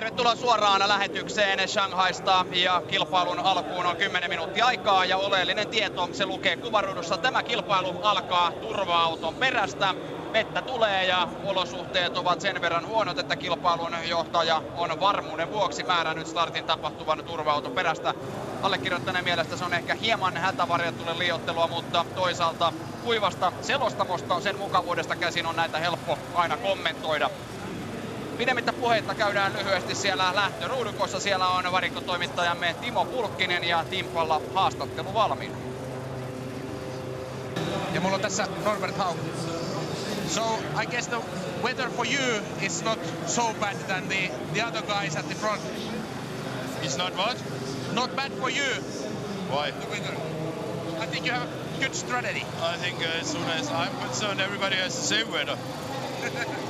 Tervetuloa suoraan lähetykseen Shanghaista ja kilpailun alkuun on 10 minuuttia aikaa ja oleellinen tieto se lukee kuvaruudussa. Tämä kilpailu alkaa turva-auton perästä. Vettä tulee ja olosuhteet ovat sen verran huonot, että kilpailun johtaja on varmuuden vuoksi määrännyt startin tapahtuvan turva-auton perästä. Allekirjoittaneen mielestä se on ehkä hieman hätävarjattulle liottelua, mutta toisaalta kuivasta selostamosta sen mukavuudesta käsin on näitä helppo aina kommentoida. Pidemmittä puheitta käydään lyhyesti siellä lähtöruudukossa. Siellä on varikkotoimittajamme Timo Pulkkinen ja Timpalla haastattelu valmiina. Ja mulla on tässä Norbert Haug. So I guess the weather for you is not so bad than the, the other guys at the front. It's not what? Not bad for you, Why? the weather. I think you have a good strategy. I think uh, as soon as I'm concerned, everybody has the same weather.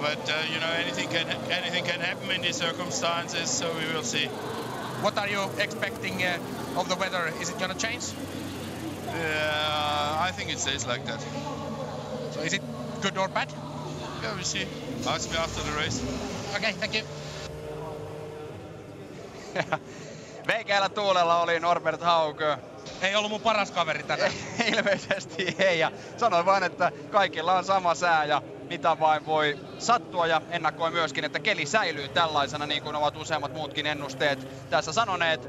but uh, you know, anything can anything can happen in these circumstances, so we will see. What are you expecting uh, of the weather? Is it gonna change? Uh, I think it stays like that. So is it good or bad? Yeah, we'll see. Ask me after the race. Okay, thank you. Veikeällä tuulella oli Norbert Haug. Ei ollut mun paras kaveri tänään. Ilmeisesti ei. Ja sanoin vain, että kaikilla on sama sää ja mitä vain voi sattua. Ja ennakoi myöskin, että keli säilyy tällaisena, niin kuin ovat useammat muutkin ennusteet tässä sanoneet.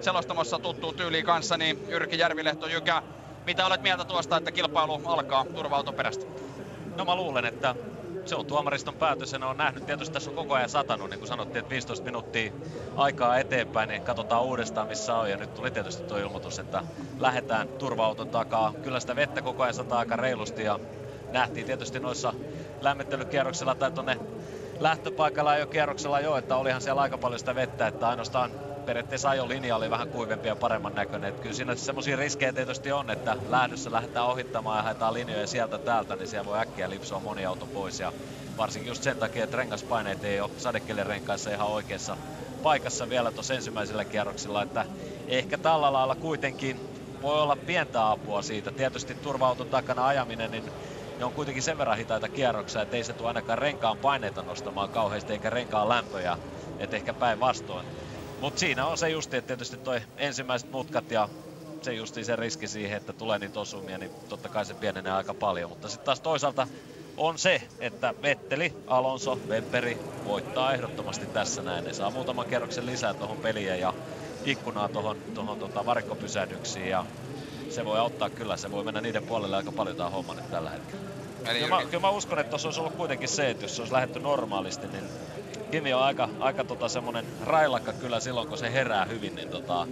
Selostamossa tuttuu tyyliin kanssa, niin Jyrki Järvilehto Jykä, mitä olet mieltä tuosta, että kilpailu alkaa turva-autoperästä? No mä luulen, että se on tuomariston päätös ja ne on nähnyt. Tietysti tässä on koko ajan satanut, niin kuin sanottiin, että 15 minuuttia aikaa eteenpäin, niin katsotaan uudestaan missä on. Ja nyt tuli tietysti tuo ilmoitus, että lähdetään turva-auton takaa. Kyllä sitä vettä koko ajan sataa aika reilusti ja nähtiin tietysti noissa lämmittelykierroksilla tai tuonne lähtöpaikalla jo kierroksella jo, että olihan siellä aika paljon sitä vettä, että ainoastaan periaatteessa ajolinja oli vähän kuivempi ja paremman näköinen. Että kyllä siinä semmoisia riskejä tietysti on, että lähdössä lähdetään ohittamaan ja haetaan linjoja sieltä täältä, niin siellä voi äkkiä lipsua moni auto pois. Ja varsinkin just sen takia, että rengaspaineet ei ole sadekelirenkaissa ihan oikeassa paikassa vielä tuossa ensimmäisellä kierroksilla, että ehkä tällä lailla kuitenkin voi olla pientä apua siitä. Tietysti turva-auton takana ajaminen, niin ne on kuitenkin sen verran hitaita kierroksia, että ei se tule ainakaan renkaan paineita nostamaan kauheasti eikä renkaan lämpöjä, että ehkä päinvastoin. Mutta siinä on se justi, että tietysti toi ensimmäiset mutkat ja se justi se riski siihen, että tulee niitä osumia, niin totta kai se pienenee aika paljon. Mutta sitten taas toisaalta on se, että Vetteli, Alonso, Weberi voittaa ehdottomasti tässä näin. Ne saa muutaman kerroksen lisää tuohon peliin ja ikkunaa tuohon tota, varikkopysähdyksiin ja se voi auttaa kyllä, se voi mennä niiden puolelle aika paljon tämä homma nyt tällä hetkellä. Eli Kyllä mä, kyllä mä uskon, että tuossa olisi ollut kuitenkin se, että jos se olisi lähetty normaalisti, niin Kimi on aika, aika tota semmonen railakka kyllä silloin, kun se herää hyvin, niin tota,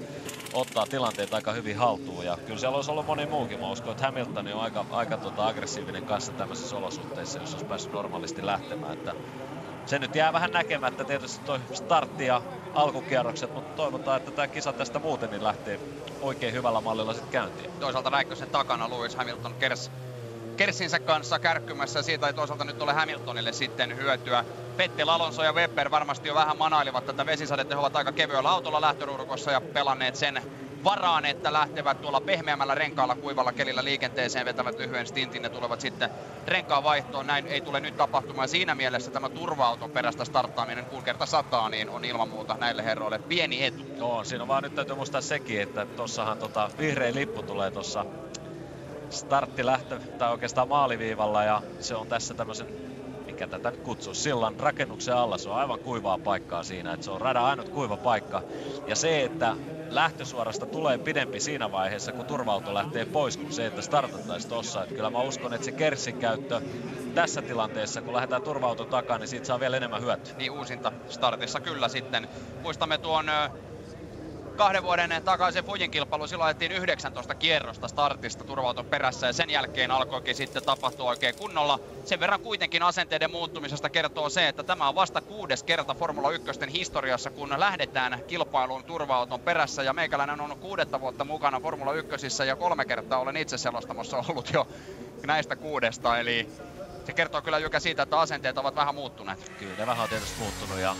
ottaa tilanteet aika hyvin haltuun. Ja kyllä siellä olisi ollut moni muukin. Mä uskon, että Hamilton on aika, aika tota aggressiivinen kanssa tämmöisissä olosuhteissa, jos olisi päässyt normaalisti lähtemään. Että se nyt jää vähän näkemättä tietysti toi startti ja alkukierrokset, mutta toivotaan, että tämä kisa tästä muuten niin lähtee oikein hyvällä mallilla sitten käyntiin. toisaalta Räikkösen takana Lewis Hamilton kers, kersinsä kanssa kärkkymässä ja siitä ei toisaalta nyt ole Hamiltonille sitten hyötyä. Vettel, Alonso ja Webber varmasti jo vähän manailivat tätä vesisadetta. He ovat aika kevyellä autolla lähtöruudukossa ja pelanneet sen varaan, että lähtevät tuolla pehmeämmällä renkaalla kuivalla kelillä liikenteeseen, vetävät lyhyen stintin ja tulevat sitten renkaan vaihtoon. Näin ei tule nyt tapahtumaan. Siinä mielessä tämä turva-auton perästä starttaaminen, kun kerta sataa, niin on ilman muuta näille herroille pieni etu. Joo, siinä on vaan nyt täytyy muistaa sekin, että tossahan tota vihreä lippu tulee tuossa starttilähtö tai oikeastaan maaliviivalla ja se on tässä tämmöisen mikä tätä nyt kutsuu, sillan rakennuksen alla. Se on aivan kuivaa paikkaa siinä, että se on radan ainut kuiva paikka. Ja se, että lähtösuorasta tulee pidempi siinä vaiheessa, kun turva lähtee pois, kuin se, että startattaisiin tossa. Että kyllä mä uskon, että se kersin käyttö tässä tilanteessa, kun lähdetään turva takaa, niin siitä saa vielä enemmän hyötyä. Niin uusinta startissa kyllä sitten. Muistamme tuon kahden vuoden takaisin Fujin kilpailu, silloin ajettiin 19 kierrosta startista turvauton perässä ja sen jälkeen alkoikin sitten tapahtua oikein kunnolla. Sen verran kuitenkin asenteiden muuttumisesta kertoo se, että tämä on vasta kuudes kerta Formula 1 historiassa, kun lähdetään kilpailuun turvauton perässä ja meikäläinen on kuudetta vuotta mukana Formula 1 ja kolme kertaa olen itse selostamassa ollut jo näistä kuudesta, eli se kertoo kyllä Jykä siitä, että asenteet ovat vähän muuttuneet. Kyllä vähän on tietysti muuttunut ja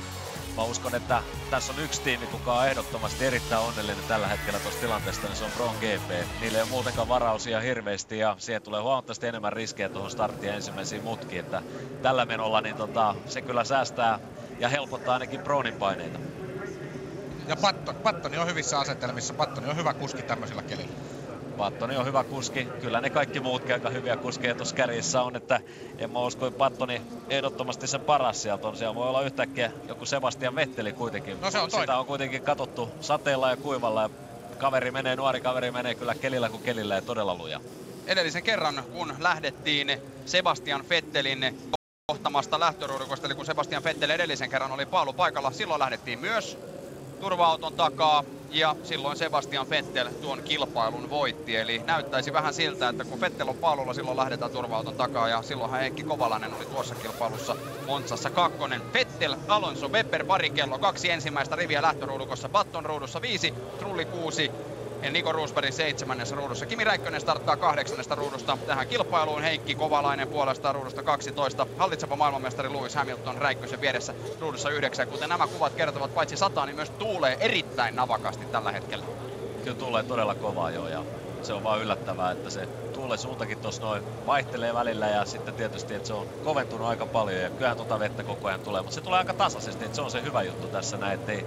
mä uskon, että tässä on yksi tiimi, kuka on ehdottomasti erittäin onnellinen tällä hetkellä tuossa tilanteesta, niin se on Bron GP. Niille ei ole muutenkaan varausia hirveästi ja siihen tulee huomattavasti enemmän riskejä tuohon starttiin ensimmäisiin mutkiin, että tällä menolla niin tota, se kyllä säästää ja helpottaa ainakin Brownin paineita. Ja Patton, Pattoni on hyvissä asetelmissa. Pattoni on hyvä kuski tämmöisillä kelillä. Pattoni on hyvä kuski. Kyllä ne kaikki muutkin aika hyviä kuskeja tuossa kärjissä on, että en mä usko, että Pattoni ehdottomasti sen paras sieltä on. Siellä voi olla yhtäkkiä joku Sebastian Vetteli kuitenkin. No se on Sitä on kuitenkin katsottu sateella ja kuivalla ja kaveri menee, nuori kaveri menee kyllä kelillä kuin kelillä ja todella luja. Edellisen kerran, kun lähdettiin Sebastian Vettelin kohtamasta lähtöruudukosta, eli kun Sebastian Vettel edellisen kerran oli paalu paikalla, silloin lähdettiin myös turva-auton takaa ja silloin Sebastian Vettel tuon kilpailun voitti. Eli näyttäisi vähän siltä, että kun Vettel on paalulla, silloin lähdetään turva-auton takaa ja silloinhan Heikki Kovalainen oli tuossa kilpailussa Monsassa kakkonen. Vettel, Alonso, Webber, Barikello, kaksi ensimmäistä riviä lähtöruudukossa, Batton ruudussa viisi, Trulli kuusi, Niko Roosberg seitsemännessä ruudussa. Kimi Räikkönen starttaa kahdeksannesta ruudusta tähän kilpailuun. Heikki Kovalainen puolestaan ruudusta 12. Hallitseva maailmanmestari Lewis Hamilton Räikkösen vieressä ruudussa 9. Kuten nämä kuvat kertovat, paitsi sataa, niin myös tuulee erittäin navakasti tällä hetkellä. Kyllä tulee todella kovaa jo ja se on vaan yllättävää, että se tuulen suuntakin tuossa noin vaihtelee välillä ja sitten tietysti, että se on koventunut aika paljon ja kyllähän tuota vettä koko ajan tulee, mutta se tulee aika tasaisesti, että se on se hyvä juttu tässä näin, ettei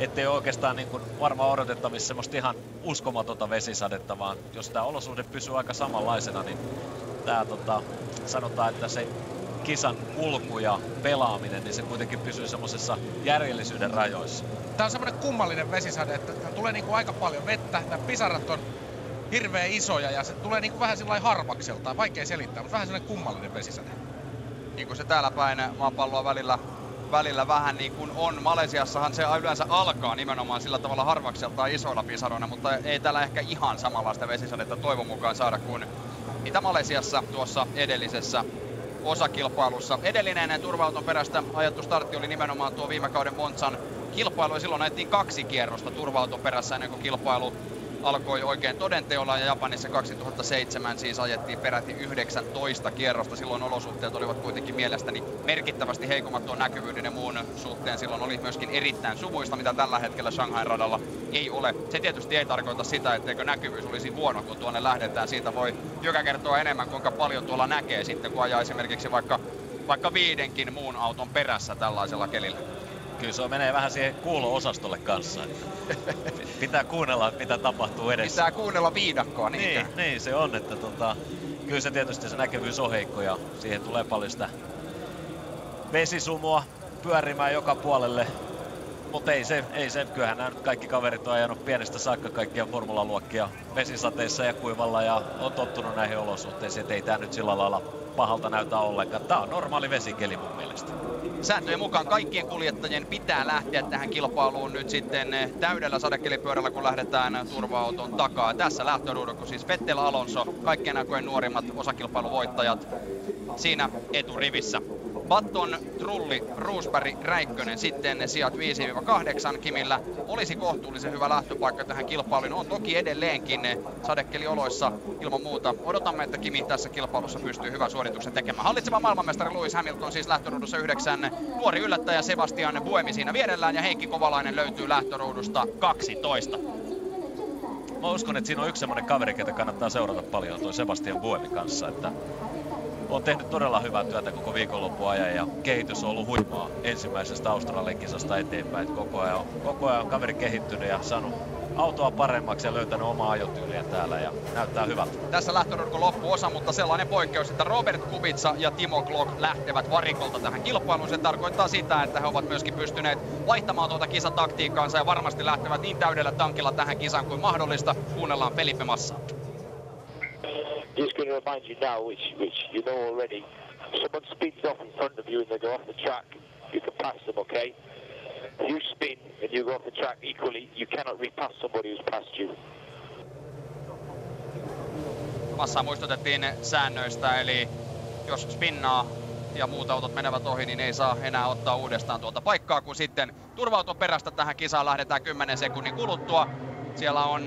ettei oikeastaan niin kuin varmaan odotettavissa semmoista ihan uskomatonta vesisadetta, vaan jos tämä olosuhde pysyy aika samanlaisena, niin tämä tota, sanotaan, että se kisan kulku ja pelaaminen, niin se kuitenkin pysyy semmoisessa järjellisyyden rajoissa. Tämä on semmoinen kummallinen vesisade, että tulee niinku aika paljon vettä, nämä pisarat on hirveän isoja ja se tulee niinku vähän sillä harvakseltaan, vaikea selittää, mutta vähän semmoinen kummallinen vesisade. Niin kuin se täällä päin maapalloa välillä välillä vähän niin kuin on. Malesiassahan se yleensä alkaa nimenomaan sillä tavalla harvakseltaan isoilla pisaroina, mutta ei täällä ehkä ihan samanlaista vesisadetta toivon mukaan saada kuin mitä Malesiassa tuossa edellisessä osakilpailussa. Edellinen turva perästä ajettu startti oli nimenomaan tuo viime kauden Monsan kilpailu ja silloin ajettiin kaksi kierrosta turva perässä ennen kuin kilpailu alkoi oikein todenteolla ja Japanissa 2007 siis ajettiin peräti 19 kierrosta. Silloin olosuhteet olivat kuitenkin mielestäni merkittävästi heikommat tuon näkyvyyden ja muun suhteen. Silloin oli myöskin erittäin sumuista, mitä tällä hetkellä Shanghai radalla ei ole. Se tietysti ei tarkoita sitä, etteikö näkyvyys olisi huono, kun tuonne lähdetään. Siitä voi joka kertoa enemmän, kuinka paljon tuolla näkee sitten, kun ajaa esimerkiksi vaikka, vaikka viidenkin muun auton perässä tällaisella kelillä kyllä se menee vähän siihen kuulo-osastolle kanssa. Pitää kuunnella, mitä tapahtuu edessä. Pitää kuunnella viidakkoa, niin, niin, niin se on, että tota, kyllä se tietysti se näkyvyys on heikko ja siihen tulee paljon sitä vesisumua pyörimään joka puolelle. Mutta ei se, ei se, kyllähän nämä nyt kaikki kaverit on ajanut pienestä saakka kaikkia formulaluokkia vesisateissa ja kuivalla ja on tottunut näihin olosuhteisiin, että ei tämä nyt sillä lailla pahalta näytä ollenkaan. Tämä on normaali vesikeli mun mielestä. Sääntöjen mukaan kaikkien kuljettajien pitää lähteä tähän kilpailuun nyt sitten täydellä sadekelipyörällä, kun lähdetään turva-auton takaa. Tässä lähtöruudukko siis Vettel Alonso, kaikkien aikojen nuorimmat osakilpailuvoittajat siinä eturivissä. Batton, Trulli, Roosberg, Räikkönen sitten sijat 5-8 Kimillä olisi kohtuullisen hyvä lähtöpaikka tähän kilpailuun. On toki edelleenkin sadekelioloissa ilman muuta. Odotamme, että Kimi tässä kilpailussa pystyy hyvän suorituksen tekemään. Hallitseva maailmanmestari Lewis Hamilton siis lähtöruudussa 9. Nuori yllättäjä Sebastian Buemi siinä vierellään ja Heikki Kovalainen löytyy lähtöruudusta 12. Mä uskon, että siinä on yksi semmoinen kaveri, ketä kannattaa seurata paljon, toi Sebastian Buemi kanssa. Että on tehnyt todella hyvää työtä koko viikonlopun ajan ja kehitys on ollut huimaa ensimmäisestä Australian kisasta eteenpäin. Et koko, ajan, koko ajan on kaveri kehittynyt ja saanut autoa paremmaksi ja löytänyt omaa ajotyyliä täällä ja näyttää hyvältä. Tässä lähtönurkon loppuosa, mutta sellainen poikkeus, että Robert Kubica ja Timo Glock lähtevät varikolta tähän kilpailuun. Se tarkoittaa sitä, että he ovat myöskin pystyneet vaihtamaan tuota kisataktiikkaansa ja varmasti lähtevät niin täydellä tankilla tähän kisaan kuin mahdollista. Kuunnellaan Felipe Massaa. Just going to remind you now, which, which you know already, if someone speeds off in front of you and they go off the track, you can pass them, okay? If you spin and you go off the track equally, you cannot repass somebody who's passed you. Massa muistutettiin säännöistä, eli jos spinnaa ja muut autot menevät ohi, niin ei saa enää ottaa uudestaan tuota paikkaa, kun sitten turvautua perästä tähän kisaan lähdetään 10 sekunnin kuluttua. Siellä on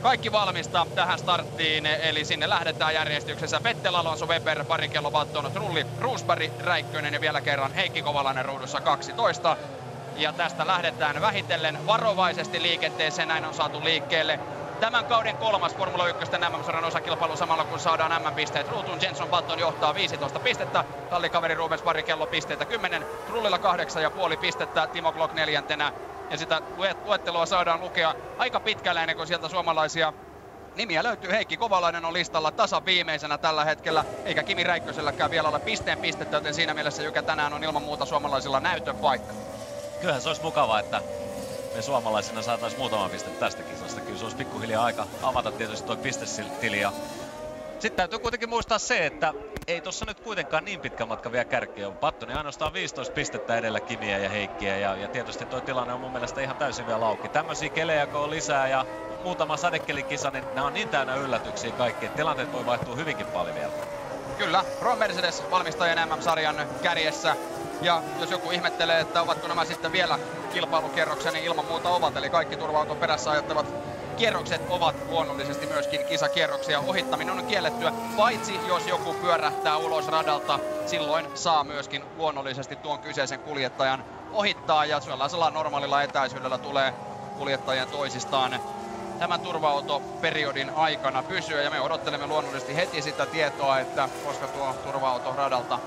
kaikki valmista tähän starttiin, eli sinne lähdetään järjestyksessä. Vettel, Alonso, Weber, Barrichello, Batton, Trulli, Roosberg, Räikkönen ja vielä kerran Heikki Kovalainen ruudussa 12. Ja tästä lähdetään vähitellen varovaisesti liikenteeseen, näin on saatu liikkeelle tämän kauden kolmas Formula 1 MM-sarjan osakilpailu samalla kun saadaan MM-pisteet ruutuun. Jenson Button johtaa 15 pistettä, tallikaveri Rubens Barrichello pisteitä 10, Trullilla 8,5 pistettä, Timo Glock neljäntenä. Ja sitä luettelua saadaan lukea aika pitkälle ennen kuin sieltä suomalaisia Nimiä löytyy. Heikki Kovalainen on listalla tasa viimeisenä tällä hetkellä, eikä Kimi Räikköselläkään vielä ole pisteen pistettä, joten siinä mielessä joka tänään on ilman muuta suomalaisilla näytön paikka. Kyllähän se olisi mukavaa, että me suomalaisina saataisiin muutama piste tästä kisasta. Kyllä se olisi pikkuhiljaa aika avata tietysti tuo pistestili ja sitten täytyy kuitenkin muistaa se, että ei tuossa nyt kuitenkaan niin pitkä matka vielä kärkeä on. Pattoni ainoastaan 15 pistettä edellä Kimiä ja Heikkiä ja, ja tietysti tuo tilanne on mun mielestä ihan täysin vielä auki. Tämmöisiä kelejä kun on lisää ja muutama sadekelikisa, niin nämä on niin täynnä yllätyksiä kaikki, että tilanteet voi vaihtua hyvinkin paljon vielä. Kyllä, Pro Mercedes valmistajien MM-sarjan kärjessä. Ja jos joku ihmettelee, että ovatko nämä sitten vielä kilpailukierroksen, niin ilman muuta ovat. Eli kaikki turva perässä ajattavat kierrokset ovat luonnollisesti myöskin kisakierroksia. Ohittaminen on kiellettyä, paitsi jos joku pyörähtää ulos radalta, silloin saa myöskin luonnollisesti tuon kyseisen kuljettajan ohittaa ja sellaisella normaalilla etäisyydellä tulee kuljettajien toisistaan tämän turva-autoperiodin aikana pysyä ja me odottelemme luonnollisesti heti sitä tietoa, että koska tuo turva-auto radalta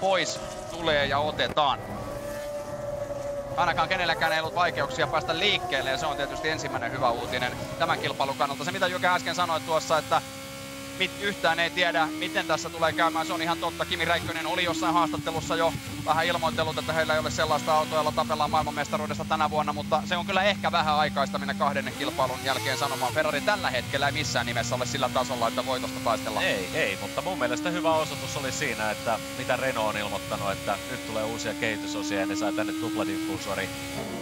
pois tulee ja otetaan. Ainakaan kenelläkään ei ollut vaikeuksia päästä liikkeelle ja se on tietysti ensimmäinen hyvä uutinen tämän kilpailun kannalta. Se mitä Jyke äsken sanoi tuossa, että mit, yhtään ei tiedä, miten tässä tulee käymään. Se on ihan totta. Kimi Räikkönen oli jossain haastattelussa jo vähän ilmoitellut, että heillä ei ole sellaista autoa, jolla tapellaan maailmanmestaruudesta tänä vuonna, mutta se on kyllä ehkä vähän aikaista minä kahdennen kilpailun jälkeen sanomaan. Ferrari tällä hetkellä ei missään nimessä ole sillä tasolla, että voitosta taistellaan. Ei, ei, mutta mun mielestä hyvä osoitus oli siinä, että mitä Renault on ilmoittanut, että nyt tulee uusia kehitysosia ja ne sai tänne tupladiffusori.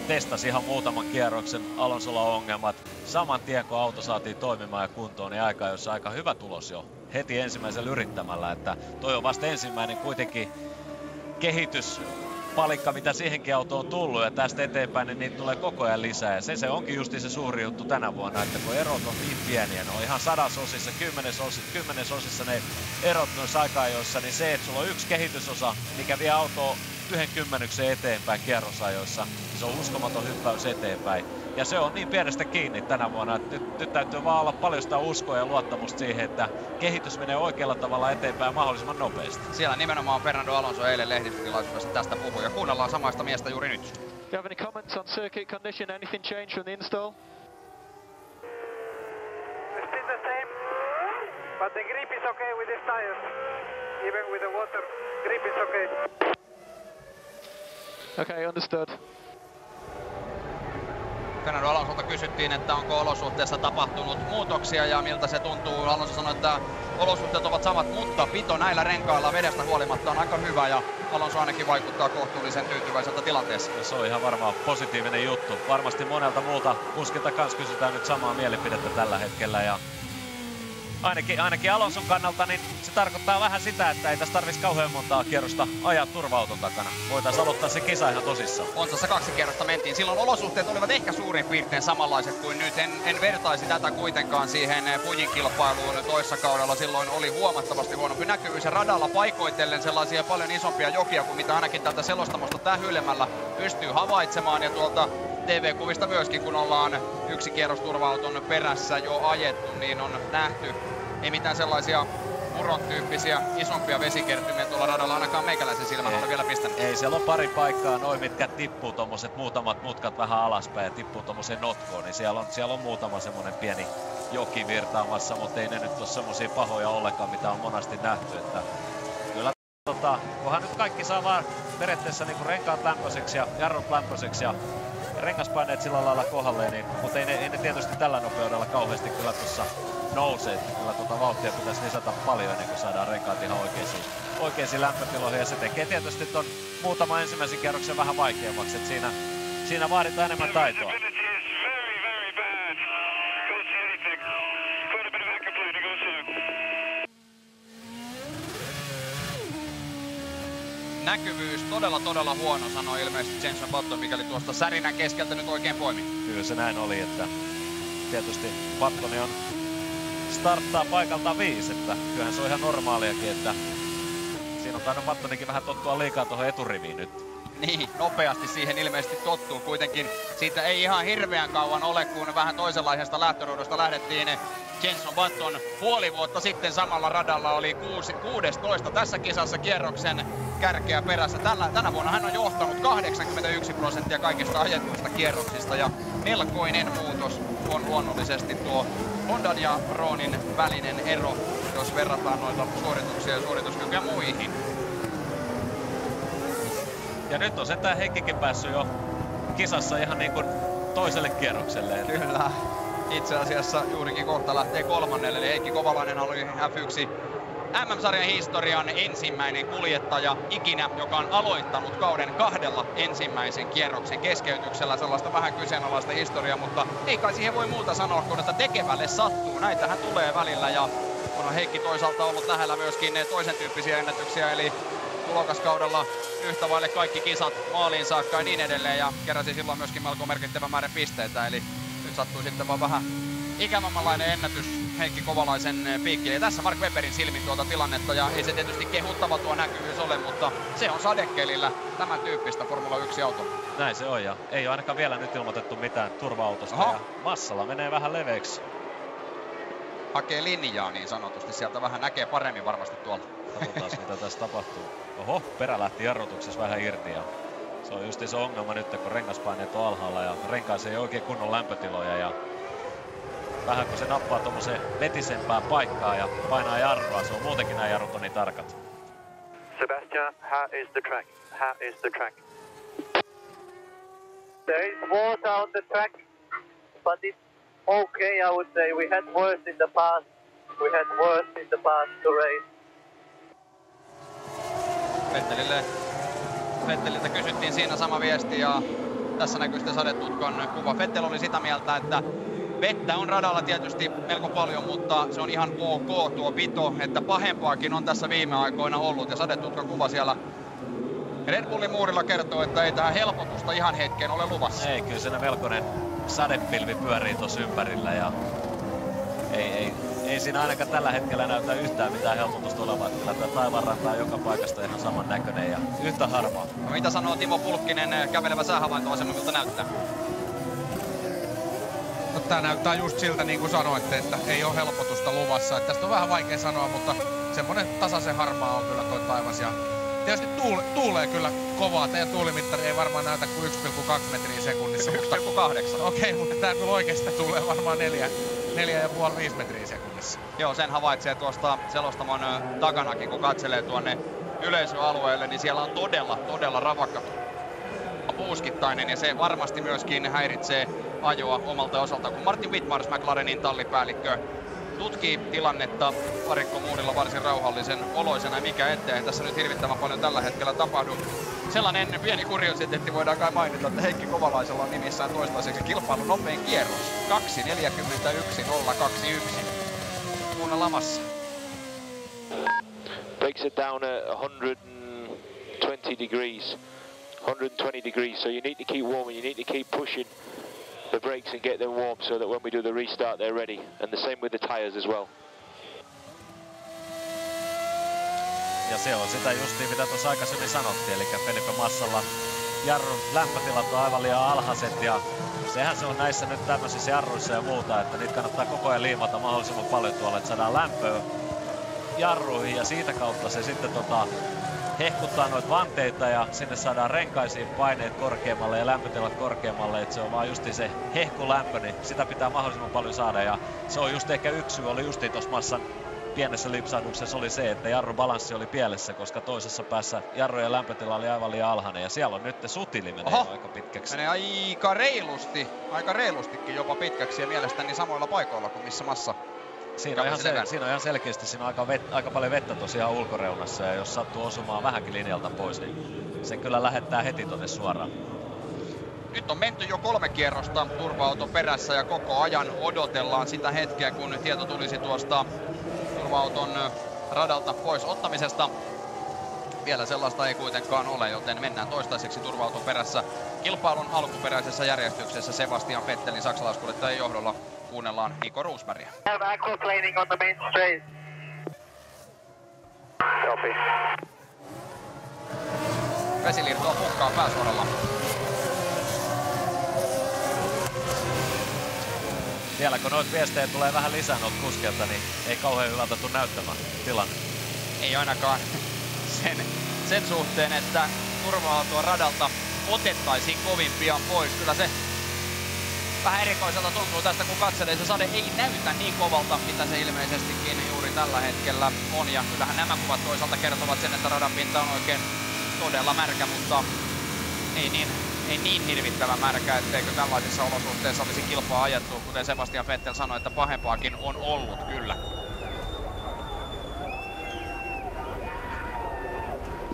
Testasi ihan muutaman kierroksen Alonsolla ongelmat. Saman tien kun auto saatiin toimimaan ja kuntoon, niin aika, jossa aika hyvä tulos jo heti ensimmäisellä yrittämällä, että toi on vasta ensimmäinen kuitenkin kehitys palikka, mitä siihenkin autoon on tullut ja tästä eteenpäin, niin niitä tulee koko ajan lisää. Ja se, se onkin justi se suuri juttu tänä vuonna, että kun erot on niin pieniä, ne on ihan sadasosissa, kymmenesosissa, kymmenesosissa ne erot noissa aika-ajoissa, niin se, että sulla on yksi kehitysosa, mikä vie autoa yhden kymmenyksen eteenpäin kierrosajoissa, niin se on uskomaton hyppäys eteenpäin. Ja se on niin pienestä kiinni tänä vuonna, että nyt, nyt täytyy vaan olla paljon sitä uskoa ja luottamusta siihen, että kehitys menee oikealla tavalla eteenpäin mahdollisimman nopeasti. Siellä nimenomaan Fernando Alonso eilen lehdistötilaisuudessa tästä puhui ja kuunnellaan samaista miestä juuri nyt. Do you have any comments on circuit condition? Anything changed from the install? Still the same, but the grip is okay with these tires. Even with the water, grip is okay. Okay, understood. Fernando Alonsolta kysyttiin, että onko olosuhteissa tapahtunut muutoksia ja miltä se tuntuu. Alonso sanoi, että olosuhteet ovat samat, mutta pito näillä renkailla vedestä huolimatta on aika hyvä ja Alonso ainakin vaikuttaa kohtuullisen tyytyväiseltä tilanteessa. Se on ihan varmaan positiivinen juttu. Varmasti monelta muulta kuskilta kanssa kysytään nyt samaa mielipidettä tällä hetkellä ja ainakin, ainakin Alonson kannalta niin se tarkoittaa vähän sitä, että ei tässä tarvitsisi kauhean montaa kierrosta ajaa turva-auton takana. Voitaisiin aloittaa se kisa ihan tosissaan. Onsassa kaksi kierrosta mentiin. Silloin olosuhteet olivat ehkä suurin piirtein samanlaiset kuin nyt. En, en vertaisi tätä kuitenkaan siihen Fujin kilpailuun toissa kaudella. Silloin oli huomattavasti huonompi näkyvyys ja radalla paikoitellen sellaisia paljon isompia jokia kuin mitä ainakin tältä selostamosta tähyilemmällä pystyy havaitsemaan. Ja tuolta TV-kuvista myöskin, kun ollaan yksi kierros turva-auton perässä jo ajettu, niin on nähty ei mitään sellaisia muron tyyppisiä isompia vesikertymiä tuolla radalla ainakaan meikäläisen silmällä ole vielä pistänyt. Ei, siellä on pari paikkaa, noin mitkä tippuu tommoset muutamat mutkat vähän alaspäin ja tippuu tommoseen notkoon, niin siellä on, siellä on muutama semmonen pieni joki virtaamassa, mutta ei ne nyt ole semmosia pahoja ollenkaan, mitä on monasti nähty, että kyllä tota, kunhan nyt kaikki saa vaan periaatteessa niinku renkaat lämpöiseksi ja jarrut lämpöiseksi ja rengaspaineet sillä lailla kohdalleen, niin, mutta ei ne, ei ne tietysti tällä nopeudella kauheasti kyllä tuossa nousee, että kyllä tuota vauhtia pitäisi lisätä paljon ennen kuin saadaan renkaat ihan oikeisiin, oikeisiin lämpötiloihin ja se tekee tietysti ton muutama ensimmäisen kierroksen vähän vaikeammaksi, että siinä, siinä vaaditaan enemmän taitoa. näkyvyys todella todella huono, sanoi ilmeisesti Jenson Button, mikäli tuosta särinän keskeltä nyt oikein poimi. Kyllä se näin oli, että tietysti Buttoni on starttaa paikalta viisi, että kyllähän se on ihan normaaliakin, että siinä on tainnut Buttonikin vähän tottua liikaa tuohon eturiviin nyt. Niin, nopeasti siihen ilmeisesti tottuu. Kuitenkin siitä ei ihan hirveän kauan ole, kun vähän toisenlaisesta lähtöruudusta lähdettiin. Jenson Button puoli vuotta sitten samalla radalla oli 16 tässä kisassa kierroksen kärkeä perässä. Tällä, tänä vuonna hän on johtanut 81 prosenttia kaikista ajetuista kierroksista ja melkoinen muutos on luonnollisesti tuo Hondan ja Roonin välinen ero, jos verrataan noita suorituksia ja suorituskykyjä muihin. Ja nyt on sentään Heikkikin päässyt jo kisassa ihan niin kuin toiselle kierrokselle. Kyllä. Itse asiassa juurikin kohta lähtee kolmannelle, eli Heikki Kovalainen oli F1 MM-sarjan historian ensimmäinen kuljettaja ikinä, joka on aloittanut kauden kahdella ensimmäisen kierroksen keskeytyksellä. Sellaista vähän kyseenalaista historiaa, mutta ei kai siihen voi muuta sanoa kuin, että tekevälle sattuu. Näitähän tulee välillä ja on Heikki toisaalta ollut lähellä myöskin toisen tyyppisiä ennätyksiä, eli tulokaskaudella yhtä vaille kaikki kisat maaliin saakka ja niin edelleen ja keräsi silloin myöskin melko merkittävän määrän pisteitä, eli nyt sattui sitten vaan vähän ikävämmänlainen ennätys Heikki Kovalaisen piikkiin. Ja tässä Mark Webberin silmin tuota tilannetta ja ei se tietysti kehuttava tuo näkyvyys ole, mutta se on sadekelillä tämän tyyppistä Formula 1 auto. Näin se on ja ei ole ainakaan vielä nyt ilmoitettu mitään turva-autosta Aha. ja massalla menee vähän leveäksi. Hakee linjaa niin sanotusti, sieltä vähän näkee paremmin varmasti tuolta. Katsotaan mitä tässä tapahtuu. Oho, perä lähti jarrutuksessa vähän irti ja se on just se ongelma nyt, kun rengaspaineet on alhaalla ja renkaissa ei oikein kunnon lämpötiloja ja vähän kun se nappaa tuommoiseen vetisempään paikkaan ja painaa jarrua, se on muutenkin nämä jarrut on niin tarkat. Sebastian, how is the track? How is the track? There is water on the track, but it's okay, I would say. We had worse in the past. We had worse in the past to race. Vettelille, Vetteliltä kysyttiin siinä sama viesti ja tässä näkyy sitten sadetutkon kuva. Vettel oli sitä mieltä, että Vettä on radalla tietysti melko paljon, mutta se on ihan ok tuo pito, että pahempaakin on tässä viime aikoina ollut. Ja sadetutkan kuva siellä Red Bullin muurilla kertoo, että ei tähän helpotusta ihan hetkeen ole luvassa. Ei, kyllä siinä melkoinen sadepilvi pyörii tuossa ympärillä ja ei, ei, ei siinä ainakaan tällä hetkellä näytä yhtään mitään helpotusta olevan. Kyllä tämä taivaanranta on joka paikasta ihan saman näköinen ja yhtä harmaa. No mitä sanoo Timo Pulkkinen kävelevä säähavaintoasemilta näyttää? No, tää näyttää just siltä niin kuin sanoitte, että ei ole helpotusta luvassa. Että tästä on vähän vaikea sanoa, mutta semmonen tasaisen harmaa on kyllä toi taivas. Ja tietysti tuule, tuulee kyllä kovaa. Teidän tuulimittari ei varmaan näytä kuin 1,2 metriä sekunnissa. 1,8. Okei, okay, mutta tää kyllä oikeasti tulee varmaan 4, 4,5-5 metriä sekunnissa. Joo, sen havaitsee tuosta selostamon takanakin, kun katselee tuonne yleisöalueelle, niin siellä on todella, todella ravakka puuskittainen ja se varmasti myöskin häiritsee ajoa omalta osalta, kun Martin Whitmars, McLarenin tallipäällikkö, tutkii tilannetta parikko muurilla varsin rauhallisen oloisena, mikä ettei tässä nyt hirvittävän paljon tällä hetkellä tapahdu. Sellainen pieni kuriositeetti voidaan kai mainita, että Heikki Kovalaisella on nimissään toistaiseksi kilpailun nopein kierros. 2.41.021. Kuunnellaan massa. Breaks it down at 120 degrees. 120 degrees, so you need to keep warm and you need to keep pushing the brakes and get them warm so that when we do the restart they're ready. And the same with the tyres as well. Ja se on sitä justiin, mitä tuossa aikaisemmin sanottiin, eli Felipe Massalla jarrun lämpötilat on aivan liian alhaiset ja sehän se on näissä nyt tämmöisissä jarruissa ja muuta, että niitä kannattaa koko ajan liimata mahdollisimman paljon tuolla, että saadaan lämpöä jarruihin ja siitä kautta se sitten tota, hehkuttaa noita vanteita ja sinne saadaan renkaisiin paineet korkeammalle ja lämpötilat korkeammalle, että se on vaan justi se hehkulämpö, niin sitä pitää mahdollisimman paljon saada. Ja se on just ehkä yksi syy oli justi tuossa massan pienessä lipsahduksessa oli se, että jarrun balanssi oli pielessä, koska toisessa päässä jarrujen lämpötila oli aivan liian alhainen. Ja siellä on nyt sutili menee Oho, aika pitkäksi. Menee aika reilusti, aika reilustikin jopa pitkäksi ja mielestäni samoilla paikoilla kuin missä massa Siinä on, ihan sel- siinä on ihan selkeästi siinä on aika, vet- aika paljon vettä tosiaan ulkoreunassa ja jos sattuu osumaan vähänkin linjalta pois, niin se kyllä lähettää heti tonne suoraan. Nyt on menty jo kolme kierrosta turva perässä ja koko ajan odotellaan sitä hetkeä, kun tieto tulisi tuosta turva-auton radalta pois ottamisesta. Vielä sellaista ei kuitenkaan ole, joten mennään toistaiseksi turva perässä kilpailun alkuperäisessä järjestyksessä Sebastian Vettelin saksalaiskuljettajan johdolla kuunnellaan Niko Roosbergia. Have aquaplaning on the main straight. Copy. vesiliirtoa pukkaa pääsuoralla. Vielä kun noita viestejä tulee vähän lisää noita kuskelta, niin ei kauhean hyvältä tule näyttämään tilanne. Ei ainakaan sen, sen suhteen, että turva-autoa radalta otettaisiin kovin pian pois. Kyllä se vähän erikoiselta tuntuu tästä, kun katselee. Se sade ei näytä niin kovalta, mitä se ilmeisestikin juuri tällä hetkellä on. Ja kyllähän nämä kuvat toisaalta kertovat sen, että radan pinta on oikein todella märkä, mutta ei niin, ei niin hirvittävä märkä, etteikö tällaisissa olosuhteissa olisi kilpaa ajettu. Kuten Sebastian Vettel sanoi, että pahempaakin on ollut kyllä.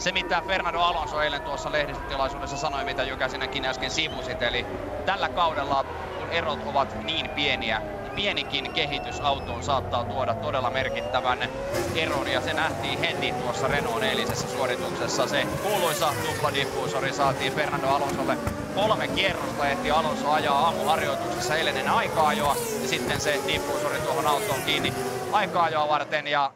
se, mitä Fernando Alonso eilen tuossa lehdistötilaisuudessa sanoi, mitä Jykäsinenkin äsken sivusit, eli tällä kaudella, erot ovat niin pieniä, pienikin kehitys autoon saattaa tuoda todella merkittävän eron, ja se nähtiin heti tuossa Renault eilisessä suorituksessa. Se kuuluisa tupladiffuusori saatiin Fernando Alonsolle. Kolme kierrosta ehti Alonso ajaa aamuharjoituksessa. Ennen aika-ajoa, ja sitten se diffuusori tuohon autoon kiinni aika-ajoa varten, ja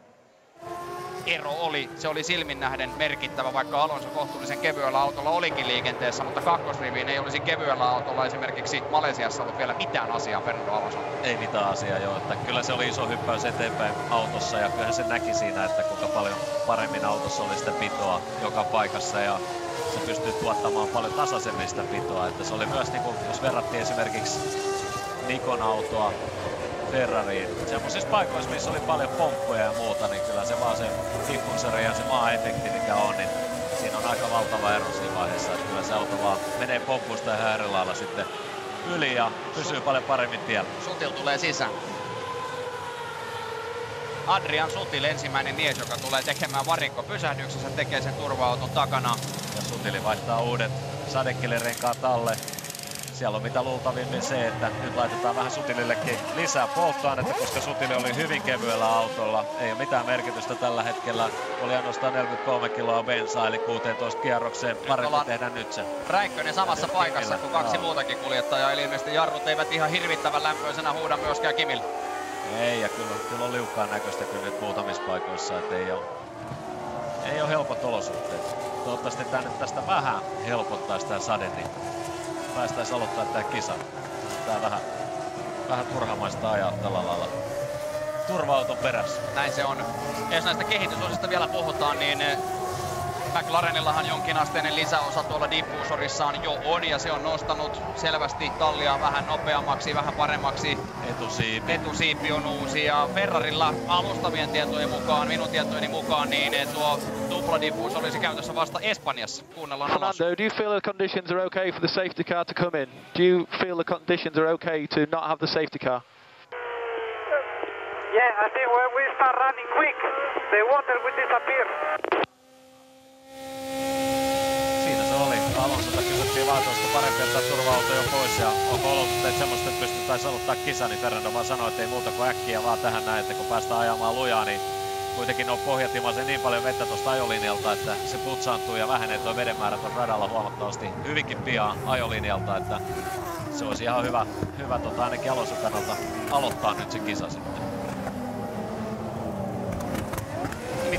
ero oli, se oli silmin nähden merkittävä, vaikka Alonso kohtuullisen kevyellä autolla olikin liikenteessä, mutta kakkosriviin ei olisi kevyellä autolla esimerkiksi Malesiassa ollut vielä mitään asiaa Fernando Alonso. Ei mitään asiaa joo, että kyllä se oli iso hyppäys eteenpäin autossa ja kyllähän se näki siinä, että kuinka paljon paremmin autossa oli sitä pitoa joka paikassa ja se pystyy tuottamaan paljon tasaisemmin sitä pitoa, että se oli myös niin kuin, jos verrattiin esimerkiksi Nikon autoa Ferrariin. Semmoisissa paikoissa, missä oli paljon pomppuja ja muuta, niin kyllä se vaan se diffuseri ja se maa-efekti mikä on, niin siinä on aika valtava ero siinä vaiheessa. Että kyllä se auto vaan menee pompusta ihan eri lailla sitten yli ja pysyy paljon paremmin tiellä. Sutil tulee sisään. Adrian Sutil ensimmäinen mies, joka tulee tekemään pysähdyksessä, tekee sen turva-auton takana. Ja Sutili vaihtaa uudet sadekelirenkaat alle siellä on mitä luultavimmin se, että nyt laitetaan vähän Sutilillekin lisää polttoainetta, koska Sutili oli hyvin kevyellä autolla. Ei ole mitään merkitystä tällä hetkellä. Oli ainoastaan 43 kiloa bensaa, eli 16 kierrokseen. Parempi tehdä nyt se. Räikkönen samassa Kimillä. paikassa kuin kaksi no. muutakin kuljettajaa, eli ilmeisesti jarrut eivät ihan hirvittävän lämpöisenä huuda myöskään Kimille. Ei, ja kyllä, kyllä on liukkaan näköistä kyllä nyt muutamissa paikoissa, että ei ole, ei ole helpot olosuhteet. Toivottavasti tämä nyt tästä vähän helpottaa sitä sade, niin päästäisiin aloittaa tämä kisa. Tää vähän, vähän turhamaista ajaa tällä lailla turva-auton perässä. Näin se on. Ja jos näistä kehitysosista vielä puhutaan, niin eh, McLarenillahan jonkinasteinen lisäosa tuolla diffuusorissaan jo on ja se on nostanut selvästi tallia vähän nopeammaksi, vähän paremmaksi. Etusiipi. Etusiipi on uusi ja Ferrarilla alustavien tietojen mukaan, minun tietojeni mukaan, niin tuo tupladiffuus olisi käytössä vasta Espanjassa. Kuunnellaan alas. Fernando, do you feel the conditions are okay for the safety car to come in? Do you feel the conditions are okay to not have the safety car? Yeah, I think when we start running quick, the water will disappear. Alonsolta kysyttiin vaan tuosta parempi ottaa turva jo pois ja onko olosuhteet semmoista, että pystyttäisiin aloittaa kisa, niin Fernando vaan sanoi, että ei muuta kuin äkkiä vaan tähän näin, että kun päästään ajamaan lujaa, niin kuitenkin on pohjatimaisen niin paljon vettä tuosta ajolinjalta, että se putsaantuu ja vähenee tuo veden määrä tuon radalla huomattavasti hyvinkin pian ajolinjalta, että se olisi ihan hyvä, hyvä tota, ainakin Alonso kannalta aloittaa nyt se kisa sitten.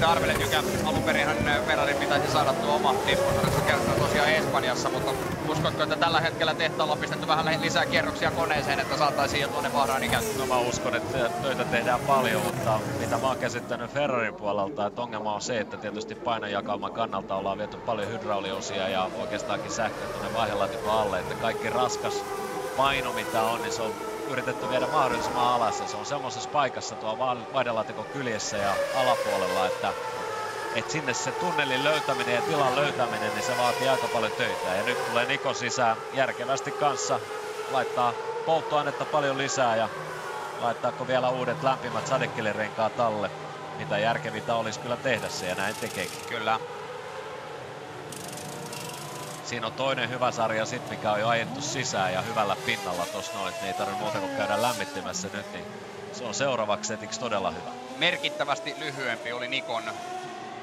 Mitä arvelet, Jykä? Alun perinhän Ferrarin pitäisi saada tuo oma diffusorissa käyttöön tosiaan Espanjassa, mutta uskotko, että tällä hetkellä tehtaalla on pistetty vähän lisää kierroksia koneeseen, että saataisiin jo tuonne Bahrainin käyttöön? No mä uskon, että töitä tehdään paljon, mutta mitä mä oon käsittänyt Ferrarin puolelta, että ongelma on se, että tietysti painojakauman kannalta ollaan viety paljon hydrauliosia ja oikeastaankin sähköä tuonne vaihdelaatikon alle, että kaikki raskas paino mitä on, niin se on yritetty viedä mahdollisimman alas ja se on semmoisessa paikassa tuo vaihdelaatikon kyljessä ja alapuolella, että et sinne se tunnelin löytäminen ja tilan löytäminen, niin se vaatii aika paljon töitä. Ja nyt tulee Niko sisään järkevästi kanssa, laittaa polttoainetta paljon lisää ja laittaako vielä uudet lämpimät sadekelirenkaat alle, mitä järkevintä olisi kyllä tehdä se ja näin tekeekin. Kyllä. Siinä on toinen hyvä sarja sit, mikä on jo ajettu sisään ja hyvällä pinnalla tossa noin, että ei tarvitse muuta kuin käydä lämmittämässä nyt, niin se on seuraavaksi setiksi todella hyvä. Merkittävästi lyhyempi oli Nikon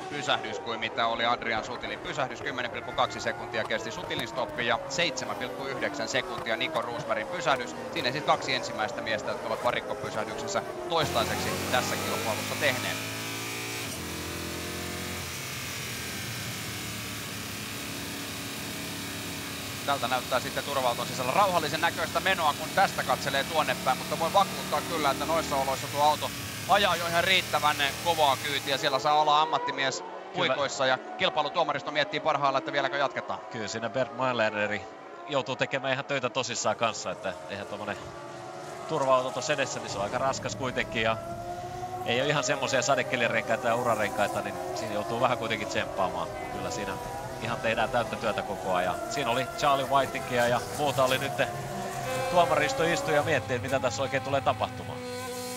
pysähdys kuin mitä oli Adrian Sutilin pysähdys. 10,2 sekuntia kesti Sutilin stoppi ja 7,9 sekuntia Niko Roosbergin pysähdys. Siinä siis kaksi ensimmäistä miestä, jotka ovat varikkopysähdyksessä toistaiseksi tässä kilpailussa tehneet. Tältä näyttää sitten turvauton sisällä rauhallisen näköistä menoa, kun tästä katselee tuonne päin, mutta voi vakuuttaa kyllä, että noissa oloissa tuo auto ajaa jo ihan riittävän kovaa kyytiä. Siellä saa olla ammattimies puikoissa ja kilpailutuomaristo miettii parhaalla, että vieläkö jatketaan. Kyllä siinä Bert Mailereri joutuu tekemään ihan töitä tosissaan kanssa, että eihän tuommoinen turva-auto tuossa edessä, niin se on aika raskas kuitenkin ja ei ole ihan semmoisia sadekelirenkaita ja urarenkaita, niin siinä joutuu vähän kuitenkin tsemppaamaan. Kyllä siinä ihan tehdään täyttä työtä koko ajan. Siinä oli Charlie Whitingia ja muuta oli nyt tuomaristo istui ja miettii, että mitä tässä oikein tulee tapahtumaan.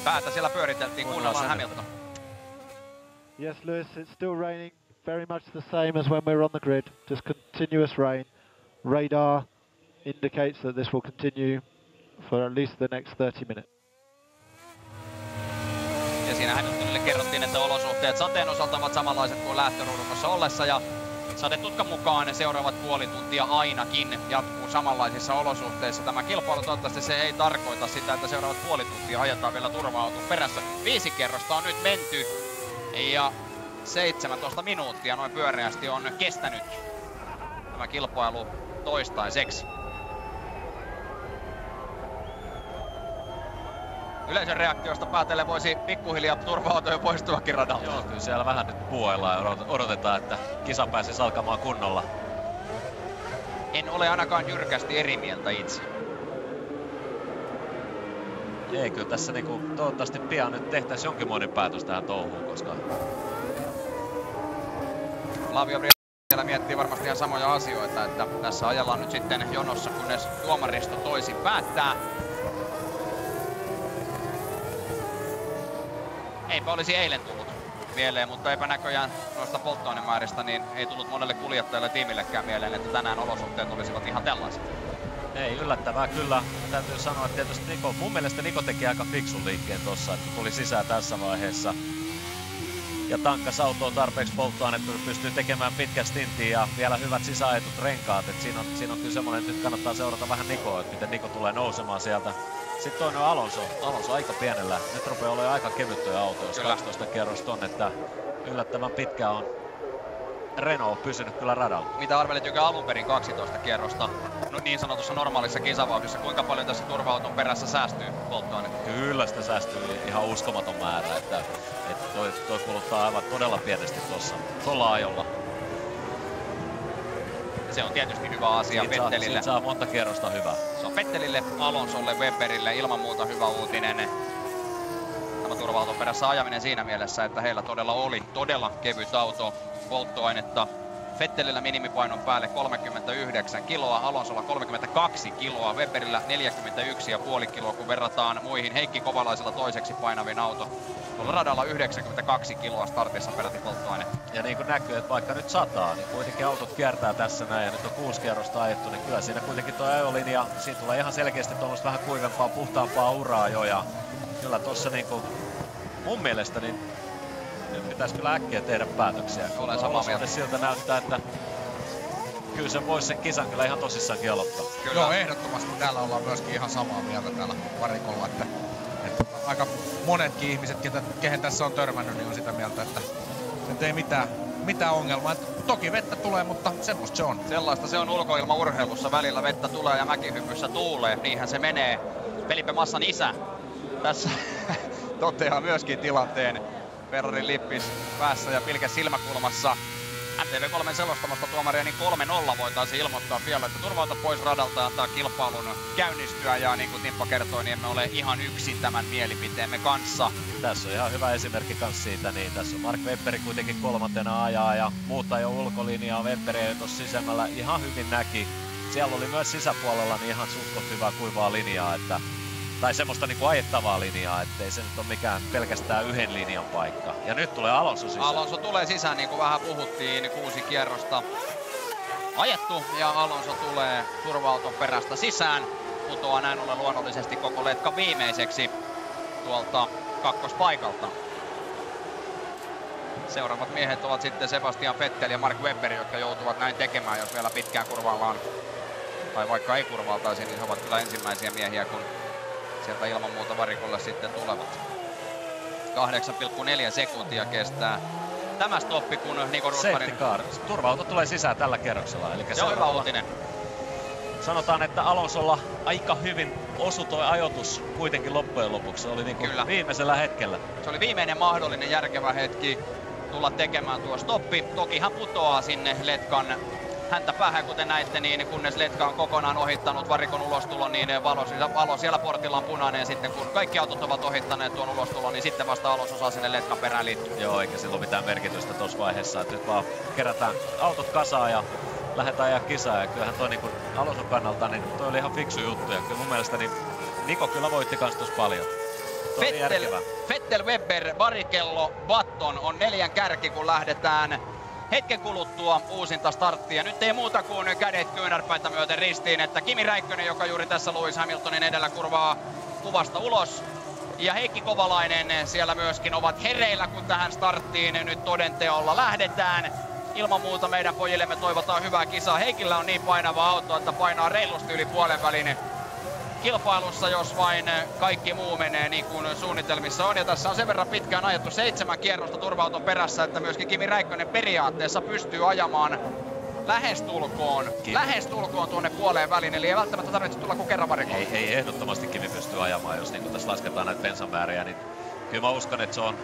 Päätä siellä pyöriteltiin, kuunnellaan Hamilton. Yes, Lewis, it's still raining. Very much the same as when we're on the grid. Just continuous rain. Radar indicates that this will continue for at least the next 30 minutes. Ja siinä Hamiltonille kerrottiin, että olosuhteet sateen osalta ovat samanlaiset kuin lähtöruudukossa ollessa ja sadetutkan mukaan seuraavat puoli tuntia ainakin jatkuu samanlaisissa olosuhteissa. Tämä kilpailu toivottavasti se ei tarkoita sitä, että seuraavat puoli tuntia ajetaan vielä turva-auton perässä. Viisi kerrosta on nyt menty ja 17 minuuttia noin pyöreästi on kestänyt tämä kilpailu toistaiseksi. Yleisön reaktiosta päätellen voisi pikkuhiljaa turva-autoja poistuvakin radalta. Joo, kyllä siellä vähän nyt puoillaan ja odotetaan, että kisa pääsisi alkamaan kunnolla. En ole ainakaan jyrkästi eri mieltä itse. Ei, kyllä tässä niinku, toivottavasti pian nyt tehtäisiin jonkinmoinen päätös tähän touhuun, koska... Lavio siellä miettii varmasti ihan samoja asioita, että tässä ajellaan nyt sitten jonossa, kunnes tuomaristo toisin päättää. Eipä olisi eilen tullut mieleen, mutta eipä näköjään noista polttoainemääristä, niin ei tullut monelle kuljettajalle tiimillekään mieleen, että tänään olosuhteet olisivat ihan tällaiset. Ei, yllättävää kyllä. Täytyy sanoa, että tietysti Niko, mun mielestä Niko teki aika fiksun liikkeen tossa, että tuli sisään tässä vaiheessa. Ja tankkas autoon tarpeeksi polttoainetta, pystyy tekemään pitkän stintin ja vielä hyvät sisäajetut renkaat. Et siinä, on, siinä on kyllä semmonen, että nyt kannattaa seurata vähän Nikoa, että miten Niko tulee nousemaan sieltä. Sitten toinen on Alonso. Alonso aika pienellä. Nyt rupeaa olemaan aika kevyt tuo auto, jos 12 kerrosta on, että yllättävän pitkä on Renault pysynyt kyllä radalla. Mitä arvelit joka alun perin 12 kierrosta no, niin sanotussa normaalissa kisavauhdissa? Kuinka paljon tässä turva-auton perässä säästyy polttoainetta? Kyllä sitä säästyy ihan uskomaton määrä, että, että toi, toi kuluttaa aivan todella pienesti tuossa tuolla ajolla. Se on tietysti hyvä asia siitä Vettelille. Saa, saa monta kierrosta hyvää. Se on Vettelille, Alonsolle, Weberille ilman muuta hyvä uutinen. Tämä turva perässä ajaminen siinä mielessä, että heillä todella oli todella kevyt auto polttoainetta. Fettelillä minimipainon päälle 39 kiloa, Alonsolla 32 kiloa, Weberillä 41,5 kiloa, kun verrataan muihin. Heikki Kovalaisella toiseksi painavin auto. Tuolla radalla 92 kiloa startissa peräti polttoaine. Ja niin kuin näkyy, että vaikka nyt sataa, niin kuitenkin autot kiertää tässä näin ja nyt on kuusi kierrosta ajettu, niin kyllä siinä kuitenkin tuo ajolinja, siitä tulee ihan selkeästi tuommoista vähän kuivempaa, puhtaampaa uraa jo ja kyllä tuossa niinku mun mielestä niin pitäisi kyllä äkkiä tehdä päätöksiä. Olen samaa mieltä. siltä näyttää, että kyllä se voisi sen kisan kyllä ihan tosissaankin aloittaa. Kyllä. Joo, ehdottomasti täällä ollaan myöskin ihan samaa mieltä täällä varikolla, että, että aika monetkin ihmiset, ketä, kehen tässä on törmännyt, niin on sitä mieltä, että nyt ei mitään, mitään ongelmaa. Että toki vettä tulee, mutta semmoista se on. Sellaista se on ulkoilmaurheilussa. Välillä vettä tulee ja mäkihypyssä tuulee. Niinhän se menee. Felipe Massan isä tässä toteaa myöskin tilanteen Ferrarin lippis päässä ja pilke silmäkulmassa. MTV3 selostamasta tuomaria, niin 3-0 voitaisiin ilmoittaa vielä, että turvauta pois radalta ja antaa kilpailun käynnistyä. Ja niin kuin Timppa kertoi, niin emme ole ihan yksin tämän mielipiteemme kanssa. Tässä on ihan hyvä esimerkki kans siitä, niin tässä on Mark Webberi kuitenkin kolmantena ajaa ja muuta jo ulkolinjaa. Webberi ei tuossa sisämällä ihan hyvin näki. Siellä oli myös sisäpuolella niin ihan suht hyvää kuivaa linjaa, että tai semmoista niinku ajettavaa linjaa, ettei se nyt ole mikään pelkästään yhden linjan paikka. Ja nyt tulee Alonso sisään. Alonso tulee sisään, niin kuin vähän puhuttiin, kuusi kierrosta ajettu ja Alonso tulee turva perästä sisään. Putoaa näin ollen luonnollisesti koko letka viimeiseksi tuolta kakkospaikalta. Seuraavat miehet ovat sitten Sebastian Vettel ja Mark Webber, jotka joutuvat näin tekemään, jos vielä pitkään kurvaillaan. Tai vaikka ei kurvaltaisi, niin he ovat kyllä ensimmäisiä miehiä, kun sieltä ilman muuta varikolle sitten tulevat. 8,4 sekuntia kestää tämä stoppi, kun Niko Rosbergin... Turva-auto tulee sisään tällä kerroksella. Eli se on hyvä uutinen. sanotaan, että Alonsolla aika hyvin osui toi ajoitus kuitenkin loppujen lopuksi. Se oli niin Kyllä. viimeisellä hetkellä. Se oli viimeinen mahdollinen järkevä hetki tulla tekemään tuo stoppi. Toki hän putoaa sinne Letkan häntä päähän, kuten näitte, niin kunnes Letka on kokonaan ohittanut varikon ulostulon, niin valo, valo siellä portilla on punainen. Ja sitten kun kaikki autot ovat ohittaneet tuon ulostulon, niin sitten vasta Alonso saa sinne Letkan perään liittyä. Joo, eikä sillä ole mitään merkitystä tuossa vaiheessa. Että nyt vaan kerätään autot kasaan ja lähdetään ajaa kisaa. Ja kyllähän toi niin Alonson kannalta, niin toi oli ihan fiksu juttu. Ja kyllä mun mielestä niin Niko kyllä voitti kans tossa paljon. Toi järkevää. Vettel, Webber, Barrichello, Button on neljän kärki, kun lähdetään hetken kuluttua uusinta starttia. Nyt ei muuta kuin kädet kyynärpäitä myöten ristiin, että Kimi Räikkönen, joka juuri tässä Lewis Hamiltonin edellä kurvaa kuvasta ulos. Ja Heikki Kovalainen siellä myöskin ovat hereillä, kun tähän starttiin nyt todenteolla lähdetään. Ilman muuta meidän pojillemme toivotaan hyvää kisaa. Heikillä on niin painava auto, että painaa reilusti yli puolen välin kilpailussa, jos vain kaikki muu menee niin kuin suunnitelmissa on. Ja tässä on sen verran pitkään ajettu seitsemän kierrosta turvauton perässä, että myöskin Kimi Räikkönen periaatteessa pystyy ajamaan lähestulkoon, Kimi. lähestulkoon tuonne puoleen väliin, eli ei välttämättä tarvitse tulla kuin kerran varikoon. Ei, ei ehdottomasti Kimi pysty ajamaan, jos niin tässä lasketaan näitä bensamääriä, niin kyllä mä uskon, että se on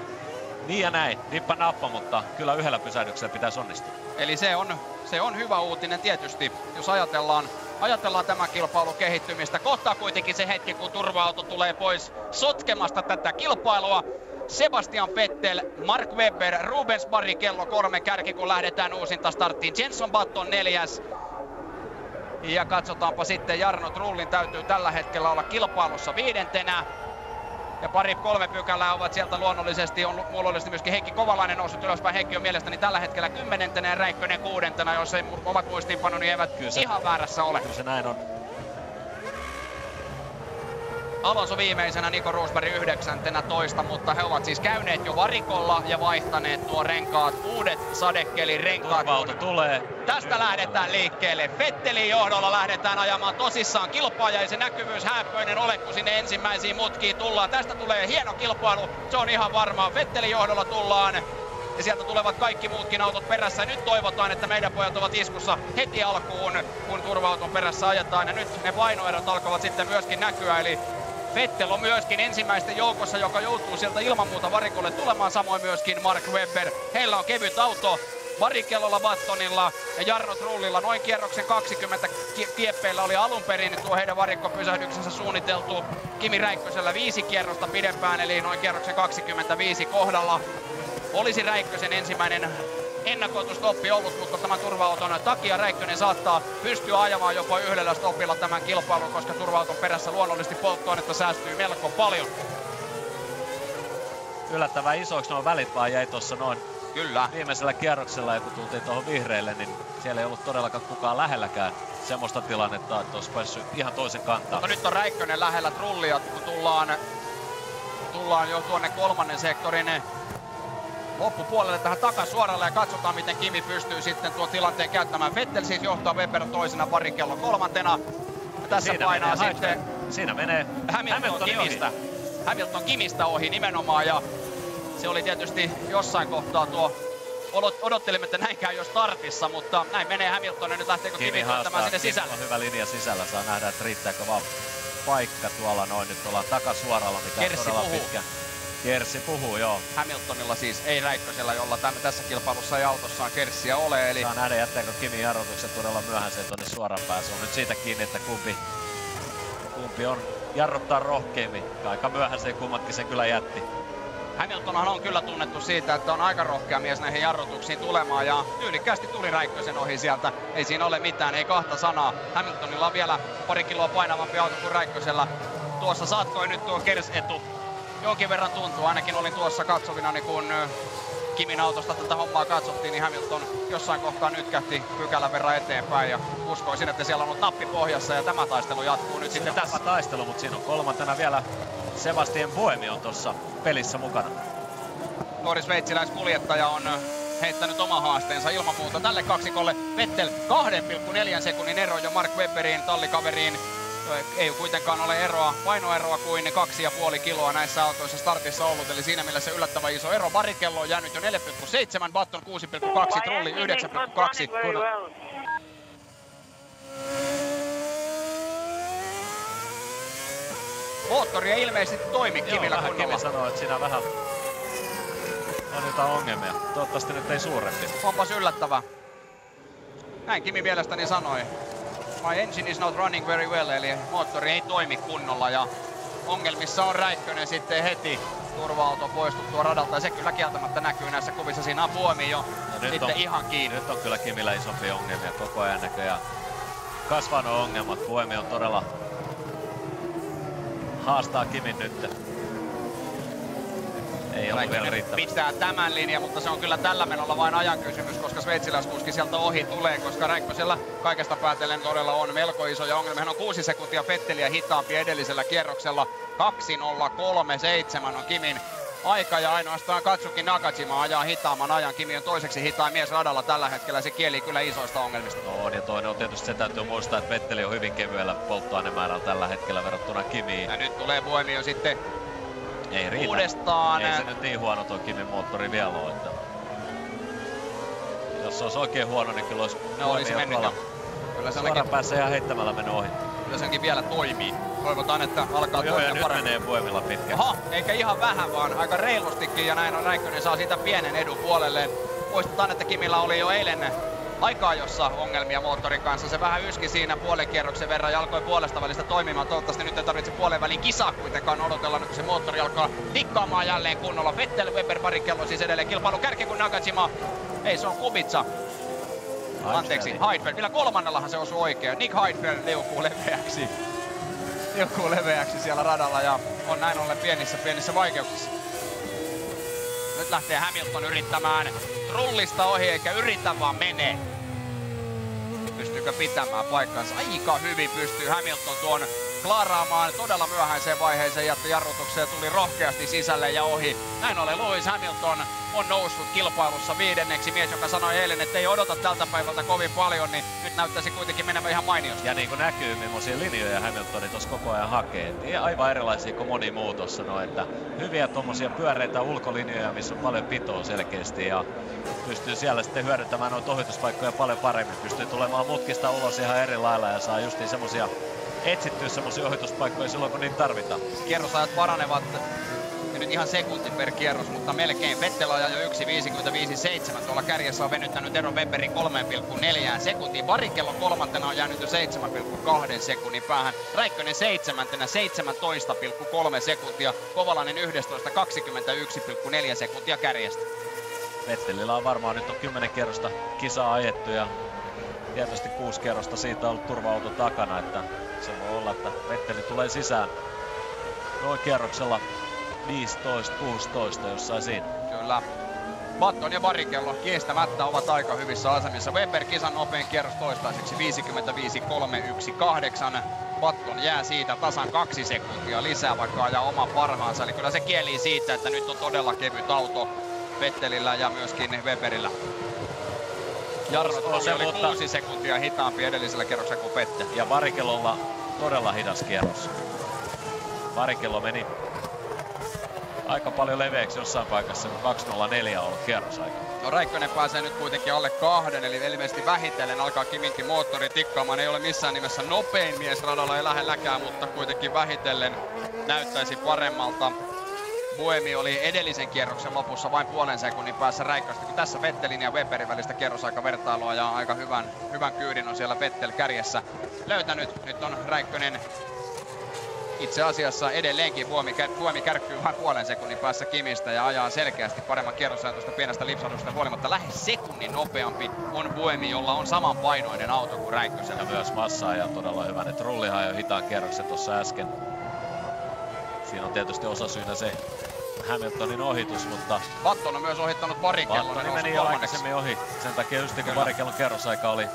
niin ja näin, nippa nappa, mutta kyllä yhdellä pysähdyksellä pitäisi onnistua. Eli se on, se on hyvä uutinen tietysti, jos ajatellaan, ajatellaan tämän kilpailun kehittymistä. Kohtaa kuitenkin se hetki, kun turva-auto tulee pois sotkemasta tätä kilpailua. Sebastian Vettel, Mark Webber, Rubens Barrichello kolme kärki, kun lähdetään uusinta starttiin. Jenson Button neljäs. Ja katsotaanpa sitten, Jarno Trullin täytyy tällä hetkellä olla kilpailussa viidentenä. Ja pari kolme pykälää ovat sieltä luonnollisesti, on luonnollisesti myöskin Heikki Kovalainen noussut ylöspäin. Heikki on mielestäni tällä hetkellä kymmenentenä ja Räikkönen kuudentena, jos ei omat muistiinpanoni eivät Kyllä se- ihan väärässä ole. Kyllä se näin on. Alonso viimeisenä, Niko yhdeksäntenä toista, mutta he ovat siis käyneet jo varikolla ja vaihtaneet tuo renkaat, uudet sadekelirenkaat. Turva-auto tulee. Tästä lähdetään liikkeelle. Fettelin johdolla lähdetään ajamaan tosissaan kilpaa ja se näkyvyys hääppöinen ole, kun sinne ensimmäisiin mutkiin tullaan. Tästä tulee hieno kilpailu, se on ihan varmaa. Fettelin johdolla tullaan ja sieltä tulevat kaikki muutkin autot perässä. Nyt toivotaan, että meidän pojat ovat iskussa heti alkuun, kun turva-auton perässä ajetaan. Ja nyt ne painoerot alkavat sitten myöskin näkyä, eli Vettel on myöskin ensimmäisten joukossa, joka joutuu sieltä ilman muuta varikolle tulemaan, samoin myöskin Mark Webber. Heillä on kevyt auto, Barrichellolla, Battonilla ja Jarno Trullilla noin kierroksen 20 ki- kieppeillä oli alun perin tuo heidän varikkopysähdyksensä suunniteltu. Kimi Räikkösellä viisi kierrosta pidempään, eli noin kierroksen 25 kohdalla. Olisi Räikkösen ensimmäinen ennakoitu stoppi ollut, mutta tämän turva-auton takia Räikkönen saattaa pystyä ajamaan jopa yhdellä stoppilla tämän kilpailun, koska turva-auton perässä luonnollisesti polttoainetta säästyy melko paljon. Yllättävän isoiksi nuo välit vaan jäi tuossa noin Kyllä. viimeisellä kierroksella ja kun tultiin tuohon vihreille, niin siellä ei ollut todellakaan kukaan lähelläkään semmoista tilannetta, että olisi päässyt ihan toisen kantaan. Mutta nyt on Räikkönen lähellä trullia, kun tullaan, tullaan jo tuonne kolmannen sektorin loppupuolelle tähän takasuoralle ja katsotaan miten Kimi pystyy sitten tuon tilanteen käyttämään. Vettel siis johtaa Weber toisena, Barrichello kolmantena. Ja tässä Siinä painaa menee sitten Hamilton- Siinä menee Hamilton, Hamiltonin Kimistä. ohi. Hamilton Kimistä ohi nimenomaan ja se oli tietysti jossain kohtaa tuo odot, odottelimme, että näin käy jo startissa, mutta näin menee Hamilton ja nyt lähteekö Kimi, Kimi haastaa, sinne sisälle. on hyvä linja sisällä, saa nähdä, että riittääkö vaan paikka tuolla noin. Nyt ollaan takasuoralla, mikä Kerssi on todella puhuu. pitkä. Kerssi puhuu, joo. Hamiltonilla siis, ei Räikkösellä, jolla tämän, tässä kilpailussa ei autossaan kerssiä ole. Eli Saa nähdä, jättääkö Kimi jarrutukset todella myöhäiseen tuonne suoraan. On nyt siitä kiinni, että kumpi, kumpi on jarruttaa rohkeimmin. Aika myöhäiseen kummatkin sen kyllä jätti. Hamiltonhan on kyllä tunnettu siitä, että on aika rohkea mies näihin jarrutuksiin tulemaan ja tyylikkäästi tuli Räikkösen ohi sieltä. Ei siinä ole mitään, ei kahta sanaa. Hamiltonilla on vielä pari kiloa painavampi auto kuin Räikkösellä. Tuossa saattoi nyt tuo Kers-etu jonkin verran tuntua. Ainakin olin tuossa katsovina, niin kun Kimin autosta tätä hommaa katsottiin, niin Hamilton jossain kohtaa nytkähti pykälän verran eteenpäin ja uskoisin, että siellä on ollut nappi pohjassa ja tämä taistelu jatkuu nyt sitten tässä. Taistelu, mutta siinä on kolmantena vielä Sebastian Buemi on tuossa pelissä mukana. nuori sveitsiläiskuljettaja on heittänyt oma haasteensa ilman muuta tälle kaksikolle. Vettel 2,4 sekunnin ero jo Mark Webberiin, tallikaveriin ei kuitenkaan ole eroa, painoeroa kuin 2,5 kiloa näissä autoissa startissa ollut, eli siinä mielessä yllättävän iso ero. Barikello on jäänyt jo 4,7, Batton 6,2, Trulli 9,2. Moottori ei ilmeisesti toimi Joo, kivillä vähän kunnolla. Kivi sanoo, että siinä vähän on jotain ongelmia. Toivottavasti nyt ei suurempi. Onpas yllättävää. Näin Kimi mielestäni sanoi. My engine is not running very well, eli moottori ei toimi kunnolla ja ongelmissa on Räikkönen sitten heti turva-auto poistuttua radalta ja se kyllä kieltämättä näkyy näissä kuvissa. Siinä on Puomi jo nyt sitten on- ihan kiinni. Nyt on kyllä Kimillä isompia ongelmia koko ajan näköjään. Kasvanut ongelmat. Puemi on todella haastaa Kimin nyt. Ei ollut vielä riittävä. pitää tämän linjan, mutta se on kyllä tällä menolla vain ajan kysymys, koska sveitsiläiskuski sieltä ohi tulee, koska Räikkösellä kaikesta päätellen todella on melko isoja ongelmia. Hän on 6 sekuntia Fetteliä hitaampi edellisellä kierroksella. 2.037 on Kimin aika ja ainoastaan Katsuki Nakajima ajaa hitaamman ajan. Kimi on toiseksi hitaan mies radalla tällä hetkellä. Se kieli kyllä isoista ongelmista. No on, ja toinen on tietysti se täytyy muistaa, että Vetteli on hyvin kevyellä polttoainemäärällä tällä hetkellä verrattuna Kimiin. Ja nyt tulee Buemio sitten Ei riitä. uudestaan. Ei se nyt niin huono tuo Kimin moottori vielä ole. Että... Jos se olisi oikein huono, niin kyllä olisi No olisi mennyt jo. Kyllä se ainakin, päässä ihan heittämällä mennyt ohi. kyllä senkin vielä toimii. Toivotaan, että alkaa ja toimia paremmin. menee Buemilla pitkä. Aha, eikä ihan vähän, vaan aika reilustikin ja näin on Räikkönen saa siitä pienen edun puolelleen. Muistetaan, että Kimillä oli jo eilen aikaa jossa ongelmia moottorin kanssa. Se vähän yski siinä puolen kierroksen verran ja alkoi puolesta välistä toimimaan. Toivottavasti nyt ei tarvitse puolen välin kisaa kuitenkaan odotella, nyt kun se moottori alkaa tikkaamaan jälleen kunnolla. Vettel, Weber, Barrichello siis edelleen kilpailu kärki kun Nakajima. Ei, se on Kubica. Anteeksi, Heidfeld. Vielä kolmannellahan se osui oikein. Nick Heidfeld liukuu leveäksi. Liukuu leveäksi siellä radalla ja on näin ollen pienissä pienissä vaikeuksissa. Nyt lähtee Hamilton yrittämään rullista ohi eikä yritä vaan menee. Pystyykö pitämään paikkansa? Aika hyvin pystyy Hamilton tuon klaaraamaan todella myöhäiseen vaiheeseen jätti jarrutukseen tuli rohkeasti sisälle ja ohi. Näin ollen Lewis Hamilton on noussut kilpailussa viidenneksi mies, joka sanoi eilen, että ei odota tältä päivältä kovin paljon, niin nyt näyttäisi kuitenkin menevän ihan mainiosti. Ja niin kuin näkyy, millaisia linjoja Hamiltoni tuossa koko ajan hakee. Et Aivan erilaisia kuin moni muu tuossa sanoi, että hyviä tuommoisia pyöreitä ulkolinjoja, missä on paljon pitoa selkeästi ja pystyy siellä sitten hyödyntämään noita ohituspaikkoja paljon paremmin. Pystyy tulemaan mutkista ulos ihan eri lailla ja saa justiin semmosia etsittyä semmosia ohituspaikkoja silloin kun niitä tarvitaan. Kierrosajat paranevat ja nyt ihan sekunti per kierros, mutta melkein. Vettel ajaa jo 1.55.7. Tuolla kärjessä on venyttänyt eron Weberin 3,4 sekuntiin. Barrichello kolmantena on jäänyt jo 7,2 sekunnin päähän. Räikkönen seitsemäntenä 17,3 sekuntia. Kovalainen 11 21,4 sekuntia kärjestä. Vettelillä on varmaan nyt on 10 kierrosta kisaa ajettu ja tietysti kuusi kierrosta siitä on ollut turva-auto takana, että se voi olla, että Vetteli tulee sisään noin kierroksella 15-16 jossain siinä. Kyllä. Batton ja Barrichello kiistämättä ovat aika hyvissä asemissa. Weber kisan nopein kierros toistaiseksi 55.318. Batton jää siitä tasan kaksi sekuntia lisää, vaikka ajaa oma parhaansa. Eli kyllä se kieli siitä, että nyt on todella kevyt auto Vettelillä ja myöskin Weberillä. Jarno On se, oli mutta- kuusi sekuntia hitaampi edellisellä kierroksella kuin Vettel. Ja Barrichellolla todella hidas kierros. Barrichello meni aika paljon leveäksi jossain paikassa, kun 204 on ollut kierrosaika. No Räikkönen pääsee nyt kuitenkin alle kahden, eli ilmeisesti vähitellen alkaa Kiminkin moottori tikkaamaan. Ei ole missään nimessä nopein mies radalla, ei lähelläkään, mutta kuitenkin vähitellen näyttäisi paremmalta. Buemi oli edellisen kierroksen lopussa vain puolen sekunnin päässä Räikköstä, kun tässä Vettelin ja Weberin välistä kierrosaikavertailua ja aika hyvän, hyvän kyydin on siellä Vettel kärjessä löytänyt. Nyt on Räikkönen itse asiassa edelleenkin Puomi, Puomi kärkkyy vain puolen sekunnin päässä Kimistä ja ajaa selkeästi paremman kierrosajan tuosta pienestä lipsahdusta huolimatta. Lähes sekunnin nopeampi on Buemi, jolla on saman painoinen auto kuin Räikkösellä. Ja myös massa ja todella hyvä. Et Rullihan jo hitaan kierroksen tuossa äsken. Siinä on tietysti osasyynä se Hamiltonin ohitus, mutta Batton on myös ohittanut Barrichello. Battoni meni jo aikaisemmin ohi. Sen takia just kun Kyllä. Barrichelon kierrosaika oli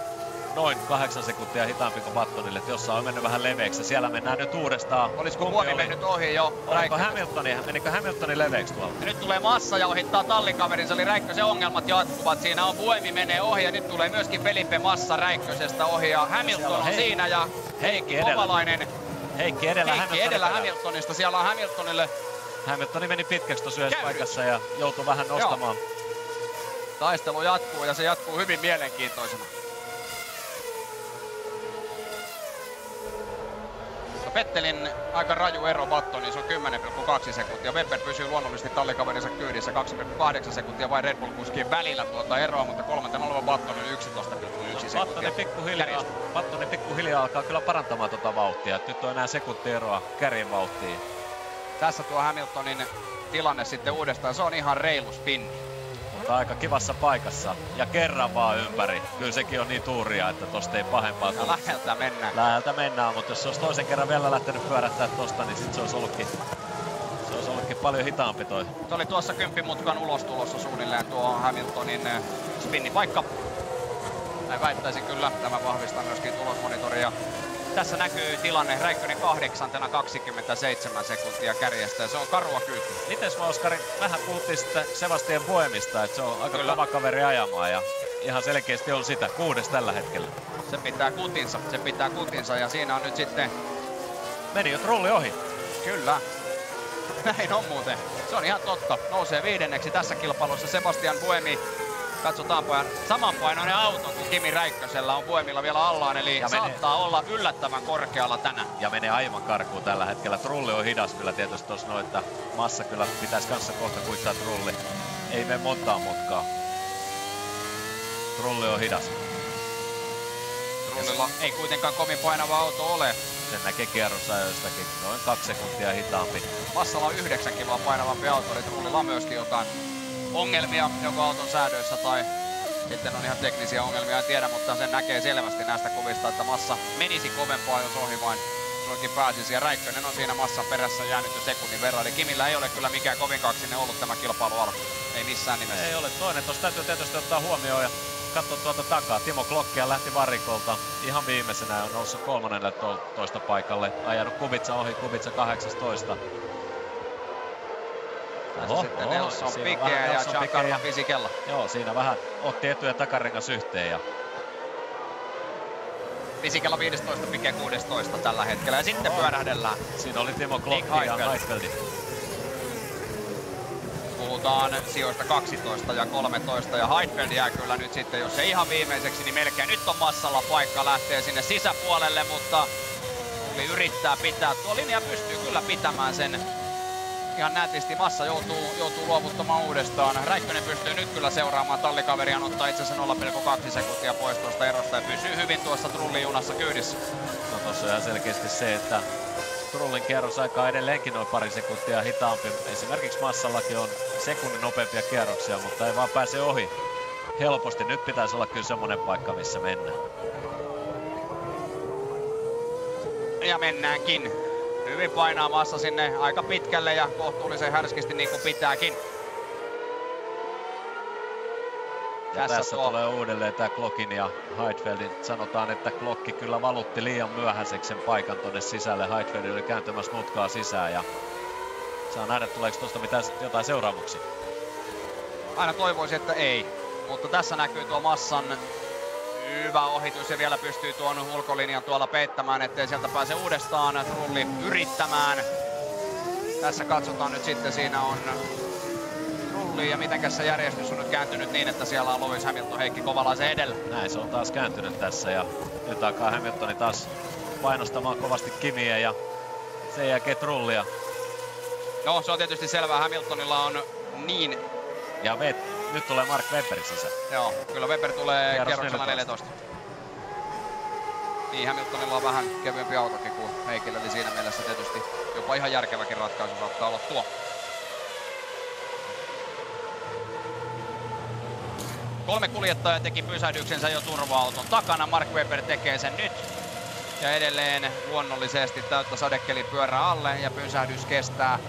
noin kahdeksan sekuntia hitaampi kuin Battonille, että jossain on mennyt vähän leveäksi. Siellä mennään nyt uudestaan. Olisiko Kumpi Buemi oli? mennyt ohi jo Oliko? Hamiltoni, menikö Hamiltoni leveäksi tuolla? Ja nyt tulee massa ja ohittaa tallikaverinsa, eli Räikkösen ongelmat jatkuvat. Siinä on Buemi menee ohi ja nyt tulee myöskin Felipe Massa Räikkösestä ohi ja Hamilton on siinä ja Heikki. Kovalainen Heikki edellä Heikki edellä. Hamiltonista. Siellä on Hamiltonille Hamiltoni meni pitkäksi tuossa yhdessä paikassa ja joutui vähän nostamaan. taistelu jatkuu ja se jatkuu hyvin mielenkiintoisena. Vettelin aika raju ero Battoniin, se on 10,2 sekuntia. Webber pysyy luonnollisesti tallikaverinsa kyydissä 2,8 sekuntia vain Red Bull-kuskien välillä tuota eroa, mutta kolmantena oleva Battonin 11,1 sekuntia. Battoni pikkuhiljaa, Battoni pikkuhiljaa alkaa kyllä parantamaan tota vauhtia. Et nyt on enää sekuntieroa kärjen vauhtiin. Tässä tuo Hamiltonin tilanne sitten uudestaan, se on ihan reilu spin. Mutta aika kivassa paikassa. Ja kerran vaan ympäri. Kyllä sekin on niin tuuria, että tosta ei pahempaa tule. läheltä mennään. Läheltä mennään, mutta jos se olisi toisen kerran vielä lähtenyt pyörättää tosta, niin sit se olisi ollutkin, se olisi ollutkin paljon hitaampi toi. Se oli tuossa kymppimutkan ulostulossa suunnilleen tuo Hamiltonin eh, spinnipaikka. Näin väittäisin kyllä. Tämä vahvistaa myöskin tulosmonitoria. Tässä näkyy tilanne Räikkönen kahdeksantena 27 sekuntia kärjestä ja se on karua kyytiä. Mites mä Oskari, vähän puhuttiin sitten Sebastian Boemista, että se on aika Kyllä. kova kaveri ajamaan ja ihan selkeästi on sitä, kuudes tällä hetkellä. Se pitää kutinsa, se pitää kutinsa ja siinä on nyt sitten, Meni jo trulli ohi. kyllä, näin on muuten. Se on ihan totta. Nousee viidenneksi tässä kilpailussa Sebastian Buemi. Katsotaanpa, samanpainoinen auto kuin Kimi Räikkösellä on Buemilla vielä allaan, eli Ja menee. saattaa olla yllättävän korkealla tänään. Ja menee aivan karkuun tällä hetkellä. Trulli on hidas kyllä tietysti tossa noin, että massa kyllä pitäisi kanssa kohta kuittaa trulli. Ei mene montaa mutkaa. Trulli on hidas. Trullilla ei kuitenkaan kovin painava auto ole. Sen näkee kierrosajoistakin. Noin kaksi sekuntia hitaampi. Massalla on 9 kiloa painavampi auto, eli Trullilla on myöskin jotain ongelmia joko auton säädöissä tai sitten on ihan teknisiä ongelmia, en tiedä, mutta sen näkee selvästi näistä kuvista, että massa menisi kovempaa, jos ohi vain suinkin pääsisi. Ja Räikkönen on siinä massan perässä jäänyt jo sekunnin verran, eli Kimillä ei ole kyllä mikään kovin kaksinen ollut tämä kilpailu alku. Ei missään nimessä. Ei ole toinen. Tuossa täytyy tietysti ottaa huomioon ja katsoa tuolta takaa. Timo Klokkia lähti varikolta. Ihan viimeisenä on noussut kolmannelle to- toista paikalle. Ajanut Kubitsa ohi, Kubitsa 18. Tässä sitten Nelson siinä Piquet vähän ja Nelson Giancarlo Fisichella. Joo, siinä vähän otti etu- ja takarengas yhteen ja Fisichella 15, Piquet 16 tällä hetkellä. Ja sitten pyörähdellään. siinä oli Timo Klokki ja. Heidfeldi. Puhutaan sijoista 12 ja 13 ja Heidfeld jää kyllä nyt sitten, jos ei ihan viimeiseksi, niin melkein nyt on massalla paikka lähtee sinne sisäpuolelle, mutta Tulli yrittää pitää tuo linja pystyy kyllä pitämään sen ihan nätisti. Massa joutuu, joutuu luovuttamaan uudestaan. Räikkönen pystyy nyt kyllä seuraamaan tallikaveriaan, ottaa itse asiassa 0,2 sekuntia pois tuosta erosta ja pysyy hyvin tuossa trullijunassa kyydissä. No tossa on ihan selkeästi se, että Trullin kierrosaika on edelleenkin noin pari sekuntia hitaampi. Esimerkiksi Massallakin on sekunnin nopeampia kierroksia, mutta ei vaan pääse ohi helposti. Nyt pitäisi olla kyllä semmonen paikka, missä mennään. Ja mennäänkin. Hyvin painaa massa sinne aika pitkälle ja kohtuullisen härskisti niin kuin pitääkin. Ja Tässä tässä, tuo- tulee uudelleen tämä Klockin ja Heidfeldin. Sanotaan, että Klokki kyllä valutti liian myöhäiseksi sen paikan tonne sisälle. Heidfeld oli kääntymässä nutkaa sisään ja saa nähdä tuleeko tuosta mitään, jotain seuraamuksia. Aina toivoisin, että ei. Mutta tässä näkyy tuo massan hyvä ohitus ja vielä pystyy tuon ulkolinjan tuolla peittämään, ettei sieltä pääse uudestaan Trulli yrittämään. Tässä katsotaan nyt sitten, siinä on Trulli ja mitenkäs se järjestys on nyt kääntynyt niin, että siellä on Lewis Hamilton Heikki Kovalaisen edellä. Näin se on taas kääntynyt tässä ja nyt alkaa Hamiltoni taas painostamaan kovasti Kimiä ja sen jälkeen Trullia. No, se on tietysti selvää. Hamiltonilla on niin Ja vet, nyt tulee Mark Webber sisään. Joo, kyllä Weber tulee Kierros kierroksella 14. Niin, Hamiltonilla on vähän kevyempi autokin kuin Heikillä, eli siinä mielessä tietysti jopa ihan järkeväkin ratkaisu saattaa olla tuo. Kolme kuljettajaa teki pysähdyksensä jo turva-auton takana. Mark Webber tekee sen nyt. Ja edelleen luonnollisesti täyttä sadekelipyörä alle ja pysähdys kestää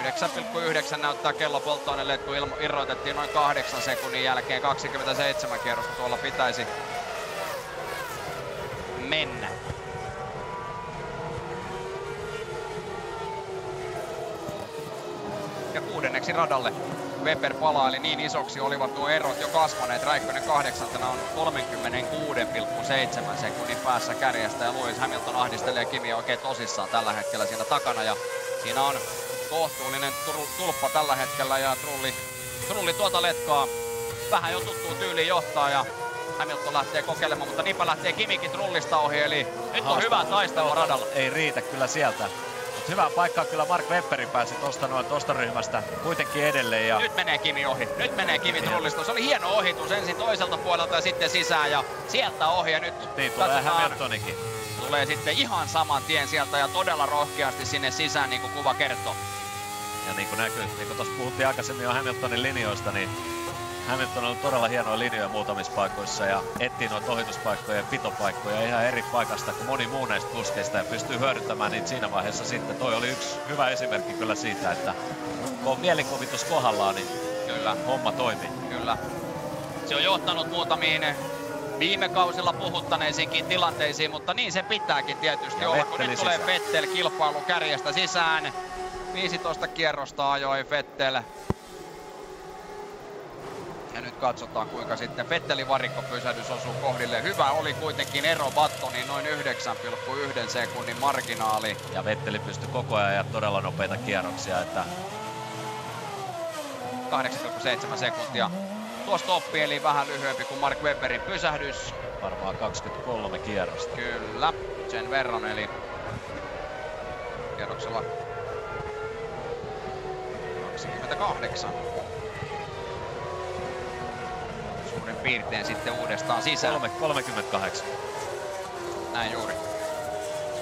9,9 näyttää kello polttoaineletku ilmo- irrotettiin noin kahdeksan sekunnin jälkeen. 27 kierrosta tuolla pitäisi mennä. Ja kuudenneksi radalle Weber palaili niin isoksi olivat nuo erot jo kasvaneet. Räikkönen kahdeksantena on 36,7 sekunnin päässä kärjestä ja Lewis Hamilton ahdistelee Kimiä oikein tosissaan tällä hetkellä siinä takana ja siinä on kohtuullinen tulppa tällä hetkellä ja Trulli, Trulli tuota letkaa vähän jo tuttuu tyyliin johtaa ja Hamilton lähtee kokeilemaan, mutta niinpä lähtee Kimikin trullista ohi, eli nyt on hyvä taistelu radalla. Ei riitä kyllä sieltä. Mut hyvää paikkaa kyllä Mark Webberin pääsi tosta noin tosta ryhmästä kuitenkin edelleen. Ja Nyt menee Kimi ohi. Nyt menee Kimi trullista. Se oli hieno ohitus ensin toiselta puolelta ja sitten sisään ja sieltä ohi ja nyt niin tulee katsotaan. Hamiltonikin. tulee sitten ihan saman tien sieltä ja todella rohkeasti sinne sisään niin kuin kuva kertoo. Ja niin kuin näkyy, niin kuin tuossa puhuttiin aikaisemmin jo Hamiltonin linjoista, niin Hamilton on todella hienoja linjoja muutamissa paikoissa ja etsii noita ohituspaikkoja ja pitopaikkoja ihan eri paikasta kuin moni muu näistä kuskeista ja pystyy hyödyntämään niitä siinä vaiheessa sitten. Toi oli yksi hyvä esimerkki kyllä siitä, että kun on mielikuvitus kohdallaan, niin Kyllä, homma toimii. kyllä. Se on johtanut muutamiin viime kausilla puhuttaneisiinkin tilanteisiin, mutta niin se pitääkin tietysti Ja olla, kun nyt tulee sisään. Vettel kilpailu kärjestä sisään. 15 kierrosta ajoi Vettel. Ja nyt katsotaan kuinka sitten Vettelin varikkopysähdys osuu kohdille. Hyvä oli kuitenkin ero Battoniin noin 9,1 sekunnin marginaali. Ja Vetteli pystyi koko ajan ja todella nopeita kierroksia, että 8,7 sekuntia. Tuo stoppi eli vähän lyhyempi kuin Mark Webberin pysähdys. varmaan 23 kierrosta. Kyllä, sen verran eli kierroksella 28. Suurin piirtein sitten uudestaan sisään. Kolme, 38. Näin juuri.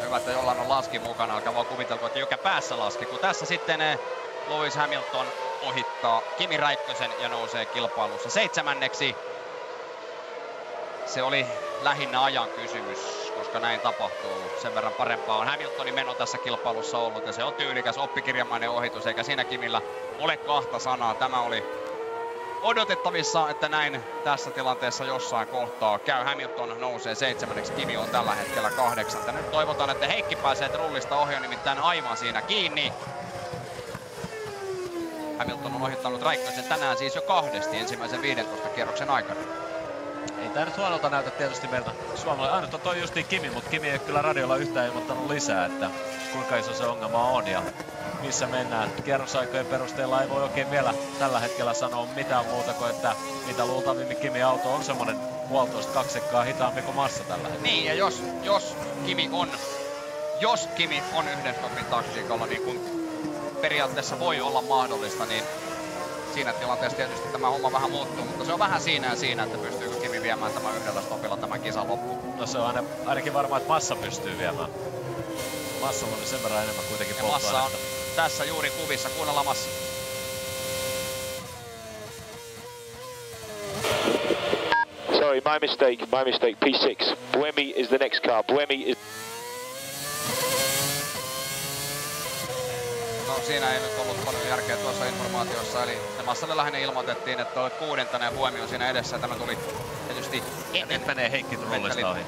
Hyvä, että jollain on laski mukana. Alkaa vaan kuvitella, että joka päässä laski. Kun tässä sitten eh, Lewis Hamilton ohittaa Kimi Räikkösen ja nousee kilpailussa seitsemänneksi. Se oli lähinnä ajan kysymys, koska näin tapahtuu. Sen verran parempaa on Hamiltonin meno tässä kilpailussa ollut ja se on tyylikäs oppikirjamainen ohitus, eikä siinä Kimillä ole kahta sanaa. Tämä oli odotettavissa, että näin tässä tilanteessa jossain kohtaa käy. Hamilton nousee seitsemänneksi, Kimi on tällä hetkellä kahdeksanta. Nyt toivotaan, että Heikki pääsee trullista ohi, nimittäin aivan siinä kiinni. Hamilton on ohittanut Räikkösen tänään siis jo kahdesti ensimmäisen 15 kierroksen aikana. Tää nyt huonolta näytä tietysti meiltä suomalainen. Ainut on toi justiin Kimi, mutta Kimi ei kyllä radiolla yhtään ilmoittanut lisää, että kuinka iso se ongelma on ja missä mennään. Kierrosaikojen perusteella ei voi oikein vielä tällä hetkellä sanoa mitään muuta kuin, että mitä luultavimmin Kimi auto on semmonen puolitoista kaksi sekkaa hitaampi kuin massa tällä hetkellä. Niin, ja jos, jos Kimi on, jos Kimi on yhden stopin taktiikalla, niin kuin periaatteessa voi olla mahdollista, niin siinä tilanteessa tietysti tämä homma vähän muuttuu, mutta se on vähän siinä ja siinä, että pystyykö Kimi viemään tämän yhdellä stopilla tämän kisan loppuun. No se on aina, ainakin varmaan, että massa pystyy viemään. Massalla on sen verran enemmän kuitenkin Ja massa on tässä juuri kuvissa, kuunnellaan massa. Sorry, my mistake, my mistake. P6. Buemi is the next car. Buemi is. No siinä ei nyt ollut paljon järkeä tuossa informaatiossa, eli Massalle lähinnä ilmoitettiin, että olet kuudentena ja Buemi on siinä edessä. Tämä tuli tietysti Ja nyt menee Heikki Trullista ohi.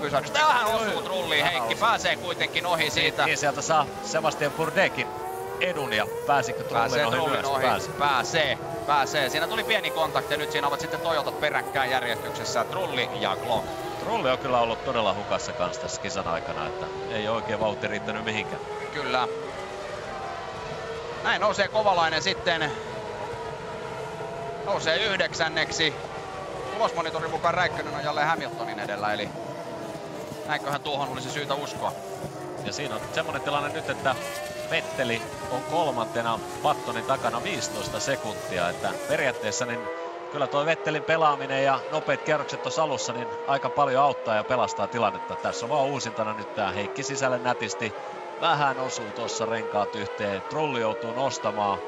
pysähdys. Tähän osuu trulliin, Vähän Heikki pääsee kuitenkin ohi siitä. Niin sieltä saa Sebastian Bourdeckin edun ja pääsikö Trullin Pääsee ohi trullin ohi. Pääsi. Pääsee. Pääsee. Siinä tuli pieni kontakti ja nyt siinä ovat sitten Toyotat peräkkäin järjestyksessä. Trulli ja Glock. Trulli on kyllä ollut todella hukassa kanssa tässä kisan aikana, että ei oikein vauhti riittänyt mihinkään. Kyllä. Näin nousee Kovalainen sitten. Nousee yhdeksänneksi. Tulosmonitorin mukaan Räikkönen on jälleen Hamiltonin edellä, eli näinköhän tuohon olisi syytä uskoa. Ja siinä on semmonen tilanne nyt, että Vetteli on kolmantena Battonin takana 15 sekuntia, että periaatteessa niin kyllä tuo Vettelin pelaaminen ja nopeat kierrokset tuossa alussa niin aika paljon auttaa ja pelastaa tilannetta. Tässä on vaan uusintana nyt tää Heikki sisälle nätisti. Vähän osuu tuossa renkaat yhteen. Trulli joutuu nostamaan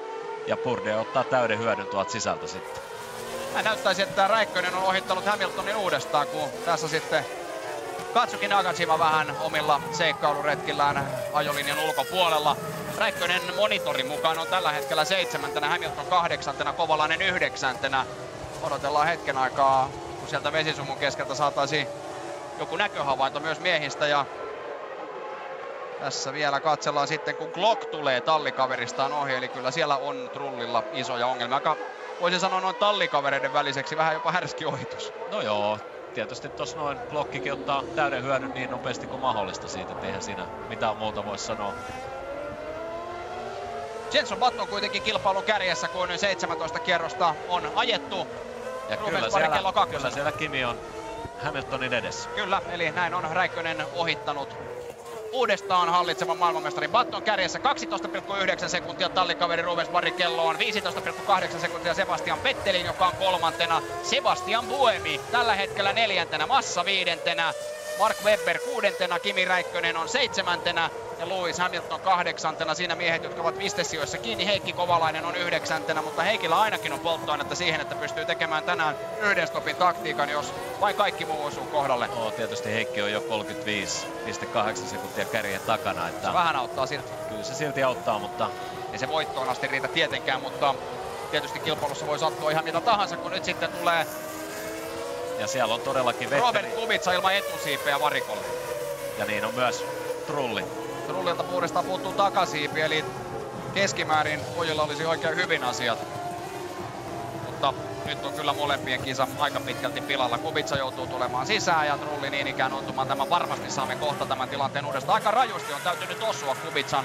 ja Purde ottaa täyden hyödyn tuolta sisältä sitten. Näin näyttäisi, että Räikkönen on ohittanut Hamiltonin uudestaan, kun tässä sitten Katsuki Nagashima vähän omilla seikkailuretkillään ajolinjan ulkopuolella. Räikkönen monitorin mukaan on tällä hetkellä seitsemäntenä, Hamilton kahdeksantena, Kovalainen yhdeksäntenä. Odotellaan hetken aikaa, kun sieltä vesisumun keskeltä saataisiin joku näköhavainto myös miehistä. Ja tässä vielä katsellaan sitten, kun Glock tulee tallikaveristaan ohi, eli kyllä siellä on Trullilla isoja ongelmia. Aika voisin sanoa noin tallikavereiden väliseksi vähän jopa härski ohitus. No joo, tietysti tuossa noin blokkikin ottaa täyden hyödyn niin nopeasti kuin mahdollista siitä, että eihän siinä mitään muuta voi sanoa. Jenson Button kuitenkin kilpailun kärjessä, kun 17 kierrosta on ajettu. Ja Rubens kyllä siellä, kakkosena. kyllä siellä Kimi on Hamiltonin edessä. Kyllä, eli näin on Räikkönen ohittanut uudestaan hallitsevan maailmanmestarin. Batton kärjessä 12,9 sekuntia tallikaveri Rubens Barrichelloon, 15,8 sekuntia Sebastian Vettelin, joka on kolmantena, Sebastian Buemi tällä hetkellä neljäntenä, Massa viidentenä, Mark Webber kuudentena, Kimi Räikkönen on seitsemäntenä ja Lewis Hamilton kahdeksantena. Siinä miehet, jotka ovat pistesijoissa kiinni. Heikki Kovalainen on yhdeksäntenä, mutta Heikillä ainakin on polttoainetta siihen, että pystyy tekemään tänään yhden stopin taktiikan, jos vain kaikki muu osuu kohdalle. Oo, tietysti Heikki on jo 35,8 sekuntia kärjen takana. Että Se vähän auttaa siinä. Kyllä se silti auttaa, mutta Ei se voittoon asti riitä tietenkään, mutta tietysti kilpailussa voi sattua ihan mitä tahansa, kun nyt sitten tulee ja siellä on todellakin Vetteli. Robert Kubica ilman etusiipeä varikolle. Ja niin on myös Trulli. Trullilta puolestaan puuttuu takasiipi, eli keskimäärin pojilla olisi oikein hyvin asiat. Mutta nyt on kyllä molempien kisa aika pitkälti pilalla. Kubica joutuu tulemaan sisään ja Trulli niin ikään ontumaan tämän. Varmasti saamme kohta tämän tilanteen uudestaan. Aika rajusti on täytynyt osua Kubican.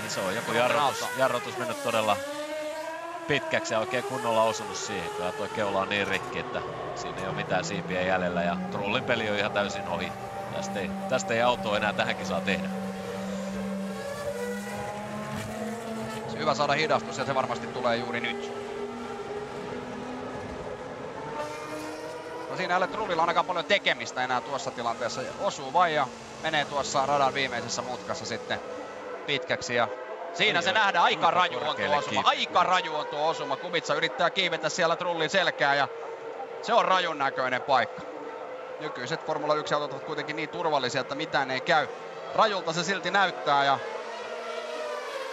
Niin se on joku jarrutus, jarrutus mennyt todella pitkäksi ja oikein kunnolla osunut siihen. Kyllä tuo keula on niin rikki, että siinä ei ole mitään siipiä jäljellä ja Trullin peli on ihan täysin ohi. Tästä ei, tästä ei autoa enää tähän kisaan tehdä. Se hyvä saada hidastus ja se varmasti tulee juuri nyt. No siinä ei ole Trullilla ainakaan paljon tekemistä enää tuossa tilanteessa. Osuu vain ja menee tuossa radan viimeisessä mutkassa sitten pitkäksi ja Siinä Ei se ole nähdään, aika raju on tuo osuma. Aika raju on tuo osuma. Kumitsa yrittää kiivetä siellä trullin selkää ja se on rajun näköinen paikka. Nykyiset Formula 1 autot ovat kuitenkin niin turvallisia, että mitään ei käy. Rajulta se silti näyttää ja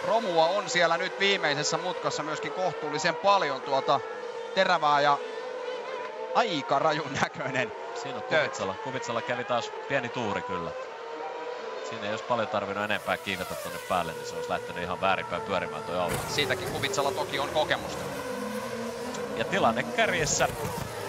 romua on siellä nyt viimeisessä mutkassa myöskin kohtuullisen paljon tuota terävää ja aika rajun näköinen. Siinä on Kuvitsalla. Kuvitsalla kävi taas pieni tuuri kyllä. Siinä ei olisi paljon tarvinnut enempää kiivetä tonne päälle, niin se olisi lähtenyt ihan väärinpäin pyörimään tuo auto. Siitäkin Kuvitsalla toki on kokemusta. Ja tilanne kärjessä.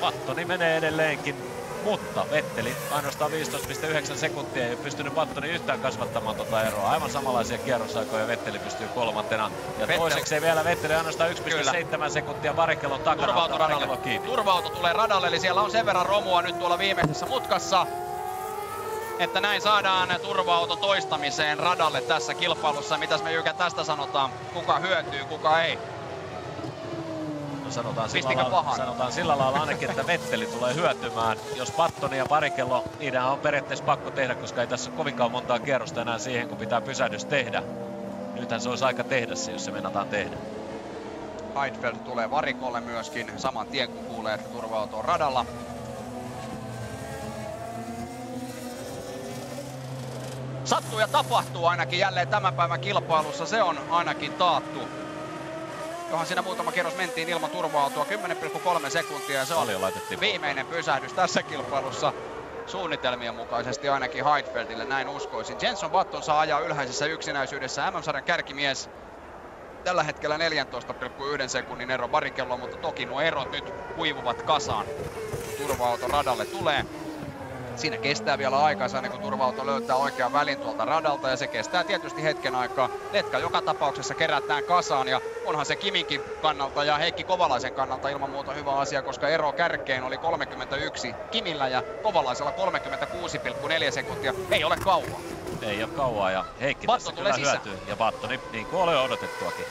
Battoni menee edelleenkin, mutta Vetteli ainoastaan 15,9 sekuntia ei pystynyt Battoni yhtään kasvattamaan tuota eroa. Aivan samanlaisia kierrosaikoja Vetteli pystyy kolmantena. Ja Vettel- toiseksi vielä Vetteli ainoastaan 1,7 Kyllä. sekuntia Barrichelon takana. Turva-auto radalle. Kiinni. Turva-auto tulee radalle, eli siellä on sen verran romua nyt tuolla viimeisessä mutkassa, että näin saadaan turva-auto toistamiseen radalle tässä kilpailussa. Mitäs me Jykä tästä sanotaan? Kuka hyötyy, kuka ei? No sanotaan sillä, lailla, pahan? sanotaan sillä lailla ainakin, että Vetteli tulee hyötymään. Jos Pattoni ja Barrichello, niiden on periaatteessa pakko tehdä, koska ei tässä ole kovinkaan montaa kierrosta enää siihen, kun pitää pysähdys tehdä. Nythän se olisi aika tehdä se, jos se meinataan tehdä. Heidfeld tulee varikolle myöskin saman tien kun kuulee, että turva-auto on radalla. Sattuu ja tapahtuu ainakin jälleen tämän päivän kilpailussa, se on ainakin taattu. Johan siinä muutama kierros mentiin ilman turva-autoa, 10,3 sekuntia ja se laitettiin viimeinen pysähdys tässä kilpailussa suunnitelmien mukaisesti ainakin Heidfeldille, näin uskoisin. Jenson Button saa ajaa ylhäisessä yksinäisyydessä MM-sarjan kärkimies tällä hetkellä 14,1 sekunnin ero Barrichelloon, mutta toki nuo erot nyt kuivuvat kasaan. Turva-auto radalle tulee. Siinä kestää vielä aikaa ennen kuin turva-auto löytää oikean välin tuolta radalta ja se kestää tietysti hetken aikaa. Letka joka tapauksessa kerätään kasaan ja onhan se Kiminkin kannalta ja Heikki Kovalaisen kannalta ilman muuta hyvä asia, koska ero kärkeen oli 31 Kimillä ja Kovalaisella 36,4 sekuntia. Ei ole kauan. Ei ole kauaa ja Heikki Batton tässä tulee kyllä hyötyy. Ja Battoni, niin kuin oli odotettuakin.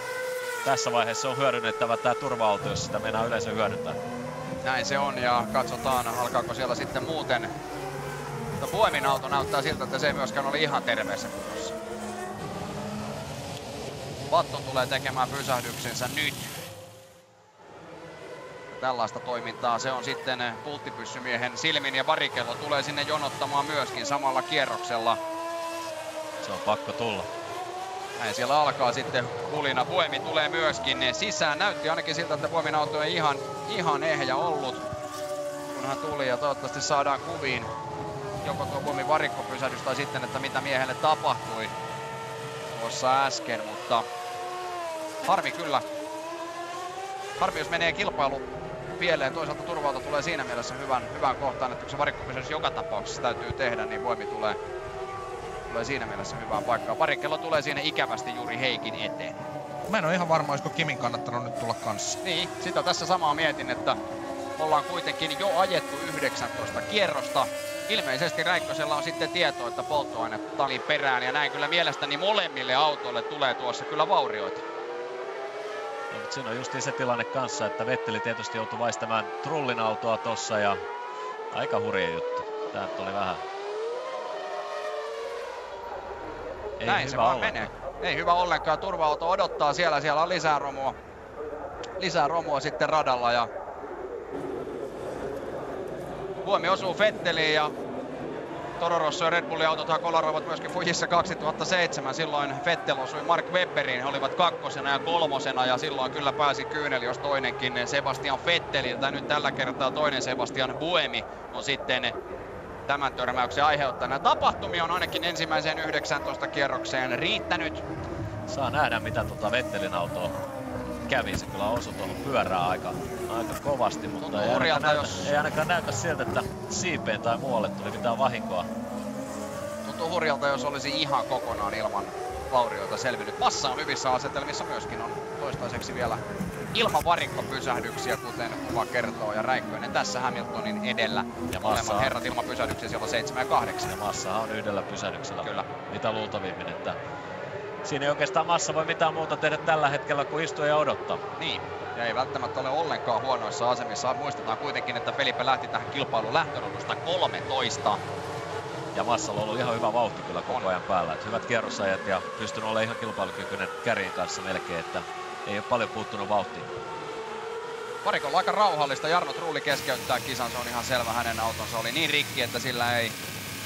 Tässä vaiheessa on hyödynnettävä tämä turva-auto, jos sitä meinaa yleensä hyödyntää. Näin se on ja katsotaan alkaako siellä sitten muuten. Mutta Buemin auto näyttää siltä, että se ei myöskään ole ihan terveessä kunnossa. Vatton tulee tekemään pysähdyksensä nyt. Tällaista toimintaa se on sitten pulttipyssymiehen silmin ja Barrichello tulee sinne jonottamaan myöskin samalla kierroksella. Se on pakko tulla. Näin siellä alkaa sitten hulina. Buemi tulee myöskin sisään. Näytti ainakin siltä, että Buemin auto ei ihan, ihan ehjä ollut, kun hän tuli. Ja toivottavasti saadaan kuviin joko tuo Buemin varikkopysähdys tai sitten, että mitä miehelle tapahtui tuossa äsken. Mutta harmi kyllä. Harmi, jos menee kilpailu pieleen. Toisaalta turvauta tulee siinä mielessä hyvän, hyvän kohtaan, että kun se varikkopysähdys joka tapauksessa täytyy tehdä, niin Buemi tulee tulee siinä mielessä hyvään paikkaan. Parikkello tulee siinä ikävästi juuri Heikin eteen. Mä en ole ihan varma, olisiko Kimin kannattanut nyt tulla kanssa. Niin, sitä tässä samaa mietin, että ollaan kuitenkin jo ajettu 19 kierrosta. Ilmeisesti Räikkösellä on sitten tieto, että polttoaine tali perään ja näin kyllä mielestäni molemmille autoille tulee tuossa kyllä vaurioita. No, mutta siinä on just se tilanne kanssa, että Vetteli tietysti joutui vaistamaan Trullin autoa tossa ja aika hurja juttu. Tää tuli vähän... Ei Näin se vaan ollenkaan. menee. Ei hyvä ollenkaan. Turva-auto odottaa siellä. Siellä on lisää romua. Lisää romua sitten radalla ja Huomi osuu Fetteliin ja Toro Rosso ja Red Bullin autothan kolaroivat myöskin Fujissa 2007. Silloin Vettel osui Mark Webberiin. He olivat kakkosena ja kolmosena ja silloin kyllä pääsi kyyneli, jos toinenkin Sebastian Vetteliltä. Nyt tällä kertaa toinen Sebastian Buemi on sitten tämän törmäyksen aiheuttajana. Tapahtumia on ainakin ensimmäiseen 19 kierrokseen riittänyt. Saa nähdä mitä tuota Vettelin autoa kävi. Se kyllä osui tuohon pyörään aika, aika kovasti, mutta ei ainakaan, näytä, jos... ei ainakaan näytä siltä, että siipeen tai muualle tuli mitään vahinkoa. Tuntuu hurjalta, jos olisi ihan kokonaan ilman vaurioita selvinnyt. Massa on hyvissä asetelmissa myöskin on toistaiseksi vielä ilman varikkopysähdyksiä, kuten kuva kertoo, ja Räikkönen tässä Hamiltonin edellä. Ja Molemmat herrat ilman pysähdyksiä, siellä on 7 ja 8. Ja Massa on yhdellä pysähdyksellä. Kyllä. Mitä luultavimmin, että siinä ei oikeastaan Massa voi mitään muuta tehdä tällä hetkellä kuin istua ja odottaa. Niin, ja ei välttämättä ole ollenkaan huonoissa asemissa. Muistetaan kuitenkin, että Felipe lähti tähän kilpailuun lähtöruudusta 13. Ja Massalla on ollut ihan hyvä vauhti kyllä koko ajan päällä. Et hyvät kierrosajat ja pystynyt olemaan ihan kilpailukykyinen kärjen kanssa melkein, että ei ole paljon puuttunut vauhtiin. Parikolla aika rauhallista. Jarno Trulli keskeyttää kisan, se on ihan selvä. Hänen autonsa oli niin rikki, että sillä ei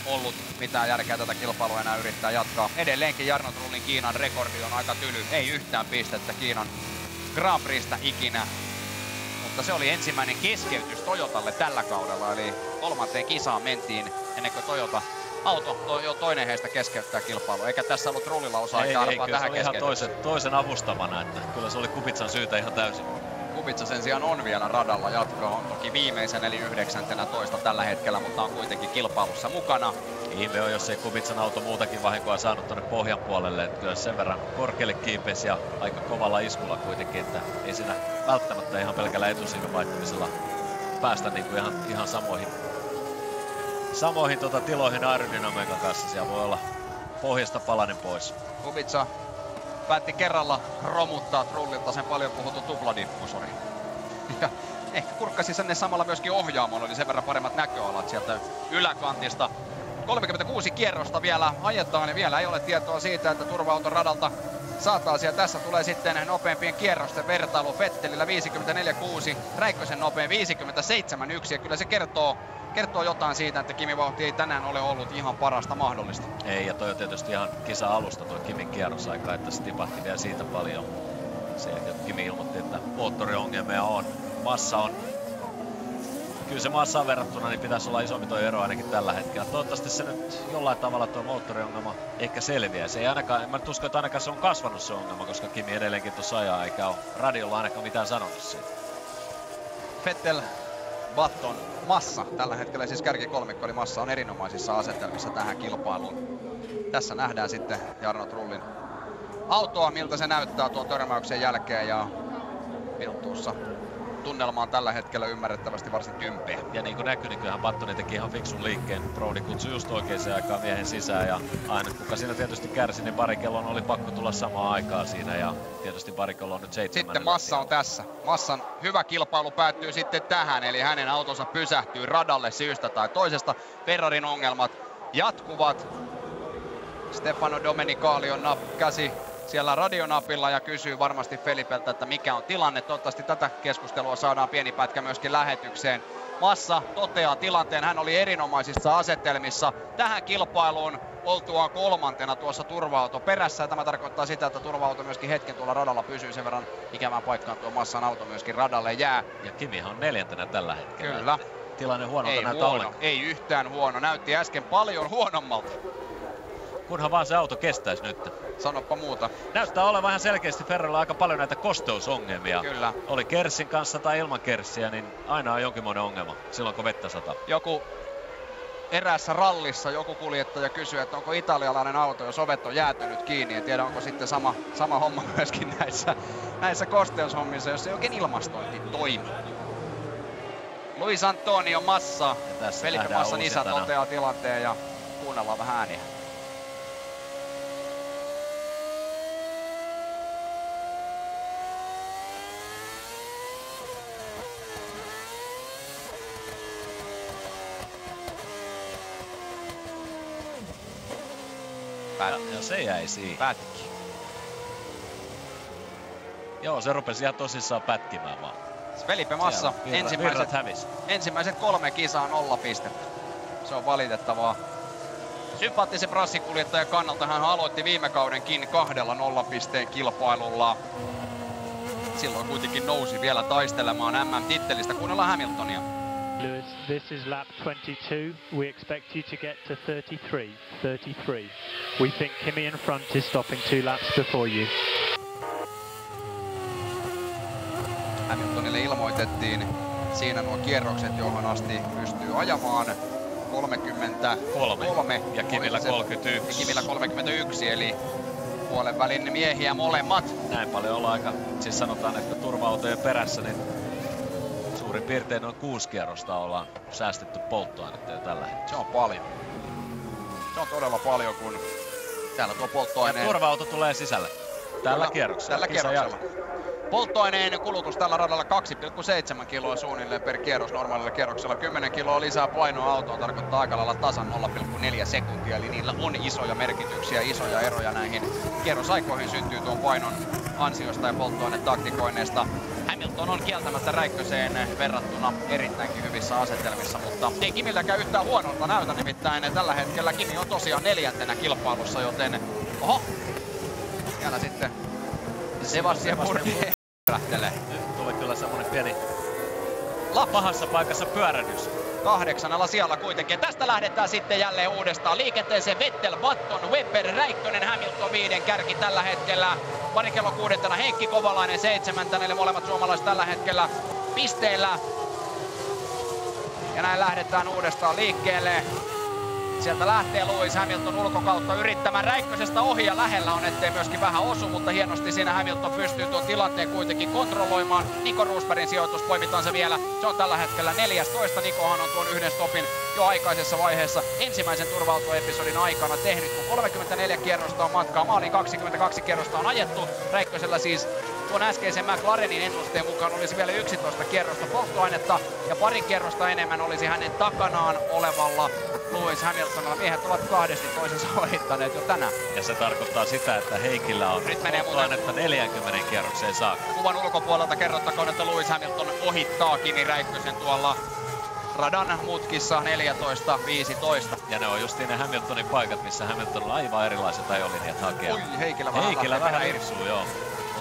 ollut mitään järkeä tätä kilpailua enää yrittää jatkaa. Edelleenkin Jarno Trullin Kiinan rekordi on aika tyly. Ei yhtään pistettä Kiinan Grand Prixstä ikinä. Mutta se oli ensimmäinen keskeytys Toyotalle tällä kaudella, eli kolmanteen kisaan mentiin ennen kuin Toyota auto, to, jo toinen heistä keskeyttää kilpailua. Eikä tässä ollut Trullilla osaa ei, ei, tähän se oli ihan toisen, toisen avustamana, että kyllä se oli Kupitsan syytä ihan täysin. Kubica sen sijaan on vielä radalla. Jatko on toki viimeisen eli yhdeksäntenä toista tällä hetkellä, mutta on kuitenkin kilpailussa mukana. Ihme on, jos ei Kubitsan auto muutakin vahinkoa saanut tuonne pohjan puolelle. Että kyllä sen verran korkealle kiipesi ja aika kovalla iskulla kuitenkin, että ei siinä välttämättä ihan pelkällä etusiivin vaihtamisella päästä niin kuin ihan, ihan samoihin, samoihin tota, tiloihin aerodynamiikan kanssa. Siellä voi olla pohjasta palanen pois. Kubica päätti kerralla romuttaa Trullilta sen paljon puhuttu tupladiffusori. Ja ehkä kurkkasi sen samalla myöskin ohjaamolla, oli sen verran paremmat näköalat sieltä yläkantista. 36 kierrosta vielä ajetaan ja vielä ei ole tietoa siitä, että turva-auton radalta saataisiin. Ja tässä tulee sitten nopeampien kierrosten vertailu. Fettelillä 54.6, Räikkösen nopein 57.1 ja kyllä se kertoo kertoo jotain siitä, että Kimi Vauhti ei tänään ole ollut ihan parasta mahdollista. Ei, ja toi on tietysti ihan kisa alusta tuo Kimin kierrosaika, että se tipahti vielä siitä paljon. Se, että Kimi ilmoitti, että moottoriongelmia on. Massa on kyllä se massaan verrattuna niin pitäisi olla isompi tuo ero ainakin tällä hetkellä. Toivottavasti se nyt jollain tavalla tuo moottoriongelma ehkä selviää. Se ei ainakaan, en mä nyt usko, että ainakaan se on kasvanut se ongelma, koska Kimi edelleenkin tuossa ajaa eikä ole radiolla ainakaan mitään sanonut siitä. Vettel Batton Massa tällä hetkellä siis kärkikolmikko, eli Massa on erinomaisissa asetelmissa tähän kilpailuun. Tässä nähdään sitten Jarno Trullin autoa, miltä se näyttää tuon törmäyksen jälkeen ja Viltuussa tunnelma on tällä hetkellä ymmärrettävästi varsin tympeä. Ja niin kuin näkyy, niin kyllähän Battoni teki ihan fiksun liikkeen. Brody kutsui just oikeaan aikaan miehen sisään ja aina kuka siinä tietysti kärsi, niin Barikellon oli pakko tulla samaan aikaan siinä ja tietysti Barikello on nyt seitsemän. Sitten Massa on tässä. Massan hyvä kilpailu päättyy sitten tähän, eli hänen autonsa pysähtyy radalle syystä tai toisesta. Ferrarin ongelmat jatkuvat. Stefano Domenicali on nap- käsi siellä radionapilla ja kysyy varmasti Felipeltä, että mikä on tilanne. Toivottavasti tätä keskustelua saadaan pieni pätkä myöskin lähetykseen. Massa toteaa tilanteen, hän oli erinomaisissa asetelmissa tähän kilpailuun oltuaan kolmantena tuossa turva-auto perässä. Tämä tarkoittaa sitä, että turva-auto myöskin hetken tuolla radalla pysyy sen verran ikävään paikkaan tuo Massan auto myöskin radalle jää. Ja Kimihan on neljäntenä tällä hetkellä. Kyllä. Tilanne huonolta ei huono, ei yhtään huono. Näytti äsken paljon huonommalta. Kunhan vaan se auto kestäisi nyt. Sanoppa muuta. Näyttää olevan ihan selkeästi Ferrella aika paljon näitä kosteusongelmia. Kyllä. Oli Kersin kanssa tai ilman Kerssiä, niin aina on jonkinmoinen ongelma silloin kun vettä sataa. Joku eräässä rallissa joku kuljettaja kysyi, että onko italialainen auto, jos ovet on jäätynyt kiinni. En tiedä, onko sitten sama, sama homma myöskin näissä, näissä kosteushommissa, jos ei oikein ilmastointi toimi. Luis Antonio Massa, Felipe Massan isä toteaa tilanteen ja kuunnellaan vähän ääniä. Ja, ja se jäi siihen. Pätki. Joo, se rupesi ihan tosissaan pätkimään vaan. Felipe Massa virrat- ensimmäiset, virrat ensimmäiset kolme kisaa nolla pistettä. Se on valitettavaa. Sympaattisen brassikuljettajan kannalta hän aloitti viime kaudenkin kahdella nollapisteen kilpailulla. Silloin kuitenkin nousi vielä taistelemaan MM-tittelistä. Kuunnellaan Hamiltonia. Lewis, this is lap 22. We expect you to get to 33. 33. We think Kimi in front is stopping two laps before you. Hamiltonille ilmoitettiin siinä nuo kierrokset, johon asti pystyy ajamaan. 33 Kolme. Ja Kimillä Oliko se- 31. Ja Kimillä 31, eli puolen välin miehiä molemmat. Näin paljon ollaan aika, siis sanotaan, että turva-autojen perässä, niin suurin piirtein noin kuusi kierrosta ollaan säästetty polttoainetta jo tällä hetkellä. Se on paljon. Se on todella paljon, kun täällä tuo Ja polttoaineen... turva-auto tulee sisälle. Tällä kierroksella. Tällä kierroksella. Polttoaineen kulutus tällä radalla 2,7 kiloa suunnilleen per kierros normaalilla kierroksella. 10 kiloa lisää painoa autoon tarkoittaa aika lailla tasan 0,4 sekuntia, eli niillä on isoja merkityksiä, isoja eroja näihin kierrosaikoihin syntyy tuon painon ansiosta ja polttoainetaktikoinneista. Hamilton on kieltämättä Räikköseen verrattuna erittäinkin hyvissä asetelmissa, mutta ei Kimilläkään yhtään huonolta näytä, nimittäin tällä hetkellä Kimi on tosiaan neljäntenä kilpailussa, joten oho, siellä sitten Sebastian Bourdais lähtelee. Nyt tuli kyllä semmonen pieni Lapsi. pahassa paikassa pyörähdys. Kahdeksannella sijalla kuitenkin. Tästä lähdetään sitten jälleen uudestaan liikenteeseen. Vettel, Button, Webber, Räikkönen, Hamilton viiden kärki tällä hetkellä. Parikello kuudentena Heikki Kovalainen seitsemäntänä, eli molemmat suomalaiset tällä hetkellä pisteillä. Ja näin lähdetään uudestaan liikkeelle. Sieltä lähtee Lewis Hamilton ulkokautta yrittämään Räikkösestä ohi ja lähellä on, ettei myöskin vähän osu, mutta hienosti siinä Hamilton pystyy tuon tilanteen kuitenkin kontrolloimaan. Niko Rosbergin sijoitus poimitaan se vielä. Se on tällä hetkellä 14. Nikohan on tuon yhden stopin jo aikaisessa vaiheessa ensimmäisen turvautoepisodin aikana tehnyt, kun 34 kierrosta on matkaa. Maaliin 22 kierrosta on ajettu. Räikkösellä siis tuon äskeisen McLarenin ennusteen mukaan olisi vielä 11 kierrosta polttoainetta ja pari kierrosta enemmän olisi hänen takanaan olevalla Lewis Hamiltonilla. Miehet ovat kahdesti toisensa ohittaneet jo tänään. Ja se tarkoittaa sitä, että Heikillä on Nyt menee polttoainetta 40 kierrokseen saakka. Kuvan ulkopuolelta kerrottakoon, että Lewis Hamilton ohittaa Kimi Räikkösen tuolla radan mutkissa 14-15. Ja ne on justiin ne Hamiltonin paikat, missä Hamilton on aivan erilaiset ajolinjat hakea. Ui, Heikillä vähän Heikillä vähän irtsuu, joo.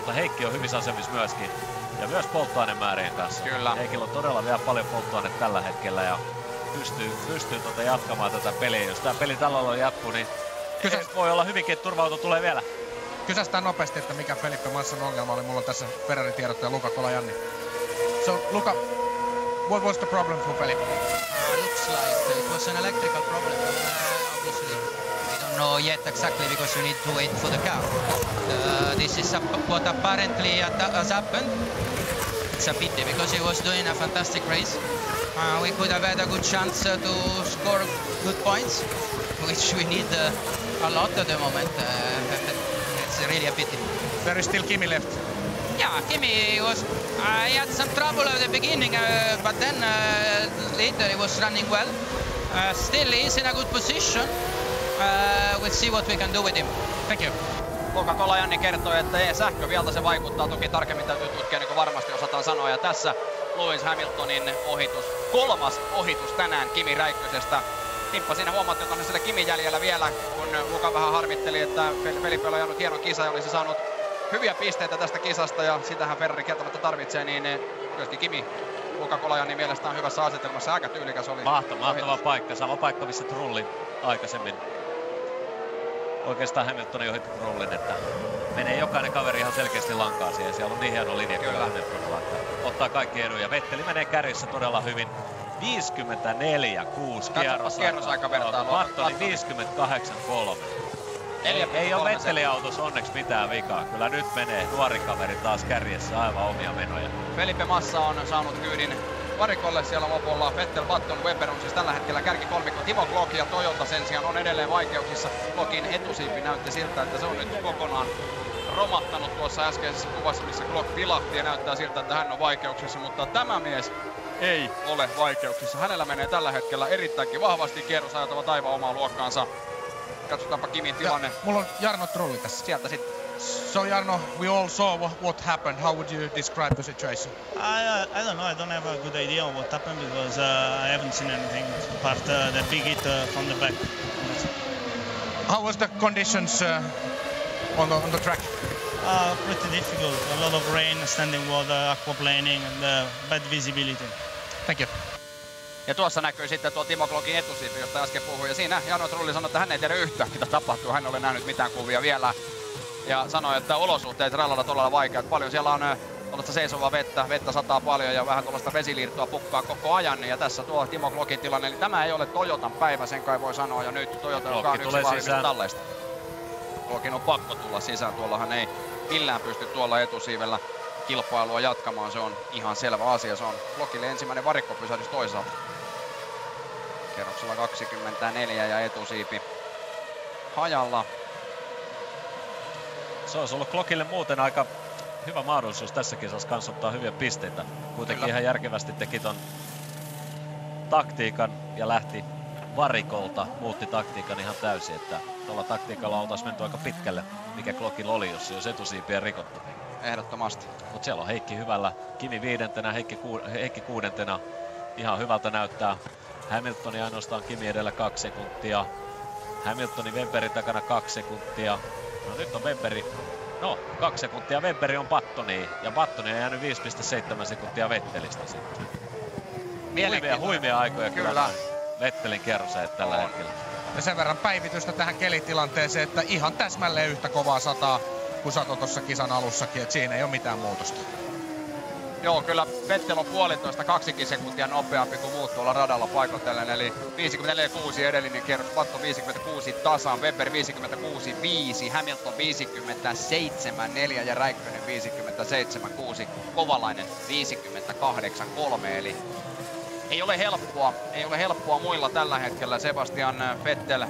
Mutta Heikki on hyvissä asemissa myöskin. Ja myös polttoainemäärien kanssa. Kyllä. Heikillä on todella vielä paljon polttoainetta tällä hetkellä ja pystyy, pystyy tota jatkamaan tätä peliä. Jos tämä peli tällä lailla jatkuu, niin Kysä- voi olla hyvinkin, että turva-auto tulee vielä. Kysästään nopeasti, että mikä Felipe Massan ongelma oli. Mulla on tässä Ferrarin tiedottaja Luka Kolajanni. So, Luka, what was the problem for Felipe? Uh, looks like it was an electrical problem. Uh, obviously, know yet exactly because you need to wait for the car. Uh, this is what apparently has happened. It's a pity because he was doing a fantastic race. Uh, we could have had a good chance uh, to score good points, which we need uh, a lot at the moment. Uh, it's really a pity. There is still Kimi left. Yeah, Kimi was. He had some trouble at the beginning, uh, but then uh, later he was running well. Uh, still, he's in a good position. Uh, we'll see what we can do with him. Thank you. Coca-Cola Janni kertoi, että ei sähkövialta se vaikuttaa. Toki tarkemmin täytyy tutkia, niin kuin varmasti osataan sanoa. Ja tässä Lewis Hamiltonin ohitus. Kolmas ohitus tänään Kimi Räikkösestä. Timppa siinä huomatti, että on sille Kimi jäljellä vielä, kun Luka vähän harmitteli, että Fel- Felipe on ajanut hienon kisa ja olisi saanut hyviä pisteitä tästä kisasta ja sitähän Ferrari kieltämättä tarvitsee, niin eh, myöskin Kimi Coca-Cola Janni mielestä on hyvässä asetelmassa. Aika tyylikäs oli. Mahtava, mahtava paikka. Sama paikka, missä Trulli aikaisemmin. Oikeastaan Hamiltonin ohitti Trullin, että menee jokainen kaveri ihan selkeästi lankaa siihen. Siellä on niin hieno linja kyllä Kyllä. Hamiltonilla, että ottaa kaikki edun. Ja Vetteli menee kärjessä todella hyvin. 54, 6 Katsopas kierros. kierrosaikavertailua. Mattoni Mattoni. 58, 3. Ei, 4,3 ei ole. Vettelin autossa onneksi mitään vikaa. Kyllä nyt menee nuori kaveri taas kärjessä aivan omia menoja. Felipe Massa on saanut kyydin varikolle siellä lopulla. Vettel, Button, Weber on siis tällä hetkellä kärkikolmikko. Timo Glock ja Toyota sen sijaan on edelleen vaikeuksissa. Glockin etusiipi näytti siltä, että se on nyt kokonaan romahtanut tuossa äskeisessä kuvassa, missä Glock vilahti ja näyttää siltä, että hän on vaikeuksissa, mutta tämä mies ei ole vaikeuksissa. Hänellä menee tällä hetkellä erittäinkin vahvasti kierrosajat ovat aivan omaa luokkaansa. Katsotaanpa Kimin tilanne. Ja, mulla on Jarno Trulli tässä. Sieltä sitten. So Jarno, we all saw what, what happened. How would you describe the situation? I, uh, I don't know. I don't have a good idea of what happened because uh, I haven't seen anything apart uh, the big hit uh, from the back. How was the conditions uh, on, the, on the track? Uh, pretty difficult. A lot of rain, standing water, aquaplaning, and uh, bad visibility. Thank you. Ja tuossa näkyy sitten tuo Timo Glokin etusiipi, josta äsken puhui. Ja siinä Jano Trulli sanoi, että hän ei tiedä yhtään, mitä tapahtuu. Hän ei ole nähnyt mitään kuvia vielä. Ja sanoi, että olosuhteet rallalla todella vaikeat. Paljon siellä on tuollaista seisovaa vettä, vettä sataa paljon ja vähän tuollaista vesiliirtoa pukkaa koko ajan. Ja tässä tuo Timo Glokin tilanne, eli tämä ei ole Toyotan päivä, sen kai voi sanoa. Ja nyt Toyota, joka on yksi vahvimmista talleista. Glokin on pakko tulla sisään, tuollahan ei millään pysty tuolla etusiivellä kilpailua jatkamaan, se on ihan selvä asia. Se on Glokille ensimmäinen varikkopysähdys toisaalta. Kerroksella 24 ja etusiipi hajalla. Se olisi ollut Klokille muuten aika hyvä mahdollisuus tässä kisassa kanssa ottaa hyviä pisteitä. Kuitenkin Kyllä. ihan järkevästi teki ton taktiikan ja lähti varikolta, muutti taktiikan ihan täysin, että tuolla taktiikalla oltaisiin menty aika pitkälle, mikä Klokilla oli, jos se olisi etusiipiä rikottu. Ehdottomasti. Mutta siellä on Heikki hyvällä, Kimi viidentenä, Heikki, ku, Heikki kuudentena. Ihan hyvältä näyttää. Hamiltoni ainoastaan Kimi edellä kaksi sekuntia. Hamiltonin Webberin takana kaksi sekuntia. No nyt on Webberi, no kaksi sekuntia Webberi on Battoni ja Battoni on jäänyt 5,7 sekuntia Vettelistä sitten. Huimia, huimia aikoja kyllä. kyllä Vettelin kierroseet tällä on. hetkellä. Ja sen verran päivitystä tähän kelitilanteeseen, että ihan täsmälleen yhtä kovaa sataa kuin sato tuossa kisan alussakin, että siinä ei ole mitään muutosta. Joo, kyllä Vettel on puolitoista kaksikin sekuntia nopeampi kuin muut tuolla radalla paikotellen, eli 54.6 edellinen kierros, Patto 56 tasan, Weber 56.5, Hamilton 57.4 ja Räikkönen 57.6, Kovalainen 58.3, eli ei ole helppoa, ei ole helppoa muilla tällä hetkellä. Sebastian Vettel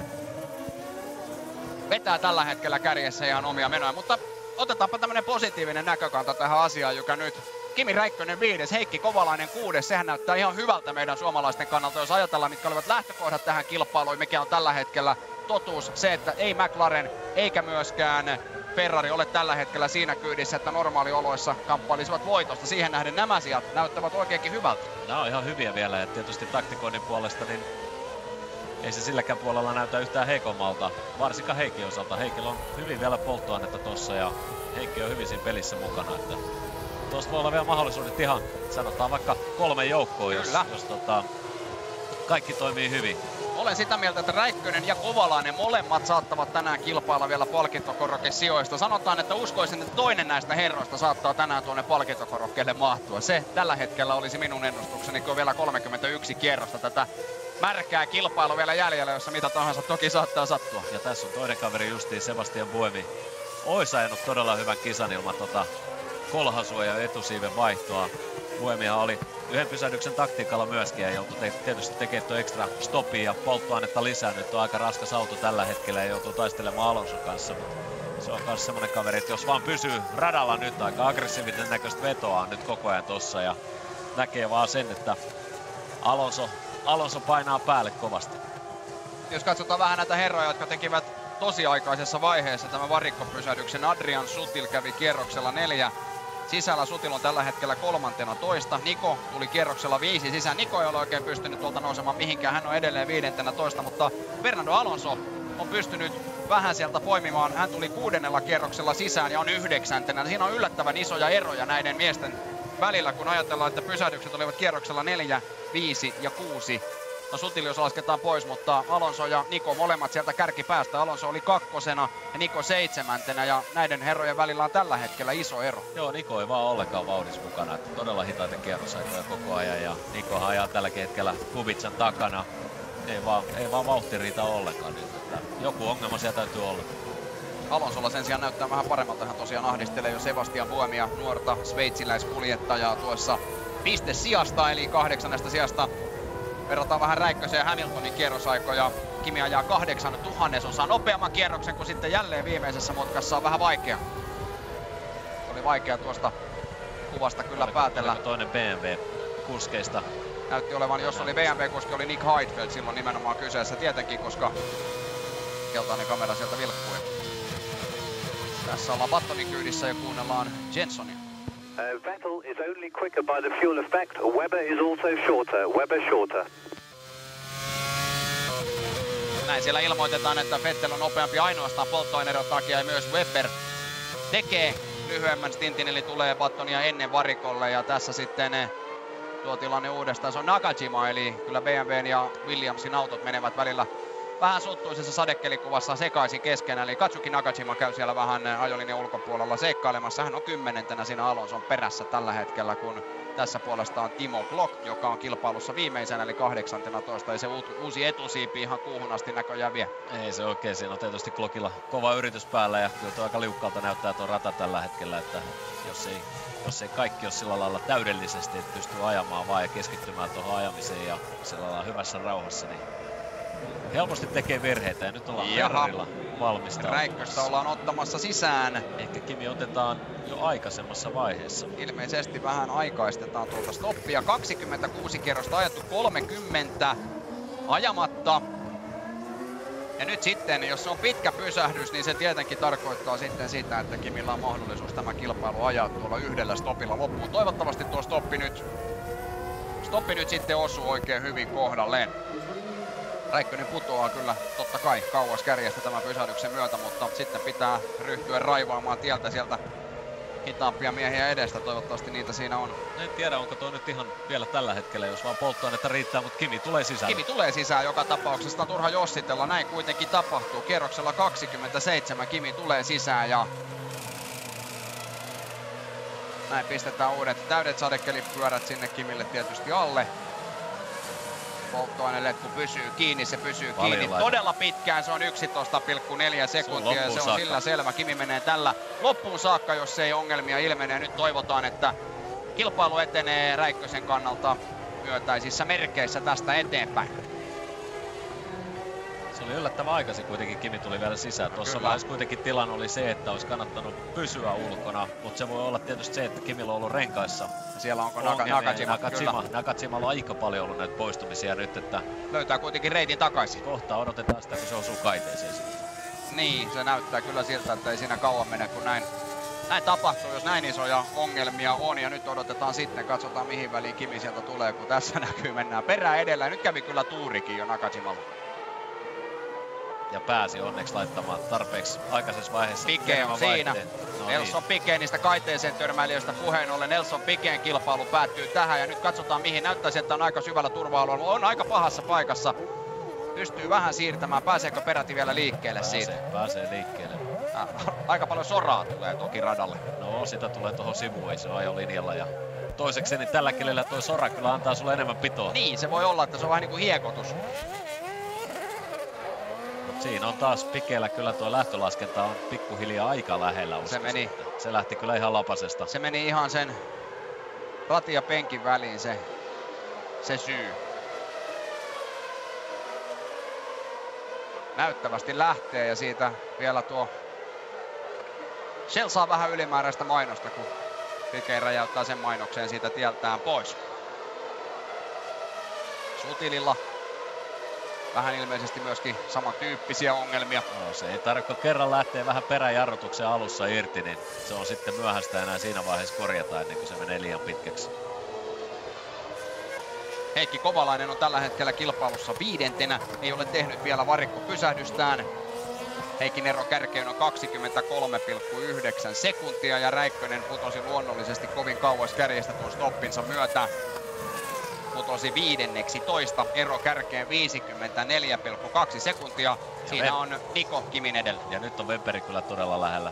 vetää tällä hetkellä kärjessä ihan omia menoja, mutta otetaanpa tämmönen positiivinen näkökanta tähän asiaan, joka nyt Kimi Räikkönen viides, Heikki Kovalainen kuudes. Sehän näyttää ihan hyvältä meidän suomalaisten kannalta, jos ajatellaan, mitkä olivat lähtökohdat tähän kilpailuun, mikä on tällä hetkellä totuus. Se, että ei McLaren eikä myöskään Ferrari ole tällä hetkellä siinä kyydissä, että normaalioloissa kamppailisivat voitosta. Siihen nähden nämä sijat näyttävät oikeinkin hyvältä. Nämä on ihan hyviä vielä ja tietysti taktikoinnin puolesta niin ei se silläkään puolella näytä yhtään heikommalta, varsinkaan Heikin osalta. Heikillä on hyvin vielä polttoainetta tossa ja Heikki on hyvin siinä pelissä mukana. Että tuosta voi olla vielä mahdollisuudet ihan, sanotaan vaikka kolme joukkoa, jos, jos tota, kaikki toimii hyvin. Olen sitä mieltä, että Räikkönen ja Kovalainen molemmat saattavat tänään kilpailla vielä sijoista. Sanotaan, että uskoisin, että toinen näistä herroista saattaa tänään tuonne palkintokorokkeelle mahtua. Se tällä hetkellä olisi minun ennustukseni, kun on vielä 31 kierrosta tätä märkää kilpailu vielä jäljellä, jossa mitä tahansa toki saattaa sattua. Ja tässä on toinen kaveri justiin Sebastian Buemi. Ois ajanut todella hyvän kisan ilman tota kolhasua ja etusiiven vaihtoa. Buemia oli yhden pysähdyksen taktiikalla myöskin ja joutui te- tietysti tekemään tuo ekstra stopia ja polttoainetta lisää. Nyt on aika raskas auto tällä hetkellä ja joutuu taistelemaan Alonson kanssa. Se on myös semmonen kaveri, että jos vaan pysyy radalla nyt aika aggressiivinen näköistä vetoa nyt koko ajan tossa ja näkee vaan sen, että Alonso Alonso painaa päälle kovasti. Jos katsotaan vähän näitä herroja, jotka tekivät tosiaikaisessa vaiheessa tämän varikkopysähdyksen. Adrian Sutil kävi kierroksella neljä sisällä. Sutil on tällä hetkellä kolmantena toista. Niko tuli kierroksella viisi sisään. Niko ei ole oikein pystynyt tuolta nousemaan mihinkään. Hän on edelleen viidentenä toista, mutta Fernando Alonso on pystynyt vähän sieltä poimimaan. Hän tuli kuudennella kierroksella sisään ja on yhdeksäntenä. Siinä on yllättävän isoja eroja näiden miesten välillä, kun ajatellaan, että pysähdykset olivat kierroksella 4, 5 ja 6. No Sutili jos lasketaan pois, mutta Alonso ja Niko molemmat sieltä kärkipäästä. Alonso oli kakkosena ja Niko seitsemäntenä ja näiden herrojen välillä on tällä hetkellä iso ero. Joo, Niko ei vaan ollenkaan vauhdissa mukana. Että todella hitaita kierrosaikoja koko ajan ja Niko ajaa tällä hetkellä Kubitsan takana. Ei vaan, ei vaan vauhti riitä ollenkaan nyt. Että joku ongelma siellä täytyy olla. Alonsolla sen sijaan näyttää vähän paremmalta. Hän tosiaan ahdistelee jo Sebastian Buemia, nuorta sveitsiläiskuljettajaa tuossa piste sijasta, eli kahdeksannesta sijasta. Verrataan vähän Räikkösen ja Hamiltonin kierrosaikoja. Kimi ajaa kahdeksan tuhannesosaa nopeamman kierroksen kuin sitten jälleen viimeisessä mutkassa on vähän vaikea. Oli vaikea tuosta kuvasta kyllä Oliko- päätellä. oliko toinen BMW kuskeista. Näytti olevan, jos oli BMW-kuski, oli Nick Heidfeld silloin nimenomaan kyseessä tietenkin, koska keltainen kamera sieltä vilkkui. Tässä ollaan Battonin kyydissä ja kuunnellaan Jensonia. Uh, Vettel is only quicker by the fuel effect. Webber is also shorter. Webber shorter. Näin siellä ilmoitetaan, että Vettel on nopeampi ainoastaan polttoaineeron takia ja myös Webber tekee lyhyemmän stintin, eli tulee Battonia ennen varikolle ja tässä sitten eh, tuo tilanne uudestaan. Se on Nakajima, eli kyllä BMWn ja Williamsin autot menevät välillä vähän suttuisessa sadekelikuvassa sekaisin keskenään. Eli Katsuki Nakajima käy siellä vähän ajolinjan ulkopuolella seikkailemassa. Hän on kymmenentenä siinä Alonson perässä tällä hetkellä, kun tässä puolestaan Timo Glock, joka on kilpailussa viimeisenä, eli 18. Ja se uusi etusiipi ihan kuuhun asti näköjään vie. Ei se oikein, siinä on tietysti Glockilla kova yritys päällä ja kyllä aika liukkaalta näyttää tuo rata tällä hetkellä, että jos ei, jos ei kaikki ole sillä lailla täydellisesti, että pystyy ajamaan vaan ja keskittymään tuohon ajamiseen ja sillä lailla hyvässä rauhassa, niin helposti tekee virheitä ja nyt ollaan. Ferrarilla valmista. Räikköstä ollaan ottamassa sisään. Ehkä Kimi otetaan jo aikaisemmassa vaiheessa. Ilmeisesti vähän aikaistetaan tuolta stoppia. 26 kierrosta ajettu 30 ajamatta. Ja nyt sitten, jos se on pitkä pysähdys, niin se tietenkin tarkoittaa sitten sitä, että Kimillä on mahdollisuus tämä kilpailu ajaa tuolla yhdellä stopilla loppuun. Toivottavasti tuo stoppi nyt, stoppi nyt sitten osuu oikein hyvin kohdalleen. Räikkönen putoaa kyllä totta kai kauas kärjestä tämän pysähdyksen myötä, mutta sitten pitää ryhtyä raivaamaan tieltä sieltä hitaampia miehiä edestä. Toivottavasti niitä siinä on. En tiedä, onko tuo nyt ihan vielä tällä hetkellä, jos vaan polttoainetta riittää, mutta Kimi tulee sisään. Kimi tulee sisään joka tapauksessa. Turha jossitella. Näin kuitenkin tapahtuu. Kierroksella 27 Kimi tulee sisään ja näin pistetään uudet täydet sadekelipyörät sinne Kimille tietysti alle. Polttoaineletku pysyy kiinni, se pysyy Paljon kiinni laita. todella pitkään. Se on 11,4 sekuntia ja loppuun se on saakka. sillä selvä. Kimi menee tällä loppuun saakka, jos ei ongelmia ilmene. Ja nyt toivotaan, että kilpailu etenee Räikkösen kannalta myötäisissä merkeissä tästä eteenpäin. Se oli yllättävän aikaisin kuitenkin Kimi tuli vielä sisään. Tuossa vaiheessa kuitenkin tilanne oli se, että olisi kannattanut pysyä ulkona, mutta se voi olla tietysti se, että Kimillä on ollut renkaissa Siellä onko Naka. Nakajima? Nakajima, Kyllä. Nakajimalla on aika paljon ollut näitä poistumisia nyt, että Löytää kuitenkin reitin takaisin. kohta odotetaan sitä, kun se osuu kaiteeseen sitten. Niin, se näyttää kyllä siltä, että ei siinä kauan mene, kun näin, näin tapahtuu, jos näin isoja ongelmia on. Ja nyt odotetaan sitten, katsotaan mihin väliin Kimi sieltä tulee, kun tässä näkyy, mennään perään edellä. Ja nyt kävi kyllä tuurikin jo Nakajimalla. Ja pääsi onneksi laittamaan tarpeeksi aikaisessa vaiheessa. Pike on siinä. No Nelson Pike niistä kaiteeseen törmäilijöistä puheen ollen. Nelson Pikeen kilpailu päättyy tähän ja nyt katsotaan mihin. Näyttäisi, että on aika syvällä turva-alueella. On aika pahassa paikassa. Pystyy vähän siirtämään. Pääseekö peräti vielä liikkeelle Pääsee, siitä? pääsee liikkeelle. Äh, Aika paljon soraa tulee toki radalle. No sitä tulee tuohon sivuun, ei se ole ajolinjalla. Ja toiseksi niin tällä kelillä toi sora kyllä antaa sulle enemmän pitoa. Niin, se voi olla, että se on vähän niin kuin hiekotus. Siinä on taas Pikeellä kyllä tuo lähtölaskenta on pikkuhiljaa aika lähellä. Se meni. Se lähti kyllä ihan lapasesta. Se meni ihan sen ratin ja penkin väliin se, se syy. Näyttävästi lähtee ja siitä vielä tuo Shell saa vähän ylimääräistä mainosta, kun Pike räjäyttää sen mainokseen siitä tieltään pois. Sutililla vähän ilmeisesti myöskin samantyyppisiä ongelmia. No, se ei tarvitse, kun kerran lähtee vähän peräjarrutuksen alussa irti, niin se on sitten myöhäistä enää siinä vaiheessa korjata ennen kuin se menee liian pitkäksi. Heikki Kovalainen on tällä hetkellä kilpailussa viidentenä. Ei ole tehnyt vielä varikkopysähdystään. Heikin ero kärkeen on 23,9 sekuntia ja Räikkönen putosi luonnollisesti kovin kauas kärjestä tuon stoppinsa myötä. Putosi viidenneksi toista, ero kärkeen 54,2 sekuntia. Siinä Web- on Niko Kimin edellä. Ja nyt on Weberi kyllä todella lähellä.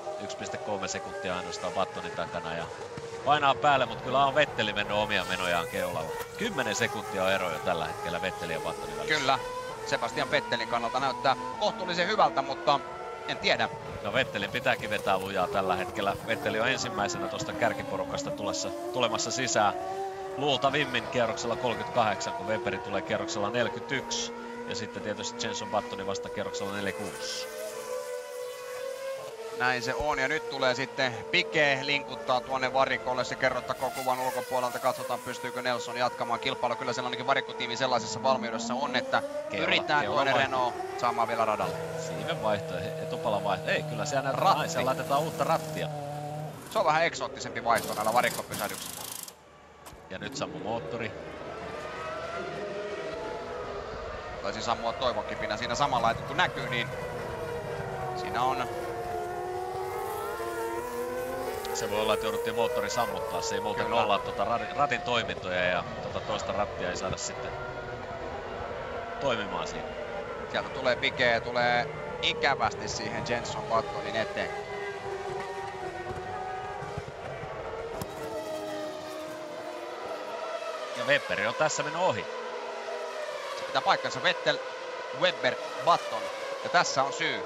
1,3 sekuntia ainoastaan Battonin takana ja painaa päälle, mutta kyllä on Vetteli mennyt omia menojaan keulalla. 10 sekuntia on ero jo tällä hetkellä Vettelin ja Battonin välissä. Kyllä, Sebastian Vettelin kannalta näyttää kohtuullisen hyvältä, mutta en tiedä. No Vettelin pitääkin vetää lujaa tällä hetkellä. Vetteli on ensimmäisenä tuosta kärkiporukasta tulessa, tulemassa sisään. Luultavimmin kierroksella 38, kun Weberi tulee kierroksella 41. Ja sitten tietysti Jenson Buttoni vasta kierroksella 46. Näin se on, ja nyt tulee sitten Pike linkuttaa tuonne varikolle. Se kerrottakoon kuvan ulkopuolelta. Katsotaan, pystyykö Nelson jatkamaan kilpailua. Kyllä sellainenkin varikkotiimi sellaisessa valmiudessa on, että Keula, yritetään keula tuonne vai- Renault saamaan vielä radalle. Siiven vaihto, etupala vaihto. Ei, kyllä siellä Ratti. Siellä laitetaan uutta rattia. Se on vähän eksoottisempi vaihto näillä varikkopysähdyksillä. Ja nyt sammu moottori. Taisin sammua toivokipinä siinä samalla, että kun näkyy, niin siinä on Se voi olla, että jouduttiin moottori sammuttaa. Se ei muuten Kyllä. nollaa tota ratin, toimintoja ja tota toista rattia ei saada sitten toimimaan siinä. Sieltä tulee Pike ja tulee ikävästi siihen Jenson Buttonin eteen. Webberi on tässä mennyt ohi. Se pitää paikkansa Vettel, Webber, Button. Ja tässä on syy.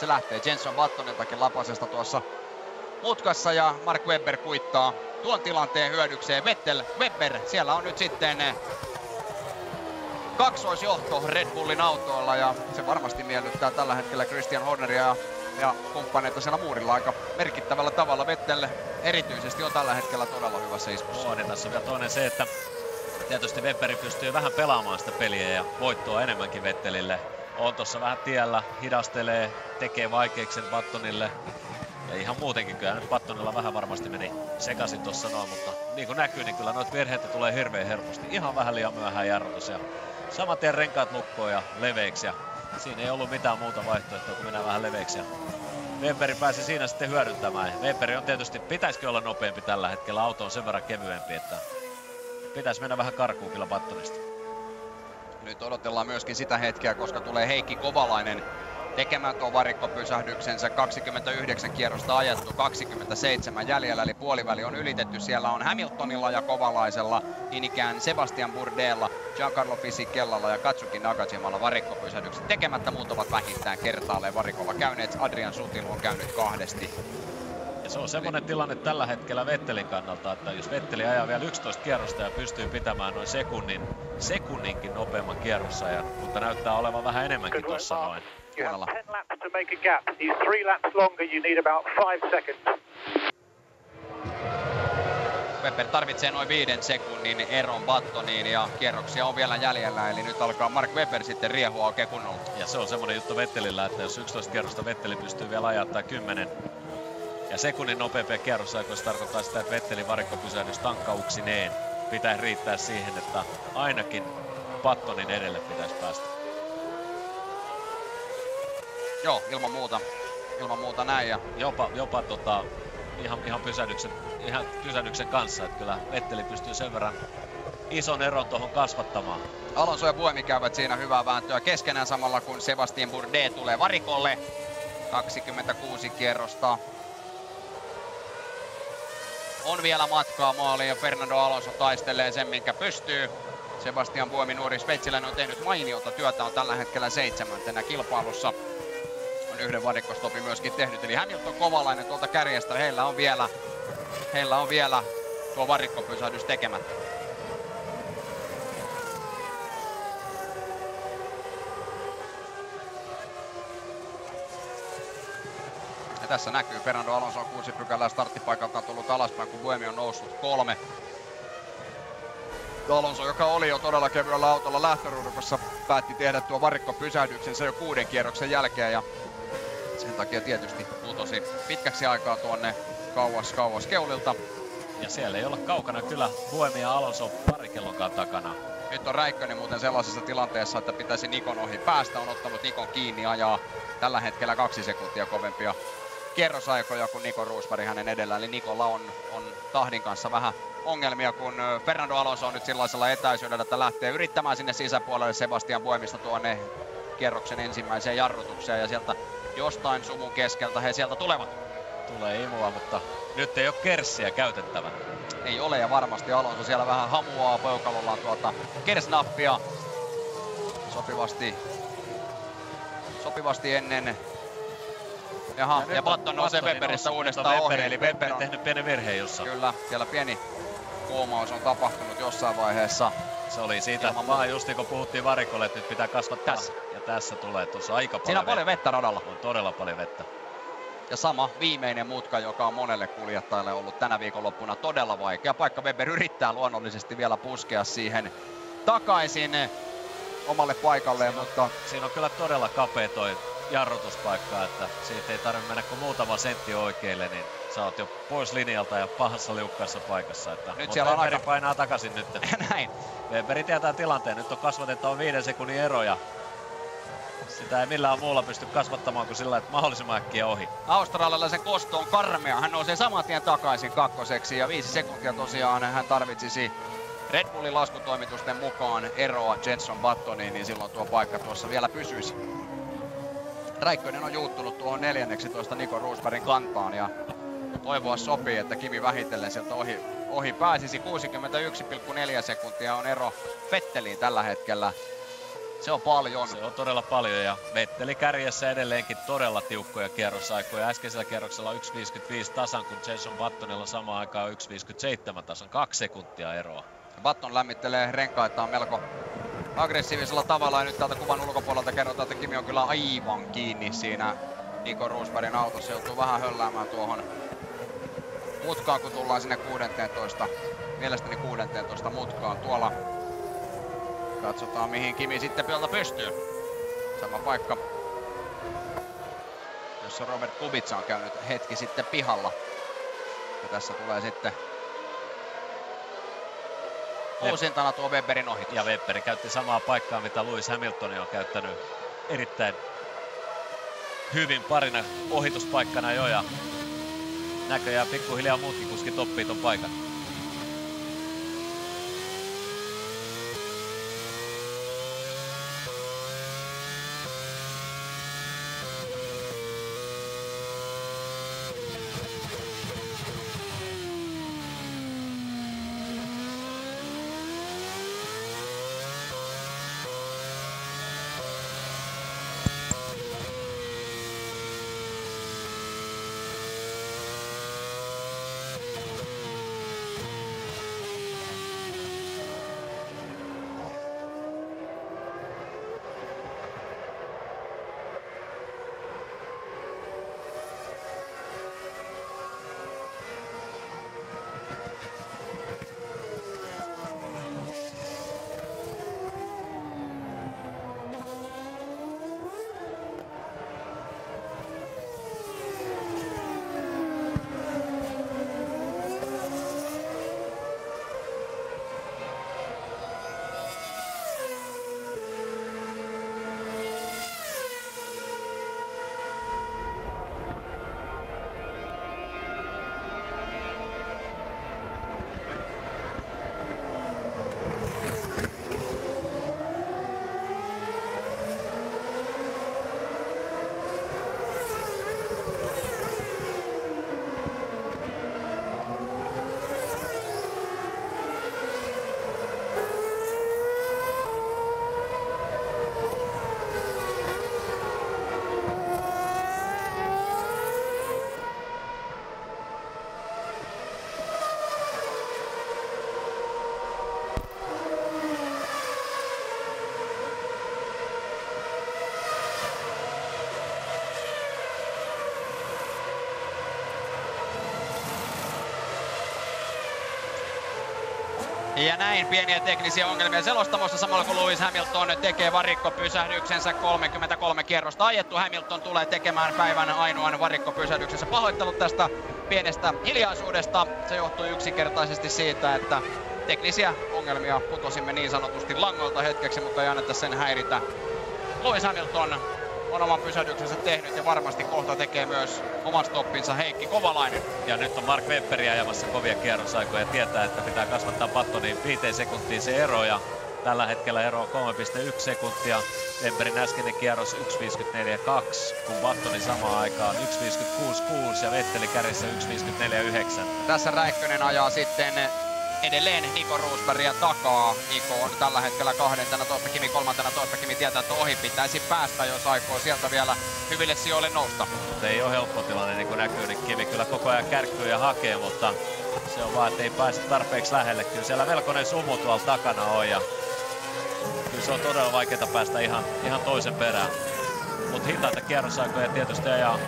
Se lähtee Jenson Buttoniltakin lapasesta tuossa mutkassa ja Mark Webber kuittaa tuon tilanteen hyödykseen. Vettel, Webber, siellä on nyt sitten eh, kaksoisjohto Red Bullin autoilla ja se varmasti miellyttää tällä hetkellä Christian Horneria ja, ja kumppaneita siellä muurilla aika merkittävällä tavalla. Vettel erityisesti on tällä hetkellä todella hyvässä iskussa. On, ja tässä on vielä toinen se, että tietysti Webberi pystyy vähän pelaamaan sitä peliä ja voittoa enemmänkin Vettelille. On tossa vähän tiellä, hidastelee, tekee vaikeiksi sen Battonille. Ja ihan muutenkin kyllä nyt Battonilla vähän varmasti meni sekaisin tuossa noin, mutta niin kuin näkyy, niin kyllä noita virheitä tulee hirveän helposti. Ihan vähän liian myöhään jarrutus ja saman tien renkaat lukkoon ja leveiksi ja siinä ei ollut mitään muuta vaihtoehtoa kuin mennä vähän leveiksi ja Weberi pääsi siinä sitten hyödyntämään. Weberi on tietysti, pitäisikö olla nopeampi tällä hetkellä, auto on sen verran kevyempi, että pitäisi mennä vähän karkuun kyllä Battonista. Nyt odotellaan myöskin sitä hetkeä, koska tulee Heikki Kovalainen tekemään tuon varikkopysähdyksensä. 29 kierrosta ajettu, 27 jäljellä, eli puoliväli on ylitetty. Siellä on Hamiltonilla ja Kovalaisella, niin ikään Sebastian Burdella, Giancarlo Fisikellalla ja Katsuki Nagajimalla varikkopysähdykset tekemättä. Muut ovat vähintään kertaalleen varikolla käyneet. Adrian Sutilu on käynyt kahdesti. Se on semmoinen tilanne tällä hetkellä Vettelin kannalta, että jos Vetteli ajaa vielä 11 kierrosta ja pystyy pitämään noin sekunnin, sekunninkin nopeamman kierrosajan, mutta näyttää olevan vähän enemmänkin tuossa noin. You have 10 laps to make a gap. He's three laps longer. You need about five seconds. Webber tarvitsee noin viiden sekunnin eron Battoniin ja kierroksia on vielä jäljellä, eli nyt alkaa Mark Webber sitten riehua oikein kunnolla. Ja se on semmonen juttu Vettelillä, että jos 11 kierrosta Vetteli pystyy vielä ajaa tai 10 ja sekunnin nopeampia kierrosaikoja, se tarkoittaa sitä, että Vettelin varikkopysähdys tankkauksineen pitäisi riittää siihen, että ainakin Pattonin edelle pitäisi päästä. Joo, ilman muuta. Ilman muuta näin. Ja Jopa, jopa tota, ihan, ihan, pysähdyksen, ihan pysähdyksen kanssa, että kyllä Vetteli pystyy sen verran ison eron tuohon kasvattamaan. Alonso ja Buemi käyvät siinä hyvää vääntöä keskenään samalla kun Sebastian Bourdais tulee varikolle. 26 kierrosta. On vielä matkaa maaliin ja Fernando Alonso taistelee sen minkä pystyy. Sebastian Buemi nuori sveitsiläinen on tehnyt mainiota työtä, on tällä hetkellä seitsemäntenä kilpailussa. On yhden varikkostopin myöskin tehnyt, eli Hamilton kovalainen tuolta kärjestä. Heillä on vielä, heillä on vielä tuo varikkopysähdys tekemättä. Tässä näkyy Fernando Alonso on kuusi pykälää starttipaikalta tullut alaspäin, kun Buemi on noussut kolme. Alonso, joka oli jo todella kevyellä autolla lähtöruudukossa, päätti tehdä tuo varikkopysähdyksensä jo kuuden kierroksen jälkeen ja sen takia tietysti putosi pitkäksi aikaa tuonne kauas kauas keulilta. Ja siellä ei olla kaukana kyllä Buemi ja Alonso parikellonkaan takana. Nyt on Räikkönen muuten sellaisessa tilanteessa, että pitäisi Nikon ohi päästä. On ottanut Nikon kiinni ajaa tällä hetkellä kaksi sekuntia kovempia kierrosaikoja kuin Niko Roosberg hänen edellään. Eli Nikolla on, on tahdin kanssa vähän ongelmia, kun Fernando Alonso on nyt sellaisella etäisyydellä, että lähtee yrittämään sinne sisäpuolelle Sebastian Buemista tuonne kierroksen ensimmäiseen jarrutukseen ja sieltä jostain sumun keskeltä he sieltä tulevat. Tulee imua, mutta nyt ei ole kerssiä käytettävä. Ei ole ja varmasti Alonso siellä vähän hamuaa peukalollaan tuota kersnappia sopivasti sopivasti ennen Jaha, ja, ja Button nousee Webberissä uudestaan ohi, eli Webber on tehnyt pienen virheen jossain. Kyllä, siellä pieni, koomaus on tapahtunut jossain vaiheessa. Se oli siitä vaan just niin kun puhuttiin varikolle, että nyt pitää kasvattaa. Tässä. Ja tässä tulee tuossa aika paljon Siinä on paljon vettä radalla. On todella paljon vettä. Ja sama viimeinen mutka, joka on monelle kuljettajalle ollut tänä viikonloppuna todella vaikea paikka. Weber yrittää luonnollisesti vielä puskea siihen takaisin omalle paikalleen, Siinä on- mutta Siinä on kyllä todella kapea toi jarrutuspaikka, että siitä ei tarvitse mennä kuin muutama sentti oikeille, niin sä oot jo pois linjalta ja pahassa liukkaassa paikassa. Että, mutta siellä on Weberi aika- painaa takaisin nyt. näin. Weberi tietää tilanteen. Nyt on kasvatettava viiden sekunnin ero ja sitä ei millään muulla pysty kasvattamaan kuin sillä, että mahdollisimman äkkiä ohi. australialaisen kosto on karmea. Hän nousee saman tien takaisin kakkoseksi ja viisi sekuntia tosiaan hän tarvitsisi Red Bullin laskutoimitusten mukaan eroa Jenson Buttoniin, niin silloin tuo paikka tuossa vielä pysyisi. Räikkönen on juuttunut tuohon 14 Niko Roosbergin kantaan ja toivoa sopii, että Kimi vähitellen sieltä ohi, ohi pääsisi. 61,4 sekuntia on ero Fetteliin tällä hetkellä. Se on paljon. Se on todella paljon ja Vetteli kärjessä edelleenkin todella tiukkoja kierrosaikoja. Äskeisellä kierroksella 1.55 tasan, kun Jason Buttonilla samaan aikaan 1.57 tasan. Kaksi sekuntia eroa. Button lämmittelee renkaitaan melko aggressiivisella tavalla ja nyt täältä kuvan ulkopuolelta kerrotaan, että Kimi on kyllä aivan kiinni siinä Niko Roosbergin autossa. Joutuu vähän hölläämään tuohon mutkaan, kun tullaan sinne 16, mielestäni 16 mutkaan. Tuolla katsotaan mihin Kimi sitten piolta pystyy. Sama paikka, jossa Robert Kubica on käynyt hetki sitten pihalla. Ja tässä tulee sitten uusintana tuo Weberin ohitus. Ja Weber käytti samaa paikkaa, mitä Lewis Hamilton on käyttänyt erittäin hyvin parina ohituspaikkana jo ja näköjään pikkuhiljaa muutkin kuskit oppii ton paikan. Ja näin pieniä teknisiä ongelmia selostamossa samalla kun Lewis Hamilton tekee varikkopysähdyksensä 33 kierrosta ajettu. Hamilton tulee tekemään päivän ainoan varikkopysähdyksensä. Pahoittelut tästä pienestä hiljaisuudesta. Se johtuu yksinkertaisesti siitä, että teknisiä ongelmia putosimme niin sanotusti langolta hetkeksi, mutta ei anneta sen häiritä. Lewis Hamilton on oman pysähdyksensä tehnyt ja varmasti kohta tekee myös oman stoppinsa Heikki Kovalainen. Ja nyt on Mark Webberi ajamassa kovia kierrosaikoja ja tietää, että pitää kasvattaa Battoniin 5 sekuntiin se ero ja tällä hetkellä ero on 3,1 sekuntia. Webberin äskeinen kierros 1.54.2, kun Battoni samaan aikaan 1.56.6 ja Vetteli kärjessä 1.54.9. Tässä Räikkönen ajaa sitten edelleen Niko Roosbergia takaa. Niko on tällä hetkellä 12, Kimi 13, Kimi tietää, että ohi pitäisi päästä, jos aikoo sieltä vielä hyville sijoille nousta. Mutta ei ole helppo tilanne, niin kuin näkyy, niin Kimi kyllä koko ajan kärkkyy ja hakee, mutta se on vaan, että ei pääse tarpeeksi lähelle. Kyllä siellä melkoinen sumu tuolla takana on ja kyllä se on todella vaikeaa päästä ihan, ihan toisen perään. Mutta hitaita kierrosaikoja tietysti ajaa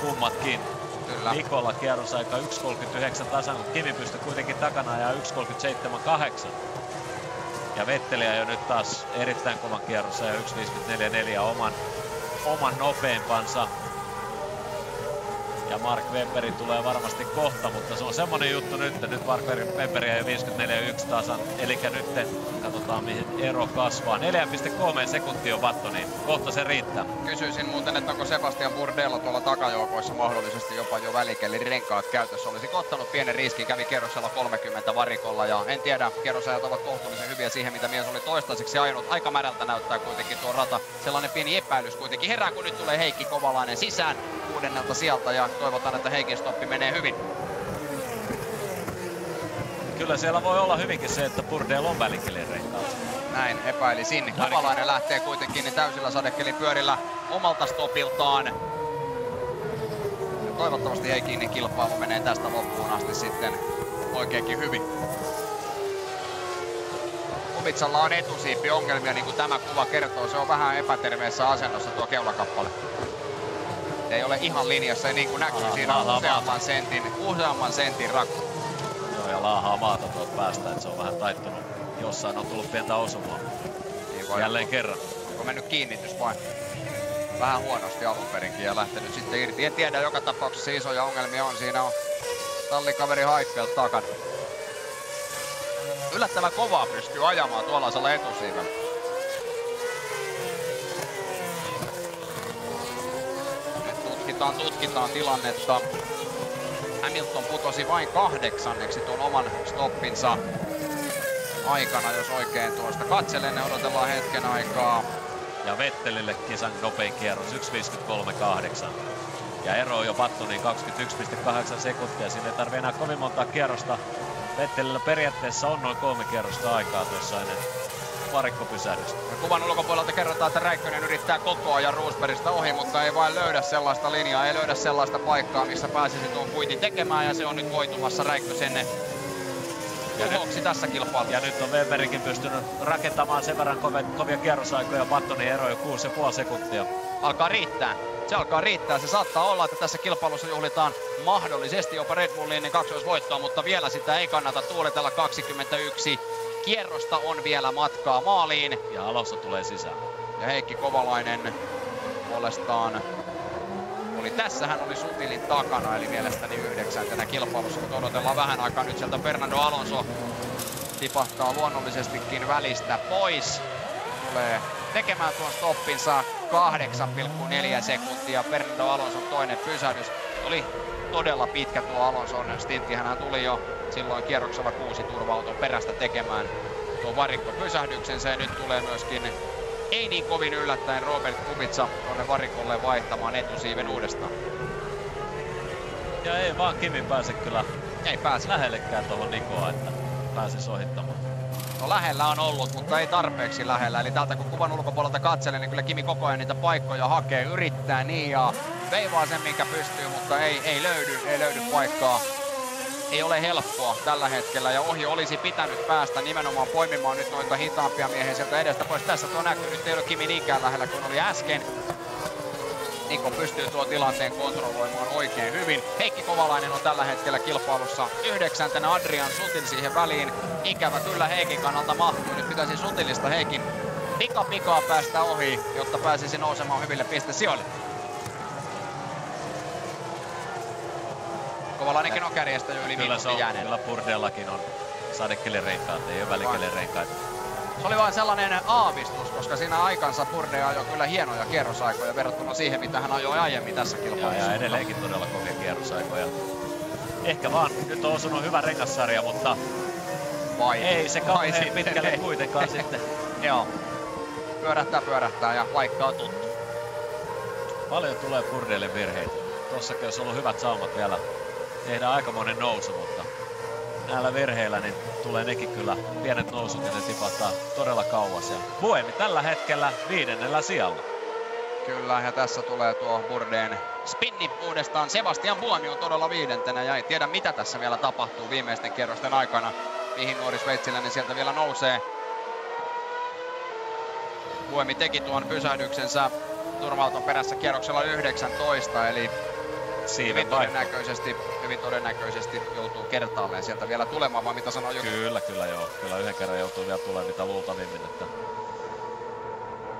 kummatkin. Kyllä. Nikolla kierrosaika 1.39 tasan, kun Kimi pystyi kuitenkin takana ja 1.37.8. Ja Vetteli jo nyt taas erittäin kovan kierrossa ja 1.54.4 oman, oman nopeimpansa. Ja Mark Weberi tulee varmasti kohta, mutta se on semmonen juttu nyt, että nyt Mark Weberi jo 54.1 tasan. Eli nyt katsotaan mihin ero kasvaa. 4,3 sekuntia on vatto, niin kohta se riittää. Kysyisin muuten, että onko Sebastian Burdello tuolla takajoukoissa mahdollisesti jopa jo välikeli renkaat käytössä. Olisi ottanut pienen riskin, kävi kerroksella 30 varikolla ja en tiedä, kerrosajat ovat kohtuullisen hyviä siihen, mitä mies oli toistaiseksi ainut. Aika märältä näyttää kuitenkin tuo rata. Sellainen pieni epäilys kuitenkin herää, kun nyt tulee Heikki Kovalainen sisään kuudennelta sieltä ja toivotaan, että Heikin stoppi menee hyvin. Kyllä siellä voi olla hyvinkin se, että Burdell on välikelin renkaat. Näin epäilisin. Kovalainen lähtee kuitenkin niin täysillä sadekelin pyörillä omalta stopiltaan. Ja toivottavasti Heikinin kilpailu menee tästä loppuun asti sitten oikeinkin hyvin. Kumitsalla on etusiipi ongelmia, niin kuin tämä kuva kertoo. Se on vähän epäterveessä asennossa tuo keulakappale. Ei ole ihan linjassa, niin kuin näkyy, siinä on useamman sentin, useamman sentin rakku. Joo, ja laahaa maata tuolta päästä, että se on vähän taittunut. Jossain on tullut pientä osumaa. Niin Jälleen kerran. Onko mennyt kiinnitys vai? Vähän huonosti alun perinkin ja lähtenyt sitten irti. En tiedä, joka tapauksessa isoja ongelmia on. Siinä on tallikaveri Haikfeld takana. Yllättävän kovaa pystyy ajamaan tuollaisella etusiivellä. Nyt tutkitaan, tutkitaan tilannetta. Hamilton putosi vain kahdeksanneksi tuon oman stoppinsa aikana, jos oikein tuosta katselen. Odotellaan hetken aikaa. Ja Vettelille kisan nopein kierros 1.53.8. Ja ero on jo Battoniin 21,8 sekuntia. Siinä ei tarvi enää kovin monta kierrosta. Vettelillä periaatteessa on noin kolme kierrosta aikaa tuossa ennen varikkopysähdystä. Ja kuvan ulkopuolelta kerrotaan, että Räikkönen yrittää koko ajan Roosbergista ohi, mutta ei vain löydä sellaista linjaa, ei löydä sellaista paikkaa, missä pääsisi tuon kuitin tekemään ja se on nyt voitumassa Räikkösen ja nyt, tässä kilpailussa. Ja nyt on Weberikin pystynyt rakentamaan sen verran kovia, kovia kierrosaikoja Battonin ero jo 6,5 sekuntia. Alkaa riittää. Se alkaa riittää. Se saattaa olla, että tässä kilpailussa juhlitaan mahdollisesti jopa Red Bullin kaksoisvoittoa, mutta vielä sitä ei kannata tuuletella 21. Kierrosta on vielä matkaa maaliin. Ja Alonso tulee sisään. Ja Heikki Kovalainen puolestaan oli tässä hän oli Sutilin takana, eli mielestäni yhdeksäntenä kilpailussa, kun odotellaan vähän aikaa nyt sieltä Fernando Alonso tipahtaa luonnollisestikin välistä pois. Tulee tekemään tuon stoppinsa 8,4 sekuntia. Fernando Alonson toinen pysähdys. Oli todella pitkä tuo Alonson stintti. Hän tuli jo silloin kierroksella kuusi turva perästä tekemään tuon varikkopysähdyksensä ja nyt tulee myöskin ei niin kovin yllättäen Robert Kubica tuonne varikolle vaihtamaan etusiiven uudestaan. Ja ei vaan Kimi pääse kyllä ei pääse. lähellekään tuohon Nikoa, että pääsisi ohittamaan. No lähellä on ollut, mutta ei tarpeeksi lähellä. Eli täältä kun kuvan ulkopuolelta katselen, niin kyllä Kimi koko ajan niitä paikkoja hakee, yrittää niin ja veivaa sen minkä pystyy, mutta ei, ei löydy, ei löydy paikkaa ei ole helppoa tällä hetkellä ja ohi olisi pitänyt päästä nimenomaan poimimaan nyt noita hitaampia miehiä sieltä edestä pois. Tässä tuo näkyy, nyt ei ole Kimi niinkään lähellä kuin oli äsken. Niko pystyy tuo tilanteen kontrolloimaan oikein hyvin. Heikki Kovalainen on tällä hetkellä kilpailussa yhdeksäntenä Adrian Sutil siihen väliin. Ikävä kyllä Heikin kannalta mahtuu. Nyt pitäisi Sutilista Heikin pika pikaa päästä ohi, jotta pääsisi nousemaan hyville pistesijoille. Kovalainenkin on kärjestä jo yli Kyllä se on, jääneen. kyllä Burdellakin on sadekelirenkaat, ei ole välikelirenkaat. Se oli vain sellainen aavistus, koska siinä aikansa Burde ajoi kyllä hienoja kierrosaikoja verrattuna siihen, mitä hän ajoi aiemmin tässä kilpailussa. Ja, ja edelleenkin todella kovia kierrosaikoja. Ehkä vaan nyt on osunut hyvä rengassarja, mutta vai, ei se kauhean pitkälle ei. kuitenkaan sitten. Joo. Pyörähtää, pyörähtää ja paikka on tuttu. Paljon tulee Burdeille virheitä. Tossakin olisi ollut hyvät saumat vielä tehdään aikamoinen nousu, mutta näillä verheillä, niin tulee nekin kyllä pienet nousut ja ne tipahtaa todella kauas. Ja Buemi tällä hetkellä viidennellä sijalla. Kyllä, ja tässä tulee tuo Burdeen spinni uudestaan. Sebastian Buomi on todella viidentenä ja ei tiedä mitä tässä vielä tapahtuu viimeisten kierrosten aikana. Mihin nuori sveitsiläinen sieltä vielä nousee. Buemi teki tuon pysähdyksensä turvauton perässä kierroksella 19, eli hyvin todennäköisesti, hyvin todennäköisesti joutuu kertaalleen sieltä vielä tulemaan, vai mitä sanoo joku? Kyllä, kyllä joo. Kyllä yhden kerran joutuu vielä tulemaan mitä luultavimmin. Että...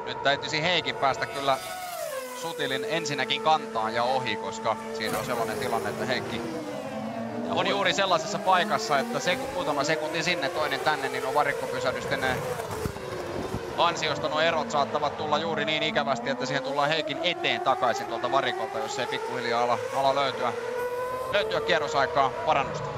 Nyt täytyisi Heikin päästä kyllä Sutilin ensinnäkin kantaan ja ohi, koska siinä on sellainen tilanne, että Heikki on juuri sellaisessa paikassa, että se muutama sekunti sinne, toinen tänne, niin on varikkopysähdysten ansiosta nuo erot saattavat tulla juuri niin ikävästi, että siihen tullaan Heikin eteen takaisin tuolta varikolta, jos ei pikkuhiljaa ala, ala löytyä, löytyä kierrosaikaa parannusta.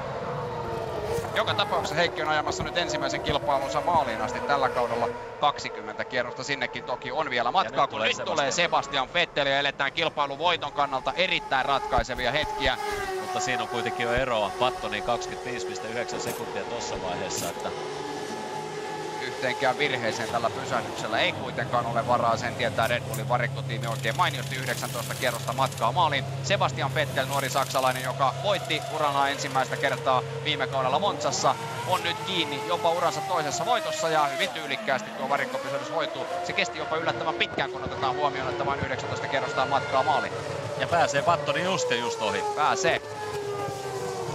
Joka tapauksessa Heikki on ajamassa nyt ensimmäisen kilpailunsa maaliin asti tällä kaudella 20 kierrosta. Sinnekin toki on vielä matkaa, kun nyt tulee Sebastian Vettel ja eletään kilpailun voiton kannalta erittäin ratkaisevia hetkiä. Mutta siinä on kuitenkin jo eroa Pattoniin 25,9 sekuntia tuossa vaiheessa, että yhteenkään virheeseen tällä pysähdyksellä ei kuitenkaan ole varaa, sen tietää Red Bullin varikkotiimi oikein mainiosti 19 kierrosta matkaa maaliin. Sebastian Vettel, nuori saksalainen, joka voitti uranaa ensimmäistä kertaa viime kaudella Montsassa, on nyt kiinni jopa uransa toisessa voitossa ja hyvin tyylikkäästi tuo varikkopysähdys hoituu. Se kesti jopa yllättävän pitkään, kun otetaan huomioon, että vain 19 kerrosta matkaa maaliin. Ja pääsee Pattoni just ja just ohi. Pääsee.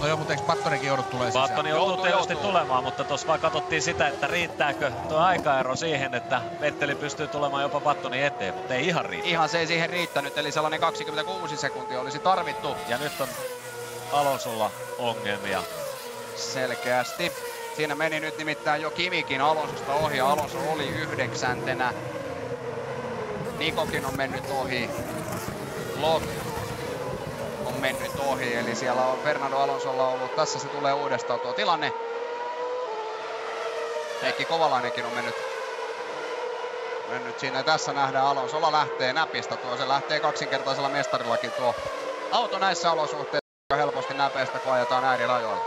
No joo, mutta eikö Pattonikin joudut tulee sisään? Pattoni joutuu tietysti tulemaan, mutta tuossa vaan katsottiin sitä, että riittääkö tuo aikaero siihen, että Vetteli pystyy tulemaan jopa Pattonin eteen, mutta ei ihan riitä. Ihan se ei siihen riittänyt, eli sellainen 26 sekuntia olisi tarvittu. Ja nyt on Alonsolla ongelmia. Selkeästi. Siinä meni nyt nimittäin jo Kimikin Alonsosta ohi, Alonso oli yhdeksäntenä. Nikokin on mennyt ohi. Lok on mennyt ohi, eli siellä on Fernando Alonsolla ollut, tässä se tulee uudestaan tuo tilanne. Heikki Kovalainenkin on mennyt, mennyt siinä. Tässä nähdään Alonsolla lähtee näpistä tuo, se lähtee kaksinkertaisella mestarillakin tuo auto näissä olosuhteissa helposti näpeistä, kun ajetaan äärirajoilla.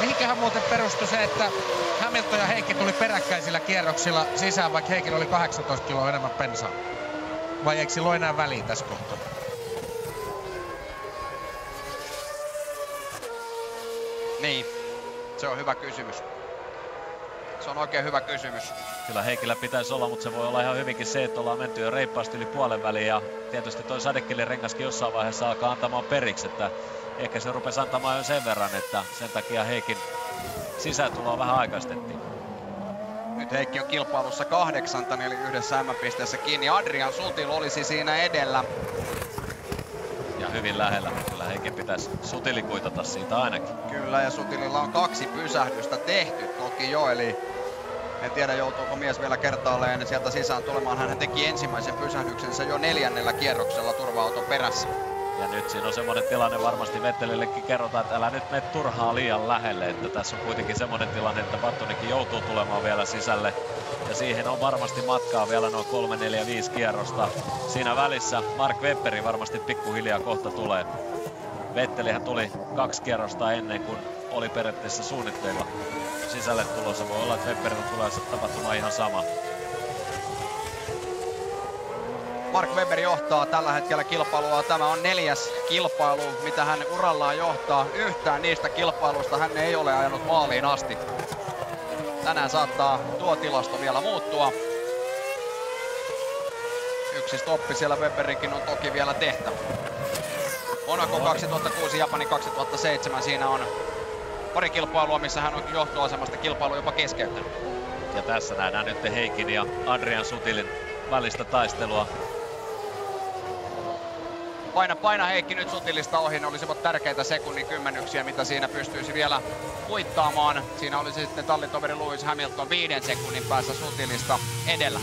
Mihinkähän muuten perustui se, että Hamilton ja Heikki tuli peräkkäisillä kierroksilla sisään, vaikka Heikillä oli 18 kiloa enemmän pensaa? Vai eikö sillä ole enää väliä tässä kohtaa? Niin, se on hyvä kysymys. Se on oikein hyvä kysymys. Kyllä Heikillä pitäisi olla, mutta se voi olla ihan hyvinkin se, että ollaan menty jo reippaasti yli puolen väliin ja tietysti toi rengaskin jossain vaiheessa alkaa antamaan periksi, että ehkä se rupesi antamaan jo sen verran, että sen takia Heikin sisääntuloa vähän aikaistettiin. Nyt Heikki on kilpailussa kahdeksantani, eli yhdessä M-pisteessä kiinni. Adrian Sutil olisi siinä edellä ja hyvin lähellä. Heikin pitäisi Sutili kuitata siitä ainakin. Kyllä, ja Sutililla on kaksi pysähdystä tehty toki jo, eli en tiedä joutuuko mies vielä kertaalleen sieltä sisään tulemaan. Hän teki ensimmäisen pysähdyksensä jo neljännellä kierroksella turva-auton perässä. Ja nyt siinä on semmoinen tilanne, varmasti Vettelillekin kerrotaan, että älä nyt mene turhaa liian lähelle. Että tässä on kuitenkin semmoinen tilanne, että Battonikin joutuu tulemaan vielä sisälle. Ja siihen on varmasti matkaa vielä noin 3, 4, 5 kierrosta. Siinä välissä Mark Webberi varmasti pikkuhiljaa kohta tulee. Vettelihän tuli kaksi kierrosta ennen kuin oli periaatteessa suunnitteilla sisälle tulossa. Voi olla, että Webberillä tulee tapahtumaan ihan sama. Mark Webber johtaa tällä hetkellä kilpailua. Tämä on neljäs kilpailu, mitä hän urallaan johtaa. Yhtään niistä kilpailuista hän ei ole ajanut maaliin asti. Tänään saattaa tuo tilasto vielä muuttua. Yksi stoppi siellä Webberinkin on toki vielä tehtävä. Monaco 2006, Japani 2007. Siinä on pari kilpailua, missä hän on johtoasemasta kilpailu jopa keskeyttänyt. Ja tässä nähdään nyt Heikin ja Adrian Sutilin välistä taistelua paina, paina Heikki nyt Sutilista ohi, ne olisivat tärkeitä sekunnin kymmenyksiä, mitä siinä pystyisi vielä kuittaamaan. Siinä olisi sitten tallitoveri Lewis Hamilton viiden sekunnin päässä Sutilista edellä.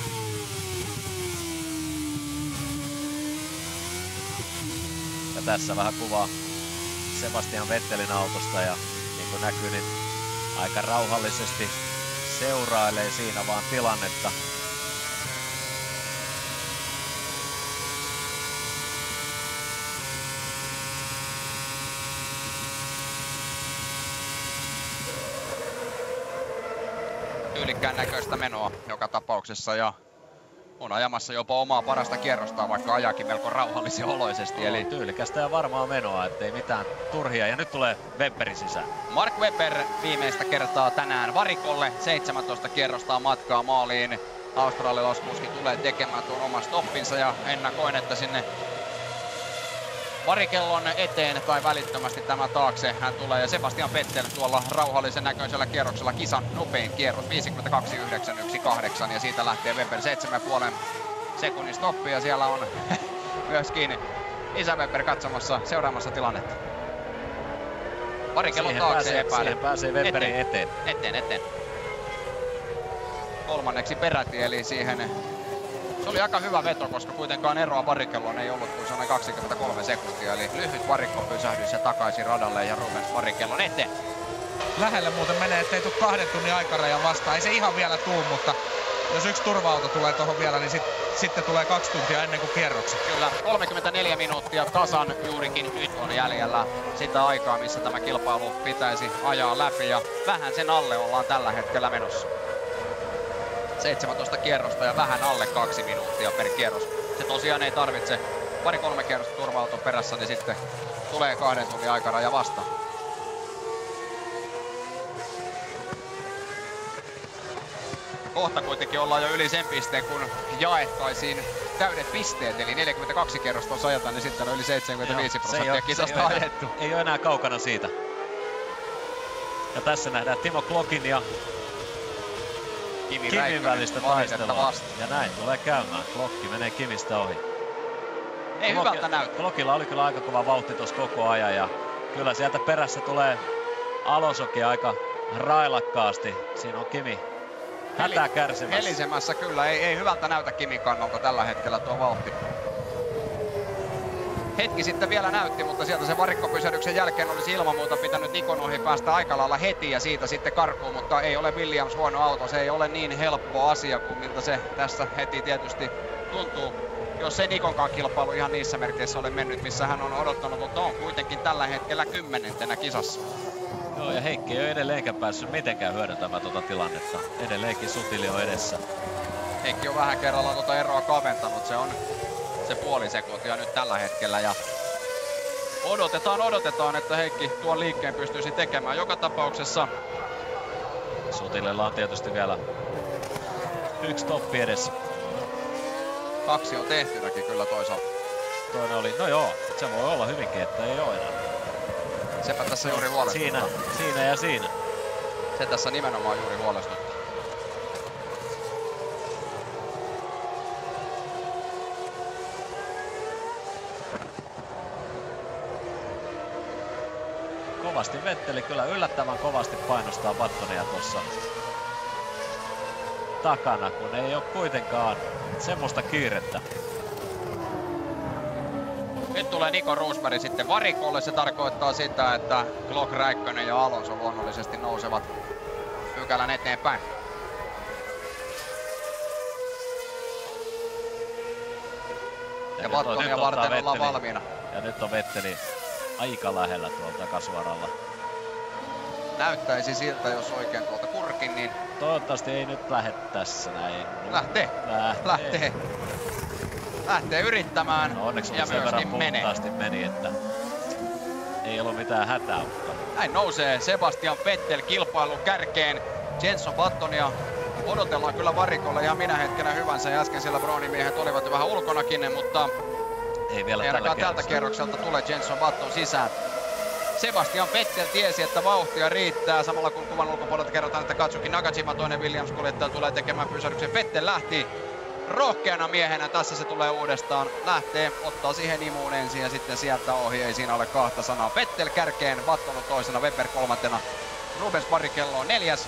Ja tässä vähän kuvaa Sebastian Vettelin autosta ja niin kuin näkyy, niin aika rauhallisesti seurailee siinä vaan tilannetta. tyylikkään näköistä menoa joka tapauksessa ja on ajamassa jopa omaa parasta kierrostaan, vaikka ajakin melko rauhallisen oloisesti. Eli tyylikästä ja varmaa menoa, ettei mitään turhia. Ja nyt tulee Webberi sisään. Mark Webber viimeistä kertaa tänään varikolle. 17 kierrosta matkaa maaliin. Australialaiskuski tulee tekemään tuon oman stoppinsa ja ennakoin, että sinne varikellon eteen tai välittömästi tämä taakse hän tulee. Ja Sebastian Vettel tuolla rauhallisen näköisellä kierroksella kisan nopein kierros 52.918 ja siitä lähtee Weber 7,5 sekunnin stoppi ja siellä on myöskin Isä Weber katsomassa, seuraamassa tilannetta. Varikellon Siihen taakse pääsee, epäilen. siihen pääsee Weberin eteen. eteen. Eteen, eteen. Kolmanneksi peräti, eli siihen se oli aika hyvä veto, koska kuitenkaan eroa varikelloon ei ollut kuin sellainen 23 sekuntia. Eli lyhyt varikkopysähdys ja takaisin radalle ja Rubens varikellon eteen. Lähelle muuten menee, ettei tule kahden tunnin aikarajan vastaan. Ei se ihan vielä tuu, mutta jos yksi turva-auto tulee tuohon vielä, niin sit, sitten tulee kaksi tuntia ennen kuin kierrokset. Kyllä, 34 minuuttia tasan juurikin nyt on jäljellä sitä aikaa, missä tämä kilpailu pitäisi ajaa läpi. Ja vähän sen alle ollaan tällä hetkellä menossa. 17 kierrosta ja vähän alle kaksi minuuttia per kierros. Se tosiaan ei tarvitse pari-kolme kierrosta turva perässä, niin sitten tulee kahden tunnin aikaraja vastaan. Kohta kuitenkin ollaan jo yli sen pisteen, kun jaettaisiin täydet pisteet, eli 42 kierrosta on ajata, niin sitten on yli 75 prosenttia kisasta ajettu. Ei ole enää kaukana siitä. Ja tässä nähdään Timo Klokin ja Kimi Kimin välistä taistelua. Ja näin tulee käymään. Klokki menee Kimistä ohi. Ei Klokki- hyvältä näytä. Klokilla oli kyllä aika kova vauhti tuossa koko ajan ja kyllä sieltä perässä tulee Alosoki aika railakkaasti. Siinä on Kimi hätää kärsimässä. Helisemässä kyllä, ei, ei hyvältä näytä Kimin kannalta tällä hetkellä tuo vauhti. Hetki sitten vielä näytti, mutta sieltä se varikkopysähdyksen jälkeen olisi ilman muuta pitänyt Nikon ohi päästä aika lailla heti ja siitä sitten karkuun, mutta ei ole Williams huono auto. Se ei ole niin helppo asia kuin miltä se tässä heti tietysti tuntuu. Jos ei Nikonkaan kilpailu ihan niissä merkeissä ole mennyt, missä hän on odottanut, mutta on kuitenkin tällä hetkellä kymmenentenä kisassa. Joo, ja Heikki ei ole edelleenkään päässyt mitenkään hyödyntämään tuota tilannetta. Edelleenkin Sutili on edessä. Heikki on vähän kerrallaan tuota eroa kaventanut. Se on se puoli sekuntia nyt tällä hetkellä. Ja odotetaan, odotetaan, että Heikki tuon liikkeen pystyisi tekemään. Joka tapauksessa Sutililla on tietysti vielä yksi toppi edessä. kaksi on tehtynäkin kyllä toisaalta. Toinen oli, no joo, se voi olla hyvinkin, että ei ole enää. Sepä tässä juuri huolestuttaa. Siinä, siinä ja siinä. Se tässä nimenomaan juuri huolestuttaa. Kovasti Vetteli kyllä yllättävän kovasti painostaa Battonia tuossa takana, kun ei ole kuitenkaan semmoista kiirettä. Nyt tulee Niko Roosberg sitten varikolle. Se tarkoittaa sitä, että Glock Räikkönen ja Alonso luonnollisesti nousevat pykälän eteenpäin. Ja on- Battonia varten ollaan valmiina. Ja nyt on Vetteli aika lähellä tuolta takasuoralla. Näyttäisi siltä, jos oikein tuolta kurkin, niin Toivottavasti ei nyt lähde tässä näin. lähtee. Lähtee. Lähtee. Lähtee yrittämään No onneksi ja sen verran menee. meni, että ei ollut mitään hätää, mutta Näin nousee Sebastian Vettel kilpailun kärkeen. Jenson Battonia odotellaan kyllä varikolla ihan minä hetkenä hyvänsä. Ja äsken siellä Brownimiehet olivat jo vähän ulkonakin, mutta ei vielä ei tällä tältä kerroksella. kierrokselta tule Jenson Button sisään. Sebastian Vettel tiesi, että vauhtia riittää. Samalla kun kuvan ulkopuolelta kerrotaan, että Katsuki Nakajima, toinen Williams-kuljettaja, tulee tekemään pysähdyksen. Vettel lähti rohkeana miehenä. Tässä se tulee uudestaan. Lähtee, ottaa siihen imuun ensin ja sitten sieltä ohi. Ei siinä ole kahta sanaa. Vettel kärkeen, Button on toisena, Weber kolmantena. Rubens Barrichello on neljäs.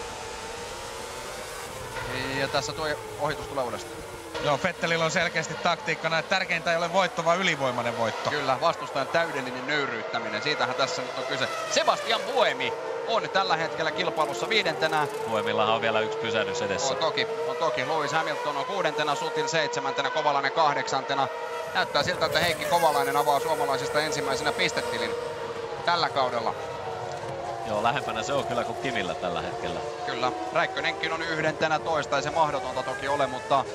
Ja tässä tuo ohitus tulee uudestaan. Joo, Fettelillä on selkeästi taktiikkana, että tärkeintä ei ole voitto, vaan ylivoimainen voitto. Kyllä, vastustajan täydellinen nöyryyttäminen. Siitähän tässä nyt on kyse. Sebastian Buemi on tällä hetkellä kilpailussa viidentenä. Puemillahan on vielä yksi pysähdys edessä. On toki, on toki. Lewis Hamilton on kuudentena, Sutil seitsemäntenä, Kovalainen kahdeksantena. Näyttää siltä, että Heikki Kovalainen avaa suomalaisista ensimmäisenä pistetilin tällä kaudella. Joo, lähempänä se on kyllä kuin Kimillä tällä hetkellä. Kyllä, Räikkönenkin on yhden tänä toista, ei se mahdotonta toki ole, mutta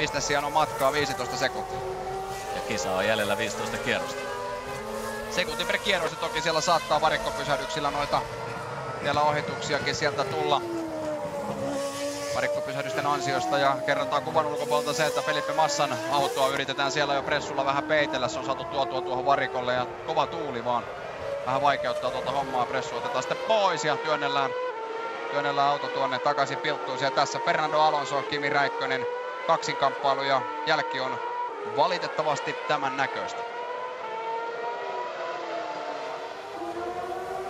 piste siellä on matkaa 15 sekuntia. Ja kisa on jäljellä 15 kierrosta. Sekunti per kierros ja toki siellä saattaa varikkopysähdyksillä noita vielä ohituksiakin sieltä tulla varikkopysähdysten ansiosta ja kerrotaan kuvan ulkopuolelta se, että Felipe Massan autoa yritetään siellä jo pressulla vähän peitellä. Se on saatu tuotua tuohon varikolle ja kova tuuli vaan vähän vaikeuttaa tuota hommaa. Pressu otetaan sitten pois ja työnnellään, työnnellään auto tuonne takaisin pilttuun. Ja tässä Fernando Alonso, Kimi Räikkönen, kaksinkamppailu ja jälki on valitettavasti tämän näköistä.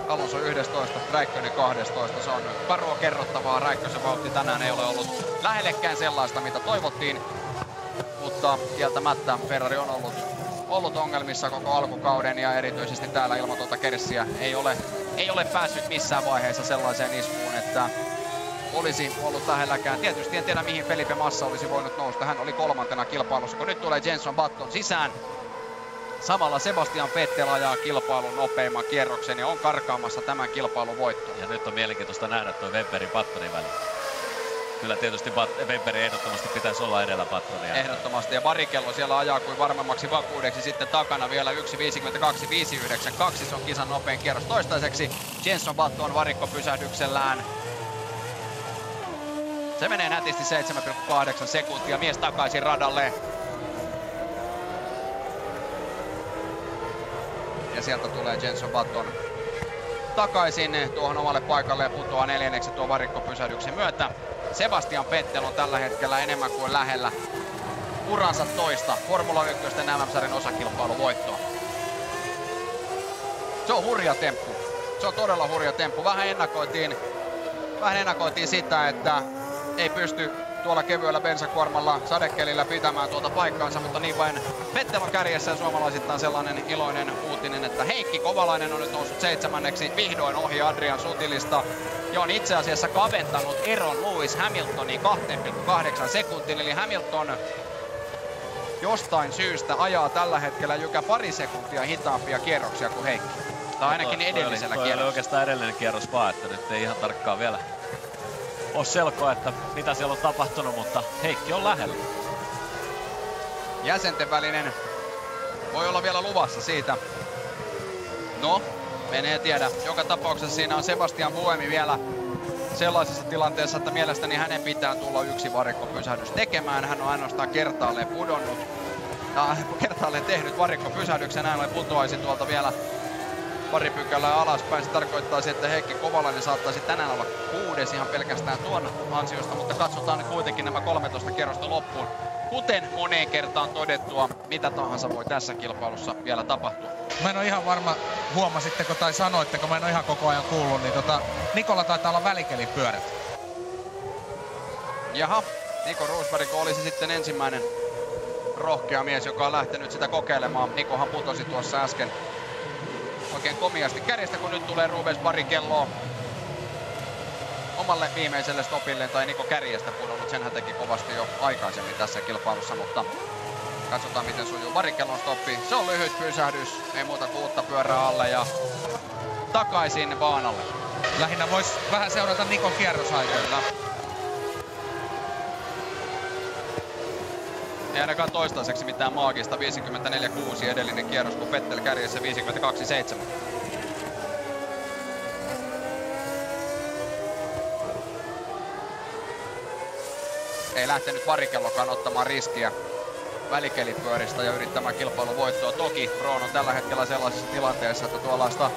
Alonso 11, Räikkönen 12. Se on karua kerrottavaa. Räikkösen vauhti tänään ei ole ollut lähellekään sellaista, mitä toivottiin. Mutta kieltämättä Ferrari on ollut, ollut ongelmissa koko alkukauden ja erityisesti täällä ilman tuota kerssiä ei ole, ei ole päässyt missään vaiheessa sellaiseen iskuun, että olisi ollut lähelläkään. Tietysti en tiedä mihin Felipe Massa olisi voinut nousta. Hän oli kolmantena kilpailussa, kun nyt tulee Jenson Button sisään. Samalla Sebastian Vettel ajaa kilpailun nopeimman kierroksen ja on karkaamassa tämän kilpailun voittoon. Ja nyt on mielenkiintoista nähdä tuo Webberin Battonin väli. Kyllä tietysti Webberin ehdottomasti pitäisi olla edellä Battonia. Ehdottomasti. Ja Barikello siellä ajaa kuin varmemmaksi vakuudeksi sitten takana vielä 1.52.592. Se on kisan nopein kierros toistaiseksi. Jenson Button varikkopysähdyksellään. Se menee nätisti 7,8 sekuntia. Mies takaisin radalle. Ja sieltä tulee Jenson Button takaisin tuohon omalle paikalle ja putoaa neljänneksi tuon varikkopysähdyksen myötä. Sebastian Vettel on tällä hetkellä enemmän kuin lähellä uransa toista Formula 1 MM-sarjan osakilpailuvoittoa. Se on hurja temppu. Se on todella hurja temppu. Vähän ennakoitiin, vähän ennakoitiin sitä, että ei pysty tuolla kevyellä bensakuormalla sadekelillä pitämään tuota paikkaansa, mutta niin vain Vettel on kärjessä ja suomalaisittain sellainen iloinen uutinen, että Heikki Kovalainen on nyt noussut seitsemänneksi vihdoin ohi Adrian Sutilista ja on itse asiassa kaventanut eron Lewis Hamiltonin 2,8 sekuntiin, eli Hamilton jostain syystä ajaa tällä hetkellä joka pari sekuntia hitaampia kierroksia kuin Heikki. Tai ainakin edellisellä kierroksella. Toi oli oikeastaan edellinen kierros vaan, että nyt ei ihan tarkkaan vielä ole selkoa, että mitä siellä on tapahtunut, mutta Heikki on lähellä. Jäsenten välinen voi olla vielä luvassa siitä. No, menee tiedä. Joka tapauksessa siinä on Sebastian Buemi vielä sellaisessa tilanteessa, että mielestäni hänen pitää tulla yksi varikkopysähdys tekemään. Hän on ainoastaan kertaalleen pudonnut, tai kertaalleen tehnyt varikkopysähdyksen. Hän putoaisi tuolta vielä pari pykälää alaspäin. Se tarkoittaisi, että Heikki Kovalainen saattaisi tänään olla kuudes ihan pelkästään tuon ansiosta, mutta katsotaan nyt kuitenkin nämä 13 kerrosta loppuun. Kuten moneen kertaan todettua, mitä tahansa voi tässä kilpailussa vielä tapahtua. Mä en ole ihan varma, huomasitteko tai sanoitteko, mä en ole ihan koko ajan kuullut, niin tota, Nikola taitaa olla välikelipyörät. Jaha, Niko Roosberg olisi sitten ensimmäinen rohkea mies, joka on lähtenyt sitä kokeilemaan. Nikohan putosi tuossa äsken oikein komiasti kärjestä, kun nyt tulee Rubens kelloa omalle viimeiselle stopille, tai Niko kärjestä pudonnut. Sen hän teki kovasti jo aikaisemmin tässä kilpailussa, mutta katsotaan miten sujuu Barricellon stoppi. Se on lyhyt pysähdys, ei muuta kuin uutta pyörää alle ja takaisin baanalle. Lähinnä vois vähän seurata Nikon kierrosaikoja. Ei ainakaan toistaiseksi mitään maagista. 54-6 edellinen kierros, kun Vettel kärjessä 52-7. Ei lähtenyt varikellokaan ottamaan riskiä välikelipyöristä ja yrittämään kilpailun voittoa. Toki Broon on tällä hetkellä sellaisessa tilanteessa, että tuollaista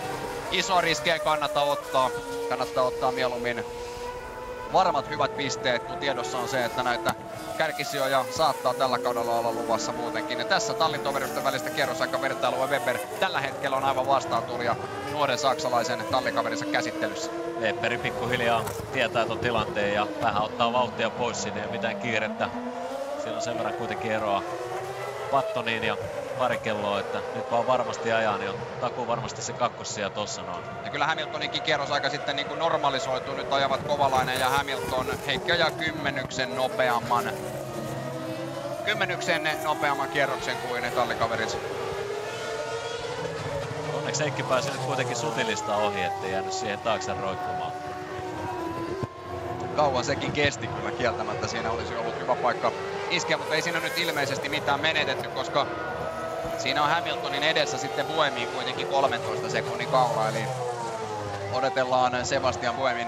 isoa riskejä kannattaa ottaa. Kannattaa ottaa mieluummin varmat hyvät pisteet, kun tiedossa on se, että näitä kärkisijoja saattaa tällä kaudella olla luvassa muutenkin. Ja tässä tallitoverusten välistä kierrosaikavertailua Weber tällä hetkellä on aivan vastaantulija nuoren saksalaisen tallikaverinsa käsittelyssä. Webberi pikkuhiljaa tietää tuon tilanteen ja vähän ottaa vauhtia pois sinne ja mitään kiirettä. Siinä on sen verran kuitenkin eroa Pattoniin ja pari kelloa, että nyt vaan varmasti ajaa, niin on takuu varmasti se kakkosia tossa noin. Ja kyllä Hamiltoninkin kierrosaika sitten niin kuin normalisoituu, nyt ajavat Kovalainen ja Hamilton. Heikki ajaa kymmenyksen nopeamman kymmenyksen nopeamman kierroksen kuin tallikaverit. onneksi Heikki pääsi nyt kuitenkin sutilista ohi, ettei jäänyt siihen taakse roikkumaan. Kauan sekin kesti kyllä kieltämättä. Siinä olisi ollut hyvä paikka iskeä, mutta ei siinä nyt ilmeisesti mitään menetetty, koska siinä on Hamiltonin edessä sitten Buemin kuitenkin 13 sekunnin kaula, eli odotellaan Sebastian Buemin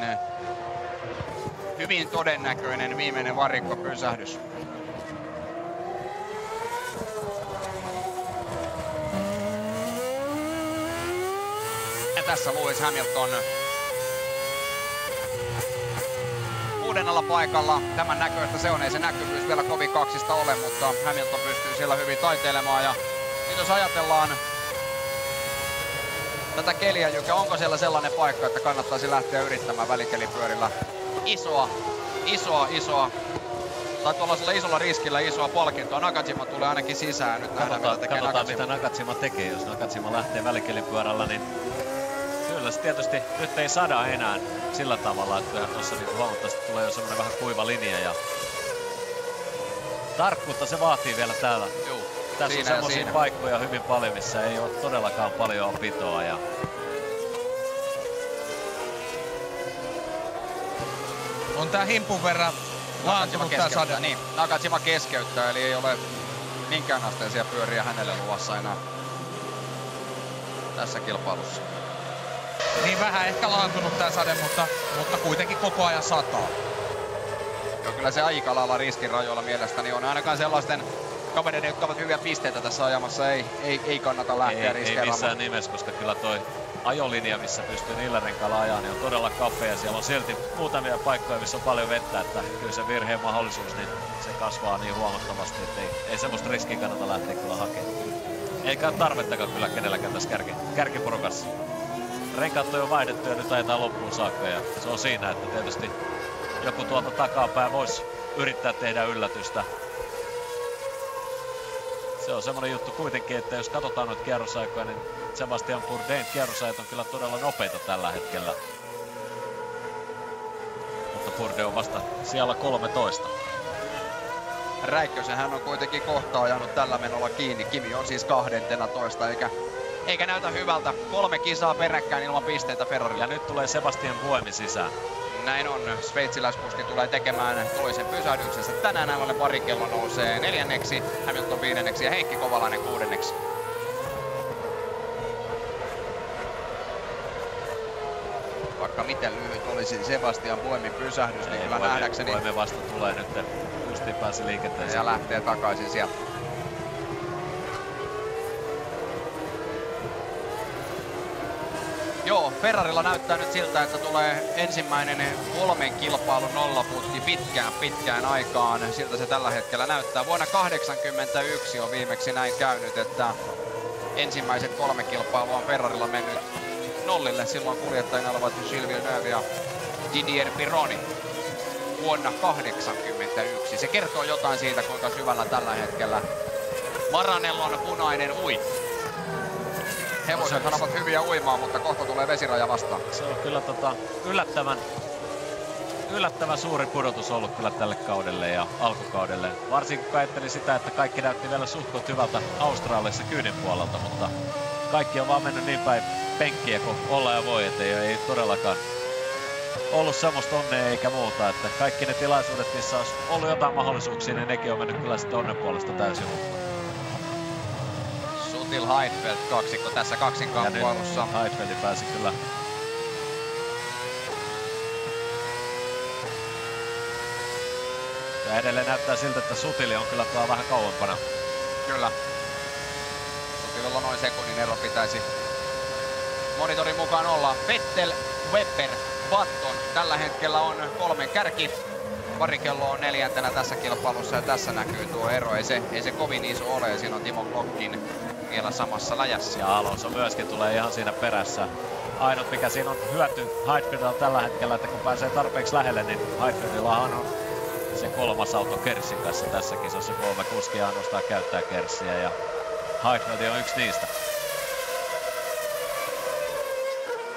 hyvin todennäköinen viimeinen varikkopysähdys. Ja tässä Lewis Hamilton kuudennella paikalla. Tämän näköistä se on, ei se näkyvyys vielä kovin kaksista ole, mutta Hamilton pystyy siellä hyvin taiteilemaan. Ja nyt jos ajatellaan tätä keliä, joka onko siellä sellainen paikka, että kannattaisi lähteä yrittämään välikelipyörillä isoa, isoa, isoa tai tuollaisella isolla riskillä isoa palkintoa. Nakajima tulee ainakin sisään. Nyt nähdään, Katsotaan, mitä tekee katsotaan mitä Nakajima tekee. Jos Nakajima lähtee välikelipyörällä, niin kyllä se tietysti nyt ei sada enää sillä tavalla, että kyllähän tuossa niin huomattavasti tulee jo semmoinen vähän kuiva linja ja tarkkuutta se vaatii vielä täällä. Juu, Tässä siinä on semmoisia paikkoja hyvin paljon, missä ei ole todellakaan paljon pitoa ja On tää himpun verran laantunut tää sade. Niin, Nakajima keskeyttää, eli ei ole minkään asteisia pyöriä hänelle luvassa enää tässä kilpailussa. Niin vähän ehkä laantunut tää sade, mutta, mutta kuitenkin koko ajan sataa. Joo, kyllä se aika lailla riskin rajoilla mielestäni on. Ainakaan sellaisten kavereiden, jotka ovat hyviä pisteitä tässä ajamassa, ei, ei, ei kannata lähteä ei, ei missään nimessä, koska kyllä toi ajolinja, missä pystyy niillä renkailla ajaa, niin on todella kapea. Siellä on silti muutamia paikkoja, missä on paljon vettä, että kyllä se virheen mahdollisuus, niin se kasvaa niin huomattavasti, että ei, ei semmoista riskiä kannata lähteä kyllä hakemaan. Eikä tarvettakaan kyllä kenelläkään tässä kärki, kärkiporukassa. Renkaat on jo vaihdettu ja nyt ajetaan loppuun saakka ja se on siinä, että tietysti joku tuolta takapäin voisi yrittää tehdä yllätystä. Se on semmoinen juttu kuitenkin, että jos katsotaan noita kierrosaikoja, niin Sebastian Bourdin kierrosajat on kyllä todella nopeita tällä hetkellä. Mutta Bourdin on vasta siellä 13. Räikkösen hän on kuitenkin kohta ajanut tällä menolla kiinni. Kimi on siis 12, eikä, eikä näytä hyvältä. Kolme kisaa peräkkäin ilman pisteitä Ferrarilla. Ja nyt tulee Sebastian Buemi sisään. Näin on. Sveitsiläiskuski tulee tekemään toisen pysähdyksensä. Tänään näin ollen Parikello nousee neljänneksi, Hamilton viidenneksi ja Heikki Kovalainen kuudenneksi. Vaikka miten lyhyt olisi Sebastian Buemin pysähdys, niin kyllä nähdäkseni Buemi vasta tulee nyt. Justiin pääsi liikenteeseen. ja lähtee takaisin sieltä. Joo, Ferrarilla näyttää nyt siltä, että tulee ensimmäinen kolmen kilpailun nollaputki pitkään pitkään aikaan. Siltä se tällä hetkellä näyttää. Vuonna 1981 on viimeksi näin käynyt, että ensimmäiset kolme kilpailua on Ferrarilla mennyt nollille. Silloin kuljettajina olivat Gilles Villeneuve ja Didier Pironi vuonna 1981. Se kertoo jotain siitä, kuinka syvällä tällä hetkellä Maranellon punainen ui. Hevosethan ovat hyviä uimaan, mutta kohta tulee vesiraja vastaan. Se on kyllä tota, yllättävän, yllättävän suuri pudotus ollut kyllä tälle kaudelle ja alkukaudelle. Varsinkin kun ajattelin sitä, että kaikki näytti vielä suhkot hyvältä Australiassa kyydin puolelta, mutta kaikki on vaan mennyt niin päin penkkiä kuin olla ja voi, että ei, ei todellakaan ollut semmoista onnea eikä muuta, että kaikki ne tilaisuudet, missä olisi ollut jotain mahdollisuuksia, niin nekin on mennyt kyllä sitten onnen puolesta täysin hukkaan. Sutil Heidfeld kaksikko tässä kaksinkamppailussa. Heidfeldi pääsi kyllä Ja edelleen näyttää siltä, että Sutili on kyllä tuolla vähän kauempana. Kyllä. Sutililla noin sekunnin ero pitäisi monitorin mukaan olla. Vettel, Webber, Button tällä hetkellä on kolmen kärki. Parikello on neljäntenä tässä kilpailussa ja tässä näkyy tuo ero. Ei se, ei se kovin iso ole ja siinä on Timo Glockin vielä samassa läjässä. Ja Alonso myöskin tulee ihan siinä perässä. Ainut mikä siinä on hyöty Heidfieldilla tällä hetkellä, että kun pääsee tarpeeksi lähelle, niin Heidfieldillahan on se kolmas auto Kerssin kanssa tässä kisassa. Kolme kuskia ainoastaan käyttää Kerssiä ja Heidfield on yksi niistä.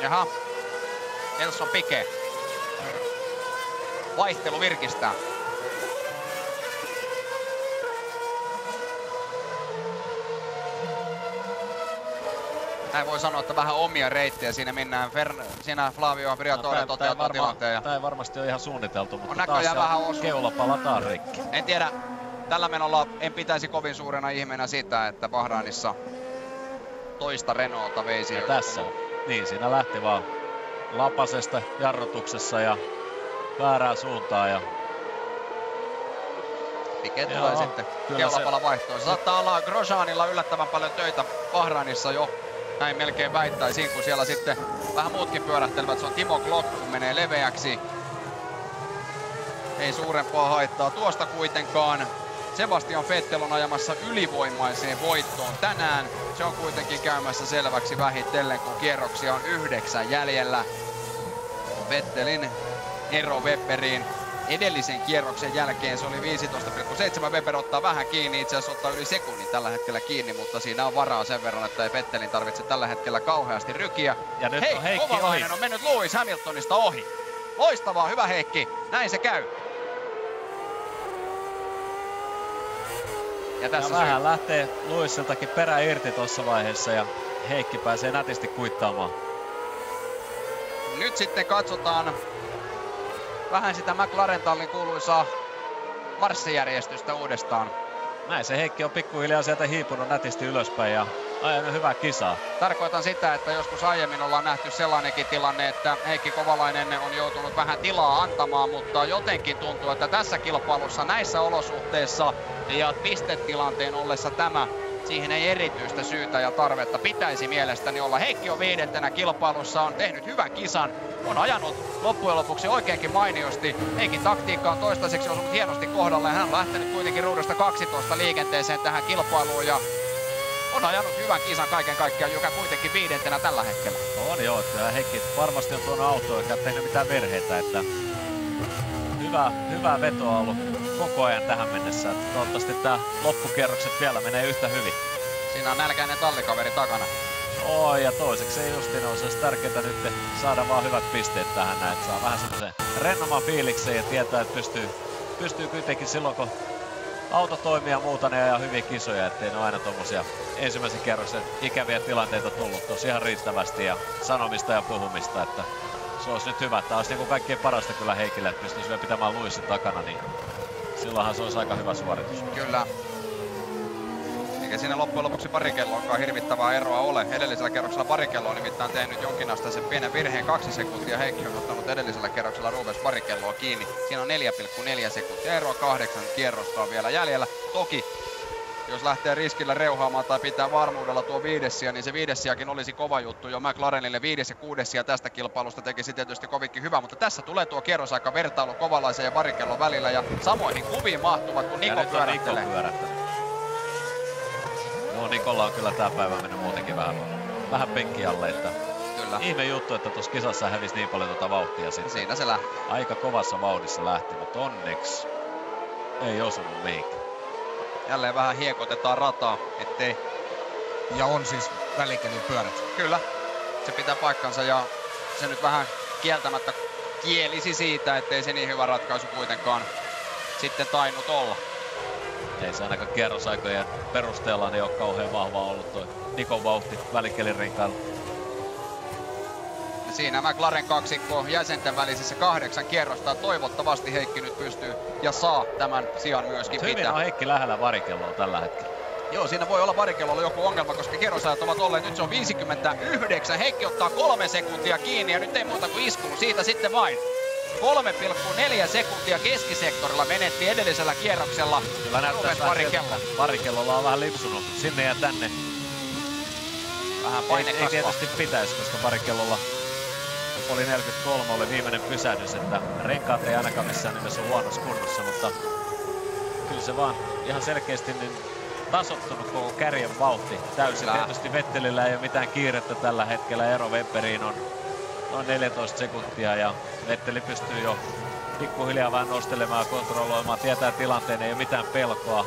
Jaha. Nelson Piquet. Vaihtelu virkistää. Näin voi sanoa, että vähän omia reittejä siinä mennään. Fern, siinä Flavio Briatore No, toteuttaa tilanteen. Ja Tää ei varmasti ole ihan suunniteltu, mutta On näköjään taas vähän osu. keula palataan rikki. en tiedä, tällä menolla en pitäisi kovin suurena ihmeenä sitä, että Bahrainissa toista Renaulta veisi. Ja tässä, niin siinä lähti vaan lapasesta jarrutuksessa ja väärään suuntaan ja Joo, tulee sitten keulapala vaihtoon. Se saattaa olla Grosjeanilla yllättävän paljon töitä Bahrainissa jo. Näin melkein väittäisin, kun siellä sitten vähän muutkin pyörähtelevät. Se on Timo Glock, kun menee leveäksi. Ei suurempaa haittaa tuosta kuitenkaan. Sebastian Vettel on ajamassa ylivoimaiseen voittoon tänään. Se on kuitenkin käymässä selväksi vähitellen, kun kierroksia on yhdeksän jäljellä. Vettelin ero Webberiin edellisen kierroksen jälkeen se oli 15,7. Weber ottaa vähän kiinni, itse asiassa ottaa yli sekunnin tällä hetkellä kiinni, mutta siinä on varaa sen verran, että ei Vettelin tarvitse tällä hetkellä kauheasti rykiä. Ja nyt Hei, on Heikki ohi. on mennyt Lewis Hamiltonista ohi. Loistavaa, hyvä Heikki. Näin se käy. Ja Ja tässä vähän syy. lähtee Luissiltakin perä irti tuossa vaiheessa ja Heikki pääsee nätisti kuittaamaan. Nyt sitten katsotaan vähän sitä McLaren tallin kuuluisaa marssijärjestystä uudestaan. Näin se Heikki on pikkuhiljaa sieltä hiipunut nätisti ylöspäin ja ajanut hyvää kisaa. Tarkoitan sitä, että joskus aiemmin ollaan nähty sellainenkin tilanne, että Heikki Kovalainen on joutunut vähän tilaa antamaan, mutta jotenkin tuntuu, että tässä kilpailussa näissä olosuhteissa ja pistetilanteen ollessa tämä, siihen ei erityistä syytä ja tarvetta pitäisi mielestäni olla. Heikki on viidentenä kilpailussa, on tehnyt hyvän kisan, on ajanut loppujen lopuksi oikeinkin mainiosti. Heikin taktiikka on toistaiseksi osunut hienosti kohdalle. Hän on lähtenyt kuitenkin ruudusta 12 liikenteeseen tähän kilpailuun ja on ajanut hyvän kisan kaiken kaikkiaan, joka kuitenkin viidentenä tällä hetkellä. On joo, kyllä Heikki varmasti on tuonut autoa eikä tehnyt mitään virheitä, että hyvä, hyvää vetoa ollut koko ajan tähän mennessä. Että toivottavasti tää loppukierrokset vielä menee yhtä hyvin. Siinä on nälkäinen tallikaveri takana. Oi, ja toiseksi justiin on se tärkeintä nyt saada vaan hyvät pisteet tähän näin, saa vähän semmoisen rennoman fiiliksen ja tietää, että pystyy, pystyy kuitenkin silloin, kun auto toimii ja muuta, ne ajaa hyviä kisoja, ettei ne ole aina tommosia ensimmäisen kerroksen ikäviä tilanteita tullut tosi ihan riittävästi ja sanomista ja puhumista, että se olisi nyt hyvä. Tämä olisi niin kuin kaikkein parasta kyllä Heikille, että pystyisi vielä pitämään Luissin takana, niin silloinhan se olisi aika hyvä suoritus. Kyllä. Eikä siinä loppujen lopuksi parikelloonkaan hirvittävää eroa ole. Edellisellä kerroksella parikello on nimittäin tehnyt jonkinasteisen pienen virheen kaksi sekuntia. Heikki on ottanut edellisellä kerroksella Rubens parikelloa kiinni. Siinä on 4,4 sekuntia eroa, kahdeksan kierrosta on vielä jäljellä. Toki jos lähtee riskillä reuhaamaan tai pitää varmuudella tuo viidessiä, niin se viidessiäkin olisi kova juttu jo McLarenille. Viides ja kuudes sija tästä kilpailusta tekisi tietysti kovinkin hyvä, mutta tässä tulee tuo kierrosaika vertailu Kovalaisen ja Barricellon välillä ja samoihin kuviin mahtuvat, kun Niko on Niko pyörähtelee. Joo, Nikolla on kyllä tää päivä mennyt muutenkin vähän, vähän penkki alle, että Kyllä. ihme juttu, että tuossa kisassa hävisi niin paljon tuota vauhtia sitten. Siinä se lähti. Aika kovassa vauhdissa lähti, mutta onneksi ei osunut mihinkään. Jälleen vähän hiekotetaan rataa, ettei... Ja on siis välikelin pyörät. Kyllä, se pitää paikkansa ja se nyt vähän kieltämättä kielisi siitä, ettei se niin hyvä ratkaisu kuitenkaan sitten tainnut olla. Ei se ainakaan kierrosaikojen perusteella niin ole kauhean vahva ollut toi Nikon vauhti välikelin siinä McLaren kaksikko jäsenten välisessä kahdeksan kierrosta. Toivottavasti Heikki nyt pystyy ja saa tämän sijan myöskin Hyvin pitää. on Heikki lähellä varikelloa tällä hetkellä. Joo, siinä voi olla Barikellolla joku ongelma, koska kierrosajat ovat olleet, nyt se on 59. Heikki ottaa kolme sekuntia kiinni ja nyt ei muuta kuin iskuun siitä sitten vain. 3,4 sekuntia keskisektorilla menetti edellisellä kierroksella. Kyllä näyttää että Varikellolla on vähän lipsunut sinne ja tänne. Vähän Ei, paine ei kasvaa. tietysti pitäisi, koska Varikellolla oli 43 oli viimeinen pysähdys, että renkaat ei ainakaan missään nimessä ole huonossa kunnossa, mutta kyllä se vaan ihan selkeästi niin tasottunut koko kärjen vauhti täysin. Kyllä. Tietysti Vettelillä ei ole mitään kiirettä tällä hetkellä, ero Webberiin on noin 14 sekuntia ja Vetteli pystyy jo pikkuhiljaa vähän nostelemaan ja kontrolloimaan, tietää tilanteen, ei ole mitään pelkoa.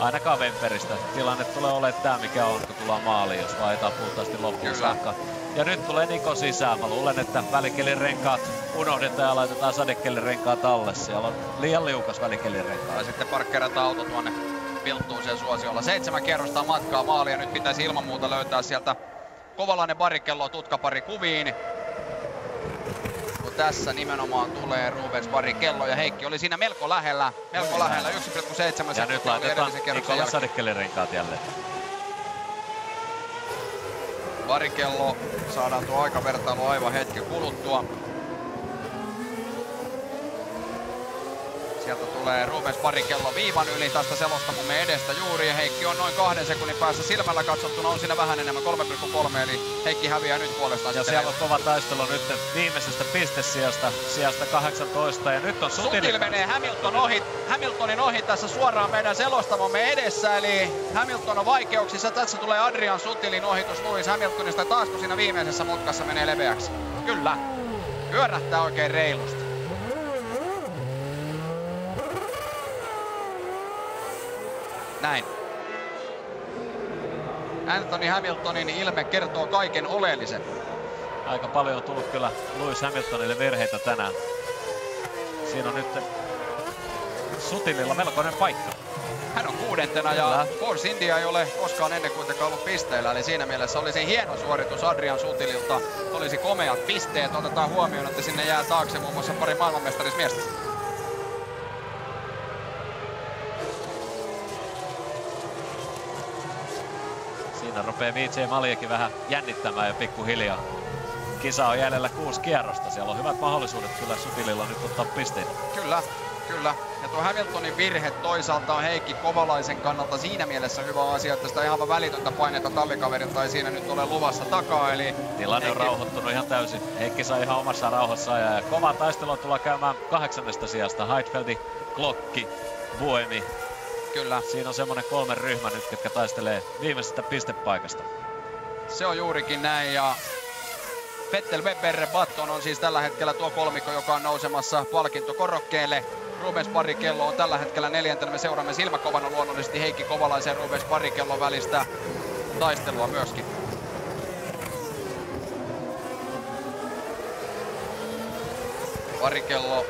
Ainakaan Webberistä. Tilanne tulee olemaan tämä, mikä on, kun tullaan maaliin, jos vaihdetaan puhtaasti loppuun Kyllä. saakka. Ja nyt tulee Niko sisään. Mä luulen, että välikelin renkaat unohdetaan ja laitetaan sadekelin renkaat alle. Siellä on liian liukas välikelin renkaat. Tai sitten parkkeerataan auto tuonne pilttuuseen suosiolla. Seitsemän kierrosta on matkaa maaliin ja nyt pitäisi ilman muuta löytää sieltä Kovalainen Barikello tutkapari kuviin. Tässä nimenomaan tulee Rubens Barikello ja Heikki oli siinä melko lähellä. Melko lähellä, 1,7 Ja nyt laitetaan Nikola. Sadikkelin renkaat jälleen. Barikello saadaan tuo aikavertailu aivan hetken kuluttua. Sieltä tulee Rubens Barikello viivan yli tästä selostamomme edestä juuri ja Heikki on noin kahden sekunnin päässä silmällä katsottuna on siinä vähän enemmän 3,3 eli Heikki häviää nyt puolestaan Ja siellä on kova taistelu nyt viimeisestä pistesijasta, sijasta 18 ja nyt on Sutil Sutil. menee Hamilton ohi, Hamiltonin ohi tässä suoraan meidän selostamomme edessä, eli Hamilton on vaikeuksissa. Tässä tulee Adrian Sutilin ohitus Lewis Hamiltonista taas kun siinä viimeisessä mutkassa menee leveäksi. Kyllä, pyörähtää oikein reilusti. Näin. Anthony Hamiltonin ilme kertoo kaiken oleellisen. Aika paljon on tullut kyllä Lewis Hamiltonille virheitä tänään. Siinä on nyt Sutililla melkoinen paikka. Hän on kuudentena ja Force India ei ole koskaan ennen kuitenkaan ollut pisteillä. Eli siinä mielessä olisi hieno suoritus Adrian Sutililta. Olisi komeat pisteet. Otetaan huomioon, että sinne jää taakse muun muassa pari maailmanmestarismiestä. Siinä rupeaa VJ Maljekin vähän jännittämään jo pikkuhiljaa. Kisa on jäljellä kuusi kierrosta. Siellä on hyvät mahdollisuudet kyllä Sutililla nyt ottaa pisteitä. Kyllä, kyllä. Ja tuo Hamiltonin virhe toisaalta on Heikki Kovalaisen kannalta siinä mielessä hyvä asia, että sitä ihan välitöntä painetta tallikaverilta ei siinä nyt ole luvassa takaa. Eli Tilanne on Heikki- rauhoittunut ihan täysin. Heikki sai ihan omassa rauhassa ja kova taistelua tullaan käymään kahdeksannesta sijasta. Heidfeldi, Klokki, Buemi. Kyllä. Siinä on semmonen kolme ryhmä nyt, ketkä taistelee viimeisestä pistepaikasta. Se on juurikin näin ja Vettel, Weber, Batton on siis tällä hetkellä tuo kolmikko, joka on nousemassa palkintokorokkeelle. Rubens Barrichello on tällä hetkellä neljäntenä. Me seuraamme silmäkovana luonnollisesti Heikki Kovalaisen Rubens Barricellon välistä taistelua myöskin. Barrichello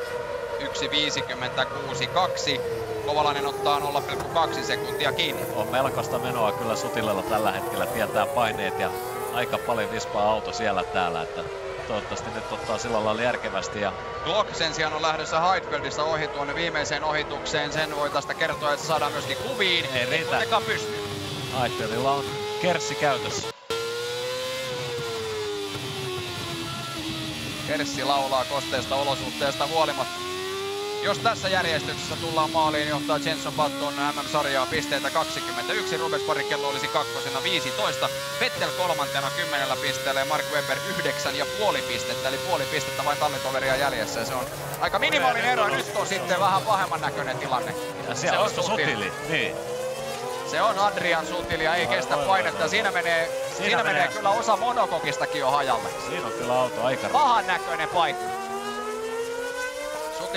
1.56.2. Kovalainen ottaa 0,2 sekuntia kiinni. On melkoista menoa kyllä Sutilella tällä hetkellä. Tietää paineet ja aika paljon vispaa auto siellä täällä. Että toivottavasti nyt ottaa sillä lailla järkevästi ja Glock sen sijaan on lähdössä Heidfeldistä ohi tuonne viimeiseen ohitukseen. Sen voi tästä kertoa, että saadaan myöskin kuviin. Ei riitä. Pystyy. Heidfeldilla on kerssi käytössä. Kerssi laulaa kosteista olosuhteista huolimatta. Jos tässä järjestyksessä tullaan maaliin, johtaa Jenson Button MM-sarjaa pisteitä 21, Rubens Barrichello olisi kakkosena 15, Vettel kolmantena 10 pisteellä ja Mark Webber 9,5 pistettä, eli puoli pistettä vain tallitoveria jäljessä. Ja se on aika minimaalinen ero, nyt on sitten vähän pahemman näköinen tilanne. Ja siellä on Sutili. Niin. Se on Adrian Sutil ja ei Voi, kestä voi, painetta. Siinä menee, siinä, siinä menee. menee. kyllä osa monokokistakin jo hajalle. Siinä on kyllä auto aika Pahan näköinen paikka.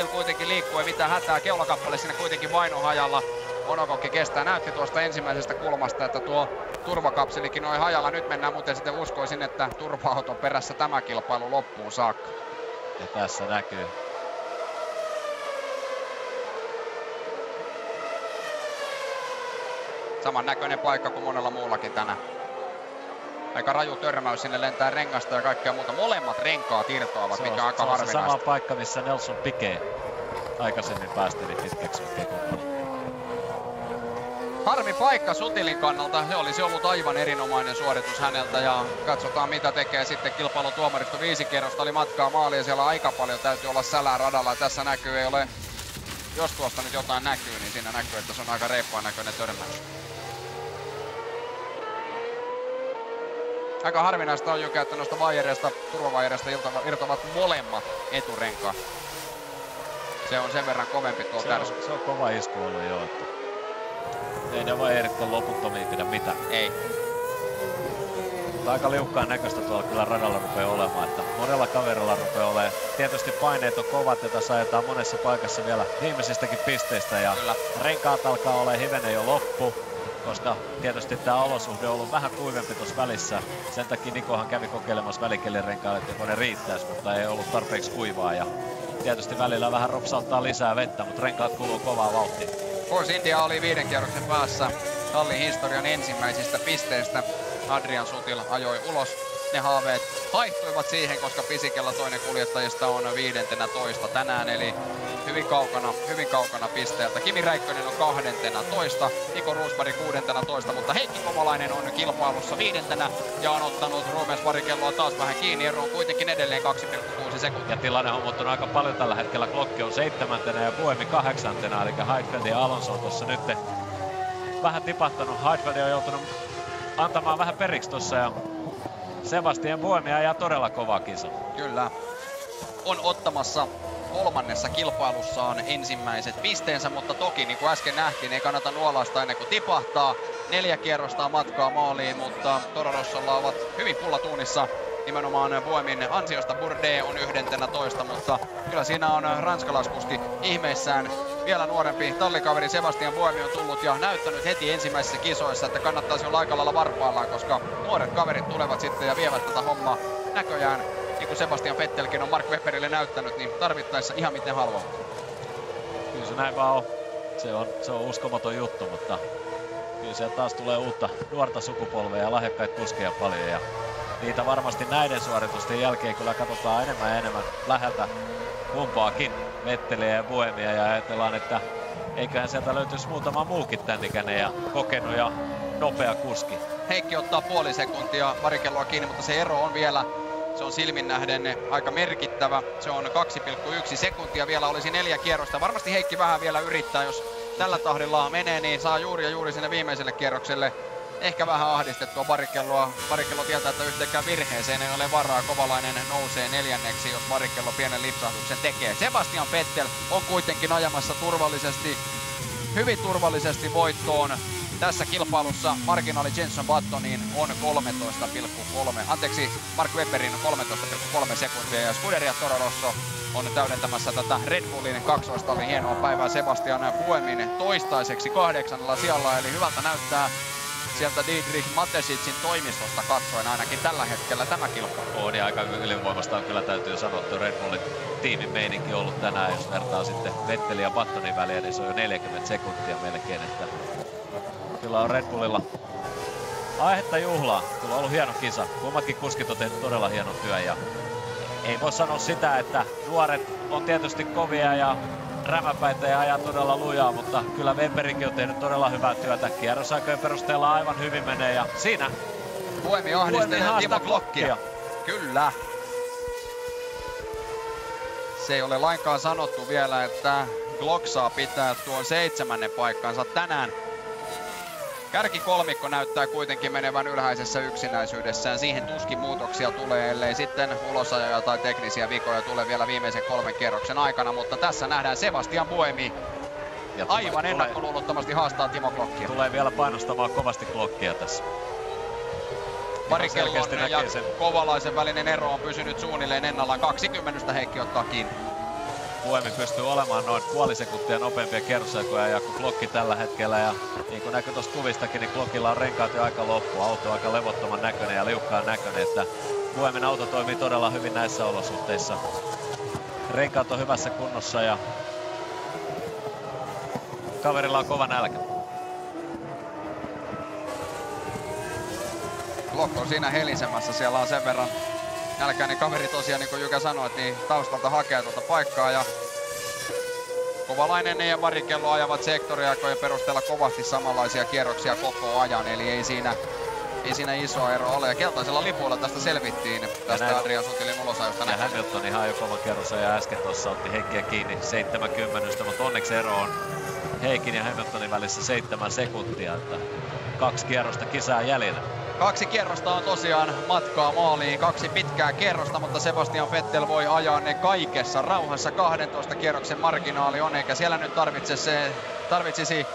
Sutil kuitenkin liikkuu, ei mitään hätää. Keulakappale siinä kuitenkin vain on hajalla. Monokokki kestää. Näytti tuosta ensimmäisestä kulmasta, että tuo turvakapselikin on hajalla. Nyt mennään muuten sitten uskoisin, että turva-auton perässä tämä kilpailu loppuun saakka. Ja tässä näkyy. Saman näköinen paikka kuin monella muullakin tänään. Aika raju törmäys, sinne lentää rengasta ja kaikkea muuta. Molemmat renkaat irtoavat, Se mikä on, aika se, on se harvinaista. sama paikka, missä Nelson Piquet aikaisemmin päästeli pitkäksi kekun. Harmi paikka Sutilin kannalta, se olisi ollut aivan erinomainen suoritus häneltä ja katsotaan mitä tekee sitten kilpailun tuomaristo. Viisi kierrosta oli matkaa maaliin ja siellä aika paljon täytyy olla sälää radalla. Tässä näkyy, ei ole, jos tuosta nyt jotain näkyy, niin siinä näkyy, että se on aika reippaan näköinen törmäys. Aika harvinaista on Jykä, että noista vaijereista, turvavaijereista irtova- irtoavat molemmat eturenkaat. Se on sen verran kovempi tuo Se tärsky. on, se on kova isku ollut joo. Että ei ne vaijerit ole loputtomia pidä mitään. Ei. Mutta aika liukkaan näköistä tuolla kyllä radalla rupeaa olemaan, että monella kaverilla rupeaa olemaan. Tietysti paineet on kovat ja tässä ajetaan monessa paikassa vielä viimeisistäkin pisteistä ja Kyllä. renkaat alkaa olla hivenen jo loppu, koska tietysti tämä olosuhde on ollut vähän kuivempi tuossa välissä. Sen takia Nikohan kävi kokeilemassa välikelirenkaille, että joko ne riittäisi, mutta ei ollut tarpeeksi kuivaa ja tietysti välillä vähän ropsauttaa lisää vettä, mutta renkaat kuluu kovaa vauhtia. Force India oli viiden kierroksen päässä tallin historian ensimmäisistä pisteistä. Adrian Sutil ajoi ulos. Ne haaveet haihtuivat siihen, koska Pisikellä toinen kuljettajista on viidentenä toista tänään, eli hyvin kaukana, hyvin kaukana pisteeltä. Kimi Räikkönen on kahdentena toista, Niko Roosberg kuudentena toista, mutta Heikki Kovalainen on kilpailussa viidentenä ja on ottanut Rubens Barikelloa taas vähän kiinni. Ero on kuitenkin edelleen 2,6 sekuntia. Ja tilanne on muuttunut aika paljon tällä hetkellä. Klokki on seitsemäntenä ja Buemi kahdeksantena, eli Heidfeld ja Alonso on tuossa nyt vähän tipahtanut. Heidfeld on joutunut antamaan vähän periksi tuossa ja Sebastian Buemi ajaa todella kova kisa. Kyllä. On ottamassa kolmannessa kilpailussaan ensimmäiset pisteensä, mutta toki niin kuin äsken nähtiin, ei kannata nuolaista ennen kuin tipahtaa. Neljä kierrosta matkaa maaliin, mutta Tororossolla ovat hyvin pullatuunissa nimenomaan Buemin ansiosta. Burde on yhdentenä toista, mutta kyllä siinä on ranskalaiskuski ihmeissään. Vielä nuorempi tallikaveri Sebastian Buemi on tullut ja näyttänyt heti ensimmäisissä kisoissa, että kannattaisi olla aika lailla varpaillaan, koska nuoret kaverit tulevat sitten ja vievät tätä hommaa näköjään kuin Sebastian Vettelkin on Mark Webberille näyttänyt, niin tarvittaessa ihan miten haluaa. Kyllä se näin vaan on. Se on, se on uskomaton juttu, mutta kyllä sieltä taas tulee uutta nuorta sukupolvea ja lahjakkaita kuskeja paljon. Ja niitä varmasti näiden suoritusten jälkeen kyllä katsotaan enemmän ja enemmän läheltä kumpaakin Vetteliä ja Buemia ja ajatellaan, että eiköhän sieltä löytyisi muutama muukin tän ikäinen ja kokenut ja nopea kuski. Heikki ottaa puoli sekuntia parikelloa kiinni, mutta se ero on vielä se on silmin nähden aika merkittävä. Se on 2,1 sekuntia. Vielä olisi neljä kierrosta. Varmasti Heikki vähän vielä yrittää, jos tällä tahdilla menee, niin saa juuri ja juuri sinne viimeiselle kierrokselle ehkä vähän ahdistettua parikelloa. Parikello tietää, että yhteenkään virheeseen ei ole varaa. Kovalainen nousee neljänneksi, jos parikello pienen lipsahduksen tekee. Sebastian Vettel on kuitenkin ajamassa turvallisesti, hyvin turvallisesti voittoon tässä kilpailussa marginaali Jenson Buttoniin on 13,3, anteeksi, Mark Webberin on 13,3 sekuntia ja Scuderia Toro Rosso on täydentämässä tätä Red Bullin kaksoista. Oli hienoa päivää Sebastian Buemin toistaiseksi kahdeksannella sijalla, eli hyvältä näyttää sieltä Dietrich Matesicin toimistosta katsoen ainakin tällä hetkellä tämä kilpailu. On ja aika ylivoimasta on kyllä täytyy sanoa, että Red Bullin tiimin meininki ollut tänään, jos vertaa sitten Vettelin ja Battonin väliä, niin se on jo 40 sekuntia melkein, että kyllä on Red Bullilla aihetta juhlaa. Kyllä on ollut hieno kisa. Kummatkin kuskit on tehnyt todella hienon työn ja ei voi sanoa sitä, että nuoret on tietysti kovia ja rämäpäitä ja ajaa todella lujaa, mutta kyllä Weberikin on tehnyt todella hyvää työtä. Kierrosaikojen perusteella aivan hyvin menee ja siinä Buemi ahdistelee Timo Klokkia. Kyllä. Se ei ole lainkaan sanottu vielä, että Glock saa pitää tuon seitsemännen paikkansa tänään Kärkikolmikko näyttää kuitenkin menevän ylhäisessä yksinäisyydessään. Siihen tuskin muutoksia tulee, ellei sitten ulosajoja tai teknisiä vikoja tule vielä viimeisen kolmen kierroksen aikana. Mutta tässä nähdään Sebastian Buemi ja tule, aivan ennakkoluulottomasti haastaa Timo Klokkia. Tulee vielä painostamaan kovasti Klokkia tässä. Parikellon ja sen. Kovalaisen välinen ero on pysynyt suunnilleen ennallaan. 20 Heikki ottaa kiinni. Buemi pystyy olemaan noin puoli sekuntia nopeampia kerrosaikoja ja kun klokki tällä hetkellä ja niin kuin näkyy tuosta kuvistakin, niin klokilla on renkaat jo aika loppu. Auto on aika levottoman näköinen ja liukkaan näköinen, että Buemin auto toimii todella hyvin näissä olosuhteissa. Renkaat on hyvässä kunnossa ja kaverilla on kova nälkä. Klokk on siinä helisemässä, siellä on sen verran nälkäinen kaveri tosiaan, niin kuin Jykä sanoi, niin taustalta hakee tuota paikkaa ja Kovalainen ja Marikello ajavat sektoriaikojen perusteella kovasti samanlaisia kierroksia koko ajan, eli ei siinä, ei siinä iso ero ole. Ja keltaisella lipuilla tästä selvittiin tästä näin, Adrian Sutilin ulosajosta. Ja Hamilton ihan jo kovan kerrossa ja äsken tuossa otti Heikkiä kiinni 70, mutta onneksi ero on Heikin ja Hamiltonin välissä 7 sekuntia, että kaksi kierrosta kisaa jäljellä. Kaksi kierrosta on tosiaan matkaa maaliin, kaksi pitkää kierrosta, mutta Sebastian Vettel voi ajaa ne kaikessa rauhassa. 12 kierroksen marginaali on, eikä siellä nyt tarvitse se, tarvitsisi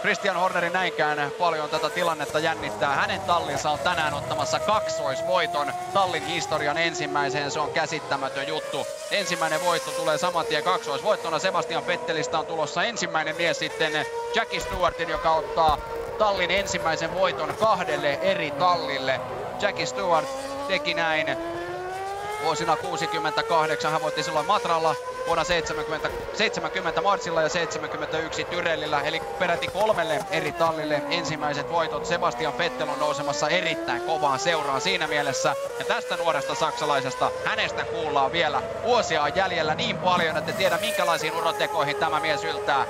Christian Hornerin näinkään paljon tätä tilannetta jännittää. Hänen tallinsa on tänään ottamassa kaksoisvoiton Tallin historian ensimmäiseen. Se on käsittämätön juttu. Ensimmäinen voitto tulee saman tien kaksoisvoittona. Sebastian Vettelistä on tulossa ensimmäinen mies sitten Jackie Stewartin, joka ottaa tallin ensimmäisen voiton kahdelle eri tallille. Jackie Stewart teki näin vuosina 68. Hän voitti silloin Matralla vuonna 70, 70 Marsilla ja 71 Tyrellillä, eli peräti kolmelle eri tallille ensimmäiset voitot. Sebastian Vettel on nousemassa erittäin kovaan seuraan siinä mielessä. Ja tästä nuoresta saksalaisesta hänestä kuullaan vielä vuosia jäljellä niin paljon, että tiedä minkälaisiin urotekoihin tämä mies yltää.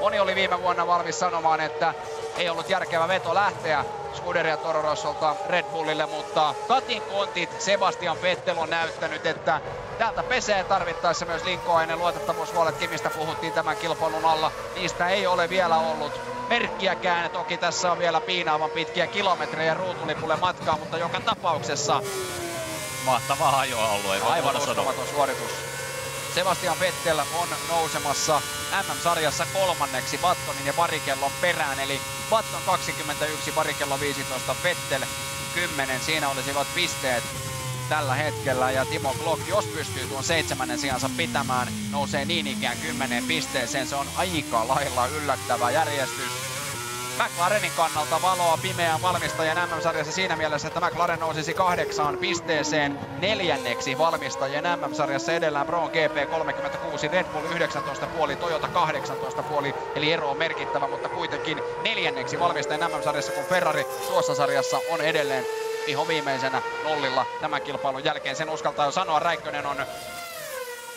Moni oli viime vuonna valmis sanomaan, että ei ollut järkevä veto lähteä Scuderia Toro Rossolta Red Bullille, mutta Katin kontit Sebastian Vettel on näyttänyt, että täältä pesee tarvittaessa myös Linkoainen luotettavuushuolet, Kimistä puhuttiin tämän kilpailun alla. Niistä ei ole vielä ollut merkkiäkään. Toki tässä on vielä piinaavan pitkiä kilometrejä ruutulipulle matkaa, mutta joka tapauksessa Mahtavaa ajoa ollut, ei aivan uskomaton suoritus. Sebastian Vettel on nousemassa MM-sarjassa kolmanneksi Battonin ja Barikellon perään, eli Batton 21, Barikello 15, Vettel 10. Siinä olisivat pisteet tällä hetkellä ja Timo Glock, jos pystyy tuon seitsemännen sijansa pitämään, nousee niin ikään kymmeneen pisteeseen. Se on aika lailla yllättävä järjestys. McLarenin kannalta valoa pimeään valmistajan MM-sarjassa siinä mielessä, että McLaren nousisi kahdeksaan pisteeseen neljänneksi valmistajien MM-sarjassa edellään Brown GP 36, Red Bull 19,5, Toyota 18,5, eli ero on merkittävä, mutta kuitenkin neljänneksi valmistajan MM-sarjassa, kun Ferrari tuossa sarjassa on edelleen viho viimeisenä nollilla tämän kilpailun jälkeen. Sen uskaltaa jo sanoa, Räikkönen on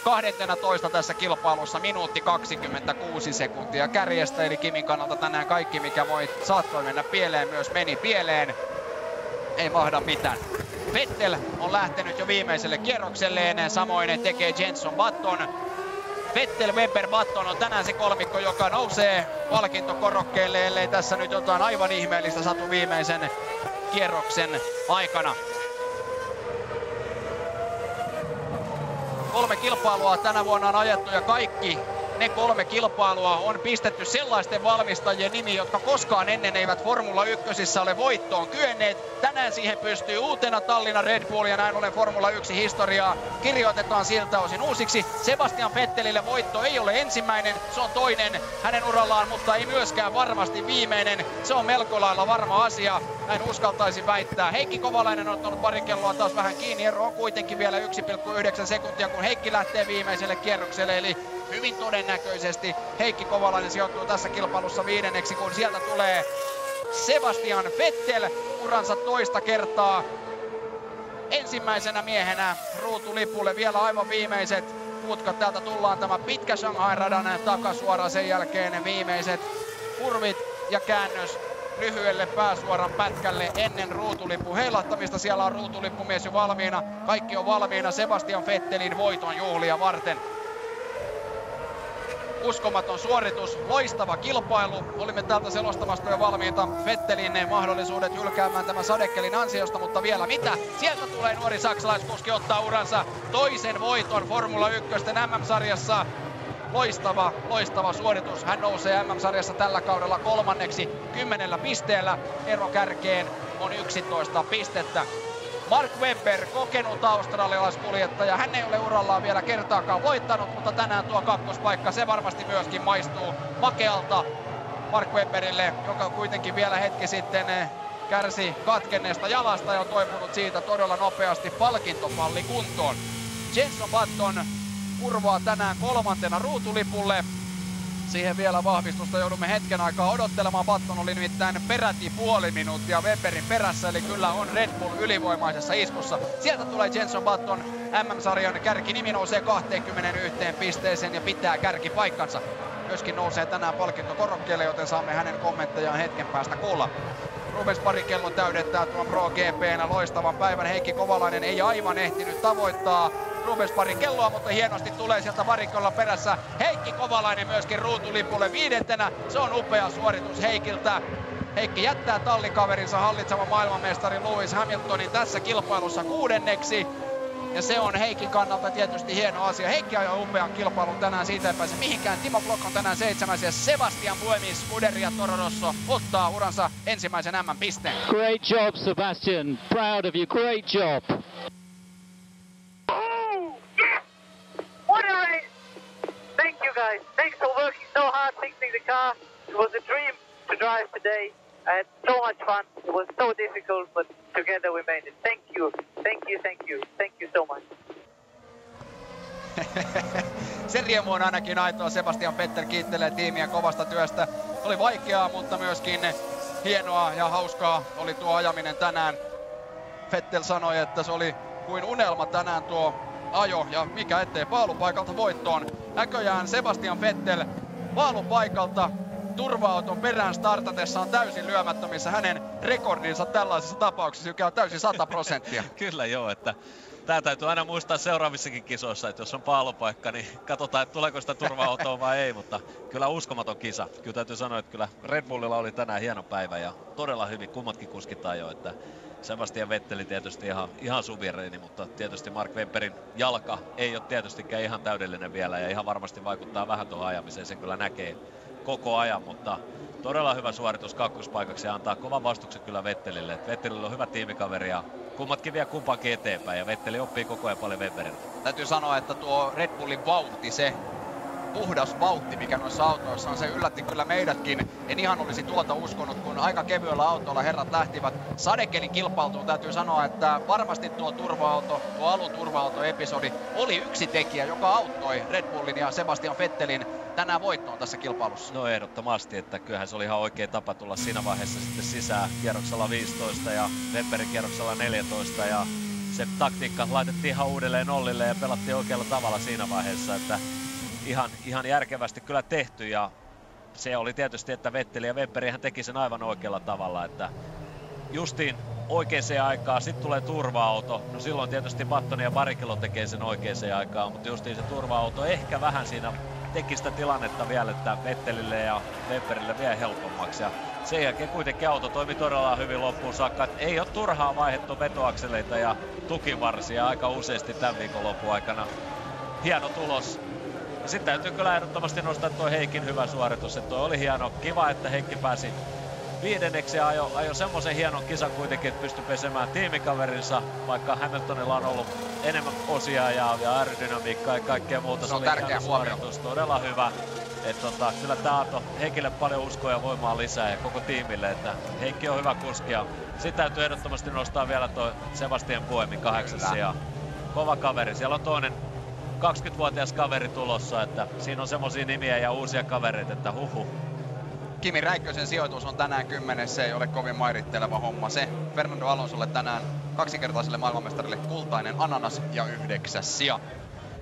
12 tässä kilpailussa minuutti 26 sekuntia kärjestä, eli Kimin kannalta tänään kaikki mikä voi saattoi mennä pieleen myös meni pieleen. Ei mahda mitään. Vettel on lähtenyt jo viimeiselle kierrokselleen, samoin tekee Jenson Button. Vettel, Weber, Button on tänään se kolmikko, joka nousee palkintokorokkeelle, ellei tässä nyt jotain aivan ihmeellistä satu viimeisen kierroksen aikana. Kolme kilpailua tänä vuonna on ajettu ja kaikki ne kolme kilpailua on pistetty sellaisten valmistajien nimi, jotka koskaan ennen eivät Formula 1 ole voittoon kyenneet. Tänään siihen pystyy uutena Tallinna Red Bull ja näin ollen Formula 1 historiaa kirjoitetaan siltä osin uusiksi. Sebastian Vettelille voitto ei ole ensimmäinen, se on toinen hänen urallaan, mutta ei myöskään varmasti viimeinen. Se on melko lailla varma asia, näin uskaltaisin väittää. Heikki Kovalainen on ottanut pari kelloa taas vähän kiinni, ero on kuitenkin vielä 1,9 sekuntia, kun Heikki lähtee viimeiselle kierrokselle, eli hyvin todennäköisesti Heikki Kovalainen sijoittuu tässä kilpailussa viidenneksi, kun sieltä tulee Sebastian Vettel uransa toista kertaa ensimmäisenä miehenä ruutulipulle vielä aivan viimeiset mutkat. Täältä tullaan tämä pitkä Shanghai-radan takasuora sen jälkeen viimeiset kurvit ja käännös lyhyelle pääsuoran pätkälle ennen ruutulippu heilahtamista. Siellä on ruutulippumies jo valmiina. Kaikki on valmiina Sebastian Vettelin voiton juhlia varten uskomaton suoritus, loistava kilpailu. Olimme täältä selostamasta jo valmiita Vettelin mahdollisuudet hylkäämään tämän sadekelin ansiosta, mutta vielä mitä? Sieltä tulee nuori saksalaiskuski ottaa uransa toisen voiton Formula 1 MM-sarjassa. Loistava, loistava suoritus. Hän nousee MM-sarjassa tällä kaudella kolmanneksi kymmenellä pisteellä. Ero kärkeen on 11 pistettä. Mark Webber, kokenut australialaiskuljettaja. Hän ei ole urallaan vielä kertaakaan voittanut, mutta tänään tuo kakkospaikka, se varmasti myöskin maistuu makealta Mark Webberille, joka kuitenkin vielä hetki sitten eh, kärsi katkenneesta jalasta ja on toipunut siitä todella nopeasti palkintopalli kuntoon. Jenson Button kurvaa tänään kolmantena ruutulipulle. Siihen vielä vahvistusta joudumme hetken aikaa odottelemaan. Batton oli nimittäin peräti puoli minuuttia Weberin perässä, eli kyllä on Red Bull ylivoimaisessa iskussa. Sieltä tulee Jenson Button, MM-sarjan kärkinimi nousee 21 pisteeseen ja pitää kärkipaikkansa. Myöskin nousee tänään palkintokorokkeelle, joten saamme hänen kommenttejaan hetken päästä kuulla. Rubens Barrichello täydentää tuon Pro GPnä loistavan päivän. Heikki Kovalainen ei aivan ehtinyt tavoittaa Rubens kelloa, mutta hienosti tulee sieltä Barrichello perässä. Heikki Kovalainen myöskin ruutulipulle viidentenä. Se on upea suoritus Heikiltä. Heikki jättää tallikaverinsa hallitseva maailmanmestari Lewis Hamiltonin tässä kilpailussa kuudenneksi. Ja se on Heikin kannalta tietysti hieno asia. Heikki ajaa upean kilpailun tänään, siitä ei pääse mihinkään. Timo Glock on tänään seitsemäs ja Sebastian Buemis, Scuderia Toro Rosso ottaa uransa ensimmäisen M-pisteen. Great job Sebastian, proud of you, great job. What a race! Thank you guys. Thanks for working so hard fixing the car. It was a dream to drive today. I had so much fun. It was so difficult, but together we made it. Thank you. Thank you, thank you. Thank you so much. Se riemu on ainakin aitoa. Sebastian Petter kiittelee tiimiä kovasta työstä. Oli vaikeaa, mutta myöskin hienoa ja hauskaa oli tuo ajaminen tänään. Vettel sanoi, että se oli kuin unelma tänään tuo ajo ja mikä ettei paalupaikalta voittoon. Näköjään Sebastian Vettel paalupaikalta turva-auton perään startatessa on täysin lyömättömissä hänen rekordinsa tällaisessa tapauksessa, joka on täysin 100 prosenttia. Kyllä joo, että Tää täytyy aina muistaa seuraavissakin kisoissa, että jos on paalupaikka, niin katsotaan, että tuleeko sitä turva-autoa vai ei, mutta kyllä uskomaton kisa. Kyllä täytyy sanoa, että kyllä Red Bullilla oli tänään hieno päivä ja todella hyvin kummatkin kuskit jo, että Sebastian Vetteli tietysti ihan, ihan suvereeni, mutta tietysti Mark Webberin jalka ei ole tietystikään ihan täydellinen vielä ja ihan varmasti vaikuttaa vähän tuohon ajamiseen, sen kyllä näkee koko ajan, mutta todella hyvä suoritus kakkospaikaksi ja antaa kovan vastuksen kyllä Vettelille. Vettelillä on hyvä tiimikaveri ja kummatkin vie kumpaankin eteenpäin ja Vetteli oppii koko ajan paljon Webberiltä. Täytyy sanoa, että tuo Red Bullin vauhti, se puhdas vauhti, mikä noissa autoissa on, se yllätti kyllä meidätkin. En ihan olisi tuota uskonut, kun aika kevyellä autolla herrat lähtivät. Sadekelin kilpailtuun täytyy sanoa, että varmasti tuo turva-auto, tuo alun turva-auto-episodi oli yksi tekijä, joka auttoi Red Bullin ja Sebastian Vettelin tänään voittoon tässä kilpailussa? No ehdottomasti, että kyllähän se oli ihan oikea tapa tulla siinä vaiheessa sitten sisään kierroksella 15 ja Webberin kierroksella 14 ja se taktiikka laitettiin ihan uudelleen nollille ja pelattiin oikealla tavalla siinä vaiheessa, että ihan, ihan järkevästi kyllä tehty ja se oli tietysti, että Vetteli ja Webberi hän teki sen aivan oikealla tavalla, että justiin oikeaan aikaan, sitten tulee turva-auto, no silloin tietysti Battoni ja Barikelo tekee sen oikeaan aikaan, mutta justiin se turva-auto ehkä vähän siinä teki sitä tilannetta vielä, että Vettelille ja Webberille vielä helpommaksi. Ja sen jälkeen kuitenkin auto toimi todella hyvin loppuun saakka. Et ei ole turhaa vaihettu vetoakseleita ja tukivarsia aika useasti tämän viikon aikana. Hieno tulos. Sitten täytyy kyllä ehdottomasti nostaa tuo Heikin hyvä suoritus. Että toi oli hieno. Kiva, että Heikki pääsi viidenneksi ajo, ajo semmoisen hienon kisan kuitenkin, että pystyi pesemään tiimikaverinsa, vaikka Hamiltonilla on ollut enemmän osia ja, ja aerodynamiikkaa ja kaikkea muuta. Se on tärkeä suoritus, todella hyvä. Et tota, kyllä tämä antoi Heikille paljon uskoa ja voimaa lisää ja koko tiimille, että Heikki on hyvä kuski ja sitten täytyy ehdottomasti nostaa vielä tuo Sebastian Puemin kahdeksas ja kova kaveri. Siellä on toinen 20-vuotias kaveri tulossa, että siinä on semmosia nimiä ja uusia kavereita, että huhu. Kimi Räikkösen sijoitus on tänään kymmenes, se ei ole kovin mairitteleva homma. Se Fernando Alonsolle tänään kaksinkertaiselle maailmanmestarille kultainen ananas ja yhdeksäs sija.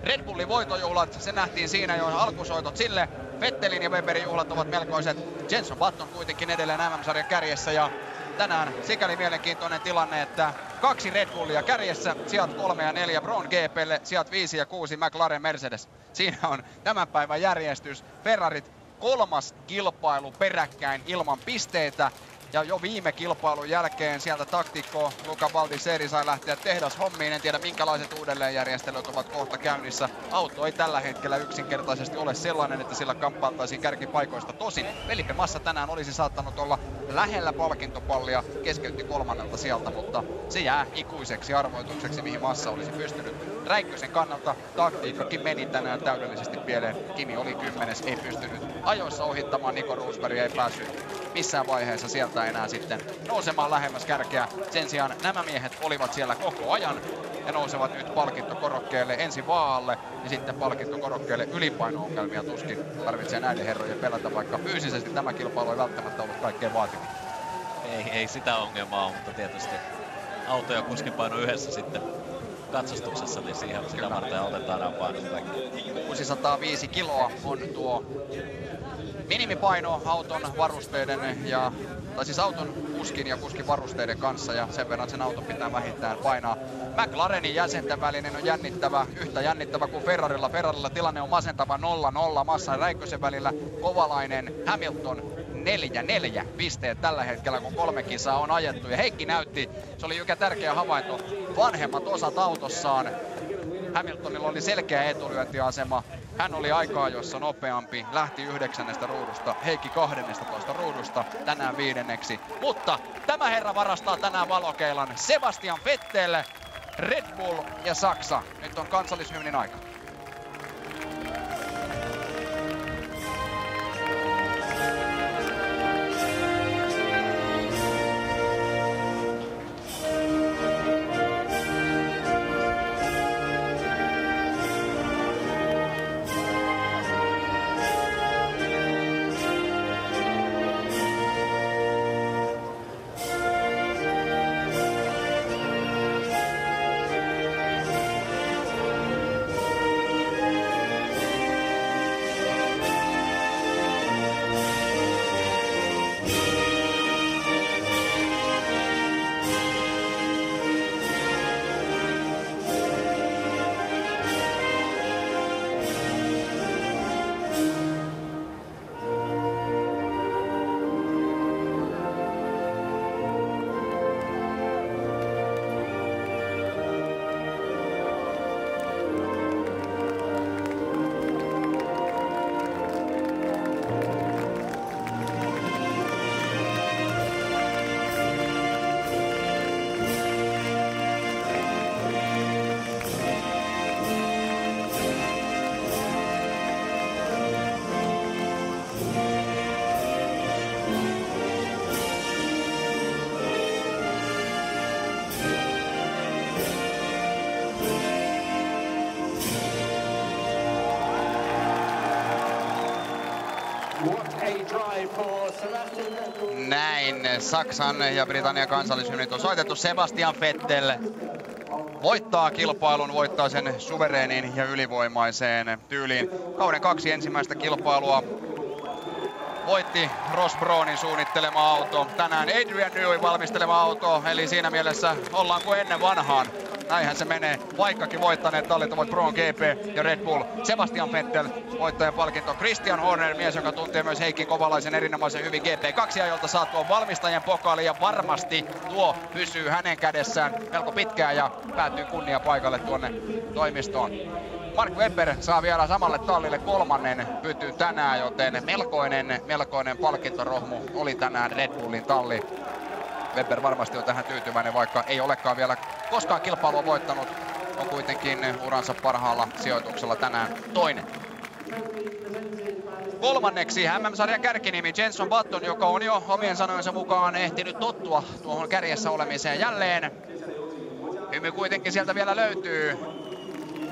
Red Bullin voitojuhlat, se nähtiin siinä jo alkusoitot sille. Vettelin ja Weberin juhlat ovat melkoiset. Jenson Button kuitenkin edelleen MM-sarjan kärjessä ja tänään sikäli mielenkiintoinen tilanne, että kaksi Red Bullia kärjessä, sijat kolme ja neljä Braun GPlle, sijat viisi ja kuusi McLaren Mercedes. Siinä on tämän päivän järjestys. Ferrarit kolmas kilpailu peräkkäin ilman pisteitä. Ja jo viime kilpailun jälkeen sieltä taktikko Luca Baldisseri sai lähteä tehdas hommiin. En tiedä minkälaiset uudelleenjärjestelyt ovat kohta käynnissä. Auto ei tällä hetkellä yksinkertaisesti ole sellainen, että sillä kamppailtaisiin kärkipaikoista. Tosin Felipe Massa tänään olisi saattanut olla lähellä palkintopallia. Keskeytti kolmannelta sieltä, mutta se jää ikuiseksi arvoitukseksi, mihin Massa olisi pystynyt. Räikkösen kannalta taktiikkakin meni tänään täydellisesti pieleen. Kimi oli kymmenes, ei pystynyt ajoissa ohittamaan. Niko Roosberg ei päässyt missään vaiheessa sieltä enää sitten nousemaan lähemmäs kärkeä. Sen sijaan nämä miehet olivat siellä koko ajan ja nousevat nyt palkintokorokkeelle ensin vaalle ja sitten palkintokorokkeelle ylipaino-ongelmia tuskin tarvitsee näiden herrojen pelätä, vaikka fyysisesti tämä kilpailu ei välttämättä ollut kaikkein vaativin. Ei, ei sitä ongelmaa, mutta tietysti auto ja kuskinpaino yhdessä sitten katsastuksessa, niin siihen sitä varten otetaan nämä painot 605 kiloa on tuo minimipaino auton varusteiden ja tai siis auton kuskin ja kuskin varusteiden kanssa ja sen verran sen auton pitää vähintään painaa. McLarenin jäsenten välinen on jännittävä, yhtä jännittävä kuin Ferrarilla. Ferrarilla tilanne on masentava 0-0 Massa ja Räikkösen välillä. Kovalainen Hamilton 4-4 pisteet tällä hetkellä, kun kolme kisaa on ajettu. Ja Heikki näytti, se oli joka tärkeä havainto, vanhemmat osat autossaan. Hamiltonilla oli selkeä etulyöntiasema. Hän oli aikaa, jossa nopeampi, lähti yhdeksännestä ruudusta, Heikki 12 ruudusta, tänään viidenneksi. Mutta tämä herra varastaa tänään valokeilan Sebastian Vettel, Red Bull ja Saksa. Nyt on kansallishymnin aika. Saksan ja Britannian kansallisynnit on soitettu. Sebastian Vettel voittaa kilpailun, voittaa sen suvereenin ja ylivoimaiseen tyyliin. Kauden kaksi ensimmäistä kilpailua voitti Ross Brownin suunnittelema auto. Tänään Adrian Newey valmistelema auto, eli siinä mielessä ollaan kuin ennen vanhaan. Näinhän se menee, vaikkakin voittaneet tallit ovat Brown GP ja Red Bull. Sebastian Vettel voittajan palkinto. Christian Horner, mies joka tuntee myös Heikki Kovalaisen erinomaisen hyvin GP2 ajolta saa tuon valmistajan pokaali ja varmasti tuo pysyy hänen kädessään melko pitkään ja päätyy kunnia paikalle tuonne toimistoon. Mark Webber saa vielä samalle tallille kolmannen pytyn tänään, joten melkoinen, melkoinen palkintorohmu oli tänään Red Bullin talli. Webber varmasti on tähän tyytyväinen, vaikka ei olekaan vielä koskaan kilpailua voittanut. On kuitenkin uransa parhaalla sijoituksella tänään toinen. Kolmanneksi MM-sarjan kärkinimi Jenson Button, joka on jo omien sanojensa mukaan ehtinyt tottua tuohon kärjessä olemiseen jälleen. Hymy kuitenkin sieltä vielä löytyy.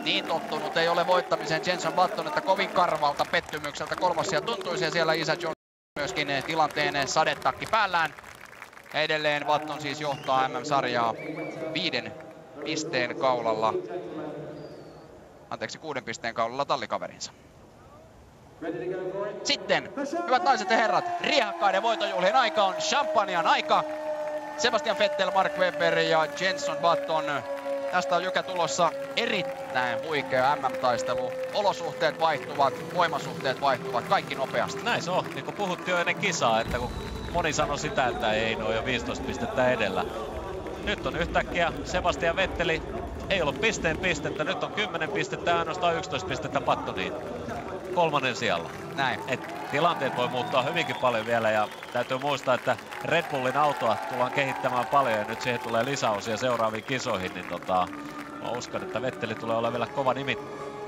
Niin tottunut ei ole voittamiseen Jenson Button, että kovin karvalta pettymykseltä kolmosia tuntuisi ja siellä Isa Jones myöskin tilanteen sadetakki päällään. Edelleen Button siis johtaa MM-sarjaa viiden pisteen kaulalla. Anteeksi, kuuden pisteen kaulalla tallikaverinsa. Sitten, hyvät naiset ja herrat, riehakkaiden voitojuhlien aika on champagnean aika. Sebastian Vettel, Mark Webber ja Jenson Button. Tästä on Jykä tulossa erittäin huikea MM-taistelu. Olosuhteet vaihtuvat, voimasuhteet vaihtuvat, kaikki nopeasti. Näin se on, niin kuin puhuttiin jo ennen kisaa, että kun moni sanoi sitä, että ei ole jo 15 pistettä edellä. Nyt on yhtäkkiä Sebastian Vetteli, ei ollut pisteen pistettä, nyt on 10 pistettä ainoastaan 11 pistettä Pattoniin kolmannen sijalla. Näin. Et tilanteet voi muuttaa hyvinkin paljon vielä ja täytyy muistaa, että Red Bullin autoa tullaan kehittämään paljon ja nyt siihen tulee lisäosia seuraaviin kisoihin, niin tota, mä uskon, että Vetteli tulee olla vielä kova nimi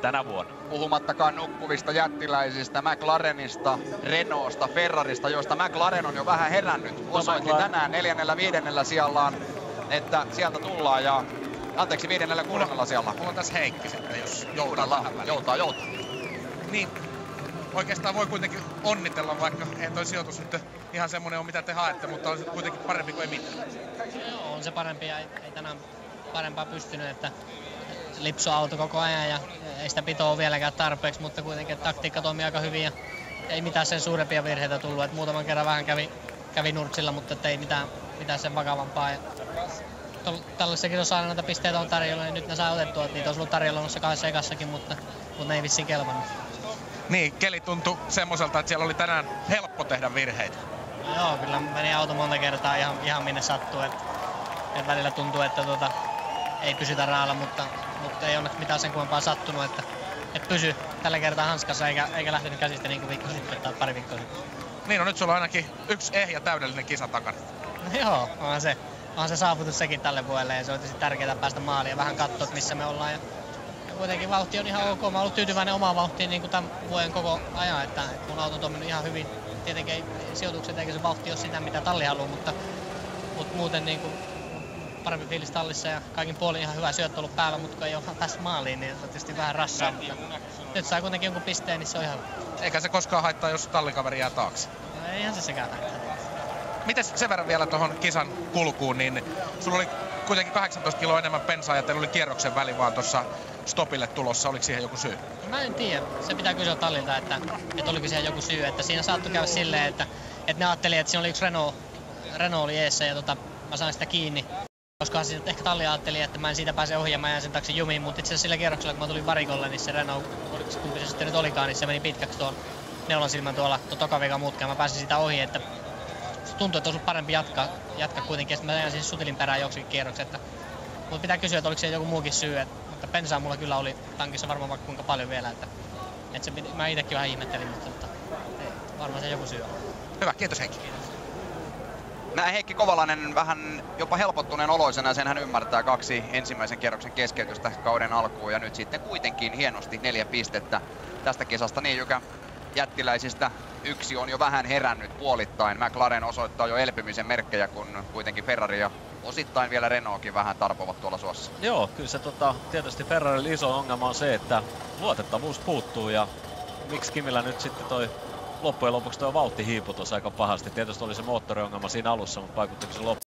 tänä vuonna. Puhumattakaan nukkuvista jättiläisistä, McLarenista, Renaultsta, Ferrarista, joista McLaren on jo vähän herännyt. Osoitti tänään neljännellä viidennellä sijallaan, että sieltä tullaan ja Anteeksi, viidennellä kuudennella sijalla. Mulla on tässä Heikki sitten, jos joutaa vähän väliin. Joutaa, joutaa. Niin, oikeastaan voi kuitenkin onnitella, vaikka ei toi sijoitus nyt ihan semmonen ole mitä te haette, mutta on se kuitenkin parempi kuin ei mitään. Joo, on se parempi ja ei, ei tänään parempaa pystynyt, että lipsu auto koko ajan ja ei sitä pitoa vieläkään tarpeeksi, mutta kuitenkin taktiikka toimii aika hyvin ja ei mitään sen suurempia virheitä tullut. että muutaman kerran vähän kävi, kävi nurtsilla, mutta ei mitään, mitään sen vakavampaa. Ja tällaisessakin on aina näitä pisteitä on tarjolla, niin nyt ne saa otettua. Että niitä olisi ollut tarjolla noissa kahdessa ekassakin, mutta, mutta ne ei vissiin kelvannut. Niin, keli tuntui semmoiselta, että siellä oli tänään helppo tehdä virheitä. No joo, kyllä meni auto monta kertaa ihan, ihan minne sattuu. Et, et välillä tuntuu, että tuota, ei pysytä raalla, mutta, mutta ei onneksi mitään sen kummempaa sattunut, että, että pysy tällä kertaa hanskassa eikä, eikä lähtenyt käsistä niin kuin viikko sitten tai pari viikkoa sitten. Niin, no nyt sulla on ainakin yksi ehjä täydellinen kisa takana. No joo, on se, on se saavutus sekin tälle vuodelle ja se on tietysti tärkeää päästä maaliin ja vähän katsoa, missä me ollaan. Ja, ja kuitenkin vauhti on ihan ok. Mä oon ollut tyytyväinen omaan vauhtiin niin kuin tämän vuoden koko ajan, että, että mun auto on mennyt ihan hyvin. Tietenkin ei, sijoitukset eikä se vauhti ole sitä, mitä talli haluaa, mutta, mutta muuten niin kuin parempi fiilis tallissa ja kaikin puolin ihan hyvä syöttö ollut päällä, mutta kun ei ole päässyt maaliin, niin se on tietysti vähän rassaa. Mutta nyt saa kuitenkin jonkun pisteen, niin se on ihan Eikä se koskaan haittaa, jos tallikaveri jää taakse. No, eihän se sekään haittaa. Mites sen verran vielä tuohon kisan kulkuun, niin sulla oli kuitenkin 18 kiloa enemmän pensaa ja teillä oli kierroksen väli vaan tuossa stopille tulossa. Oliko siihen joku syy? Mä en tiedä. Se pitää kysyä tallilta, että, että oliko siihen joku syy. Että siinä saattoi käydä silleen, että, että ne ajatteli, että siinä oli yksi Renault, Renault oli eessä ja tota, mä sain sitä kiinni. Koska siinä ehkä talli ajatteli, että mä en siitä pääse ohi ja sen taakse jumiin, mutta itse sillä kierroksella, kun mä tulin varikolle, niin se Renault, kumpi se sitten nyt olikaan, niin se meni pitkäksi tuon neulan silmän tuolla tuon tokavikan mutkeen. Mä pääsin sitä ohi, että tuntui, että olisi parempi jatkaa, jatkaa kuitenkin. Sitten mä jäin siis sutilin perään joksikin kierroksen. Että, mutta pitää kysyä, että oliko se joku muukin syy. Että, mutta bensaa mulla kyllä oli tankissa varmaan vaikka kuinka paljon vielä. Että, että se, mä itsekin vähän ihmettelin, mutta, mutta varmaan se joku syy on. Hyvä, kiitos Heikki. Näin Heikki Kovalainen vähän jopa helpottuneen oloisena, sen hän ymmärtää kaksi ensimmäisen kierroksen keskeytystä kauden alkuun ja nyt sitten kuitenkin hienosti neljä pistettä tästä kisasta. Niin Jykä, jättiläisistä yksi on jo vähän herännyt puolittain. McLaren osoittaa jo elpymisen merkkejä, kun kuitenkin Ferrari ja osittain vielä Renaultkin vähän tarpovat tuolla suossa. Joo, kyllä se tota, tietysti Ferrarin iso ongelma on se, että luotettavuus puuttuu ja miksi Kimillä nyt sitten toi loppujen lopuksi tuo vauhti hiipui aika pahasti. Tietysti oli se moottoriongelma siinä alussa, mutta vaikuttiko se loppu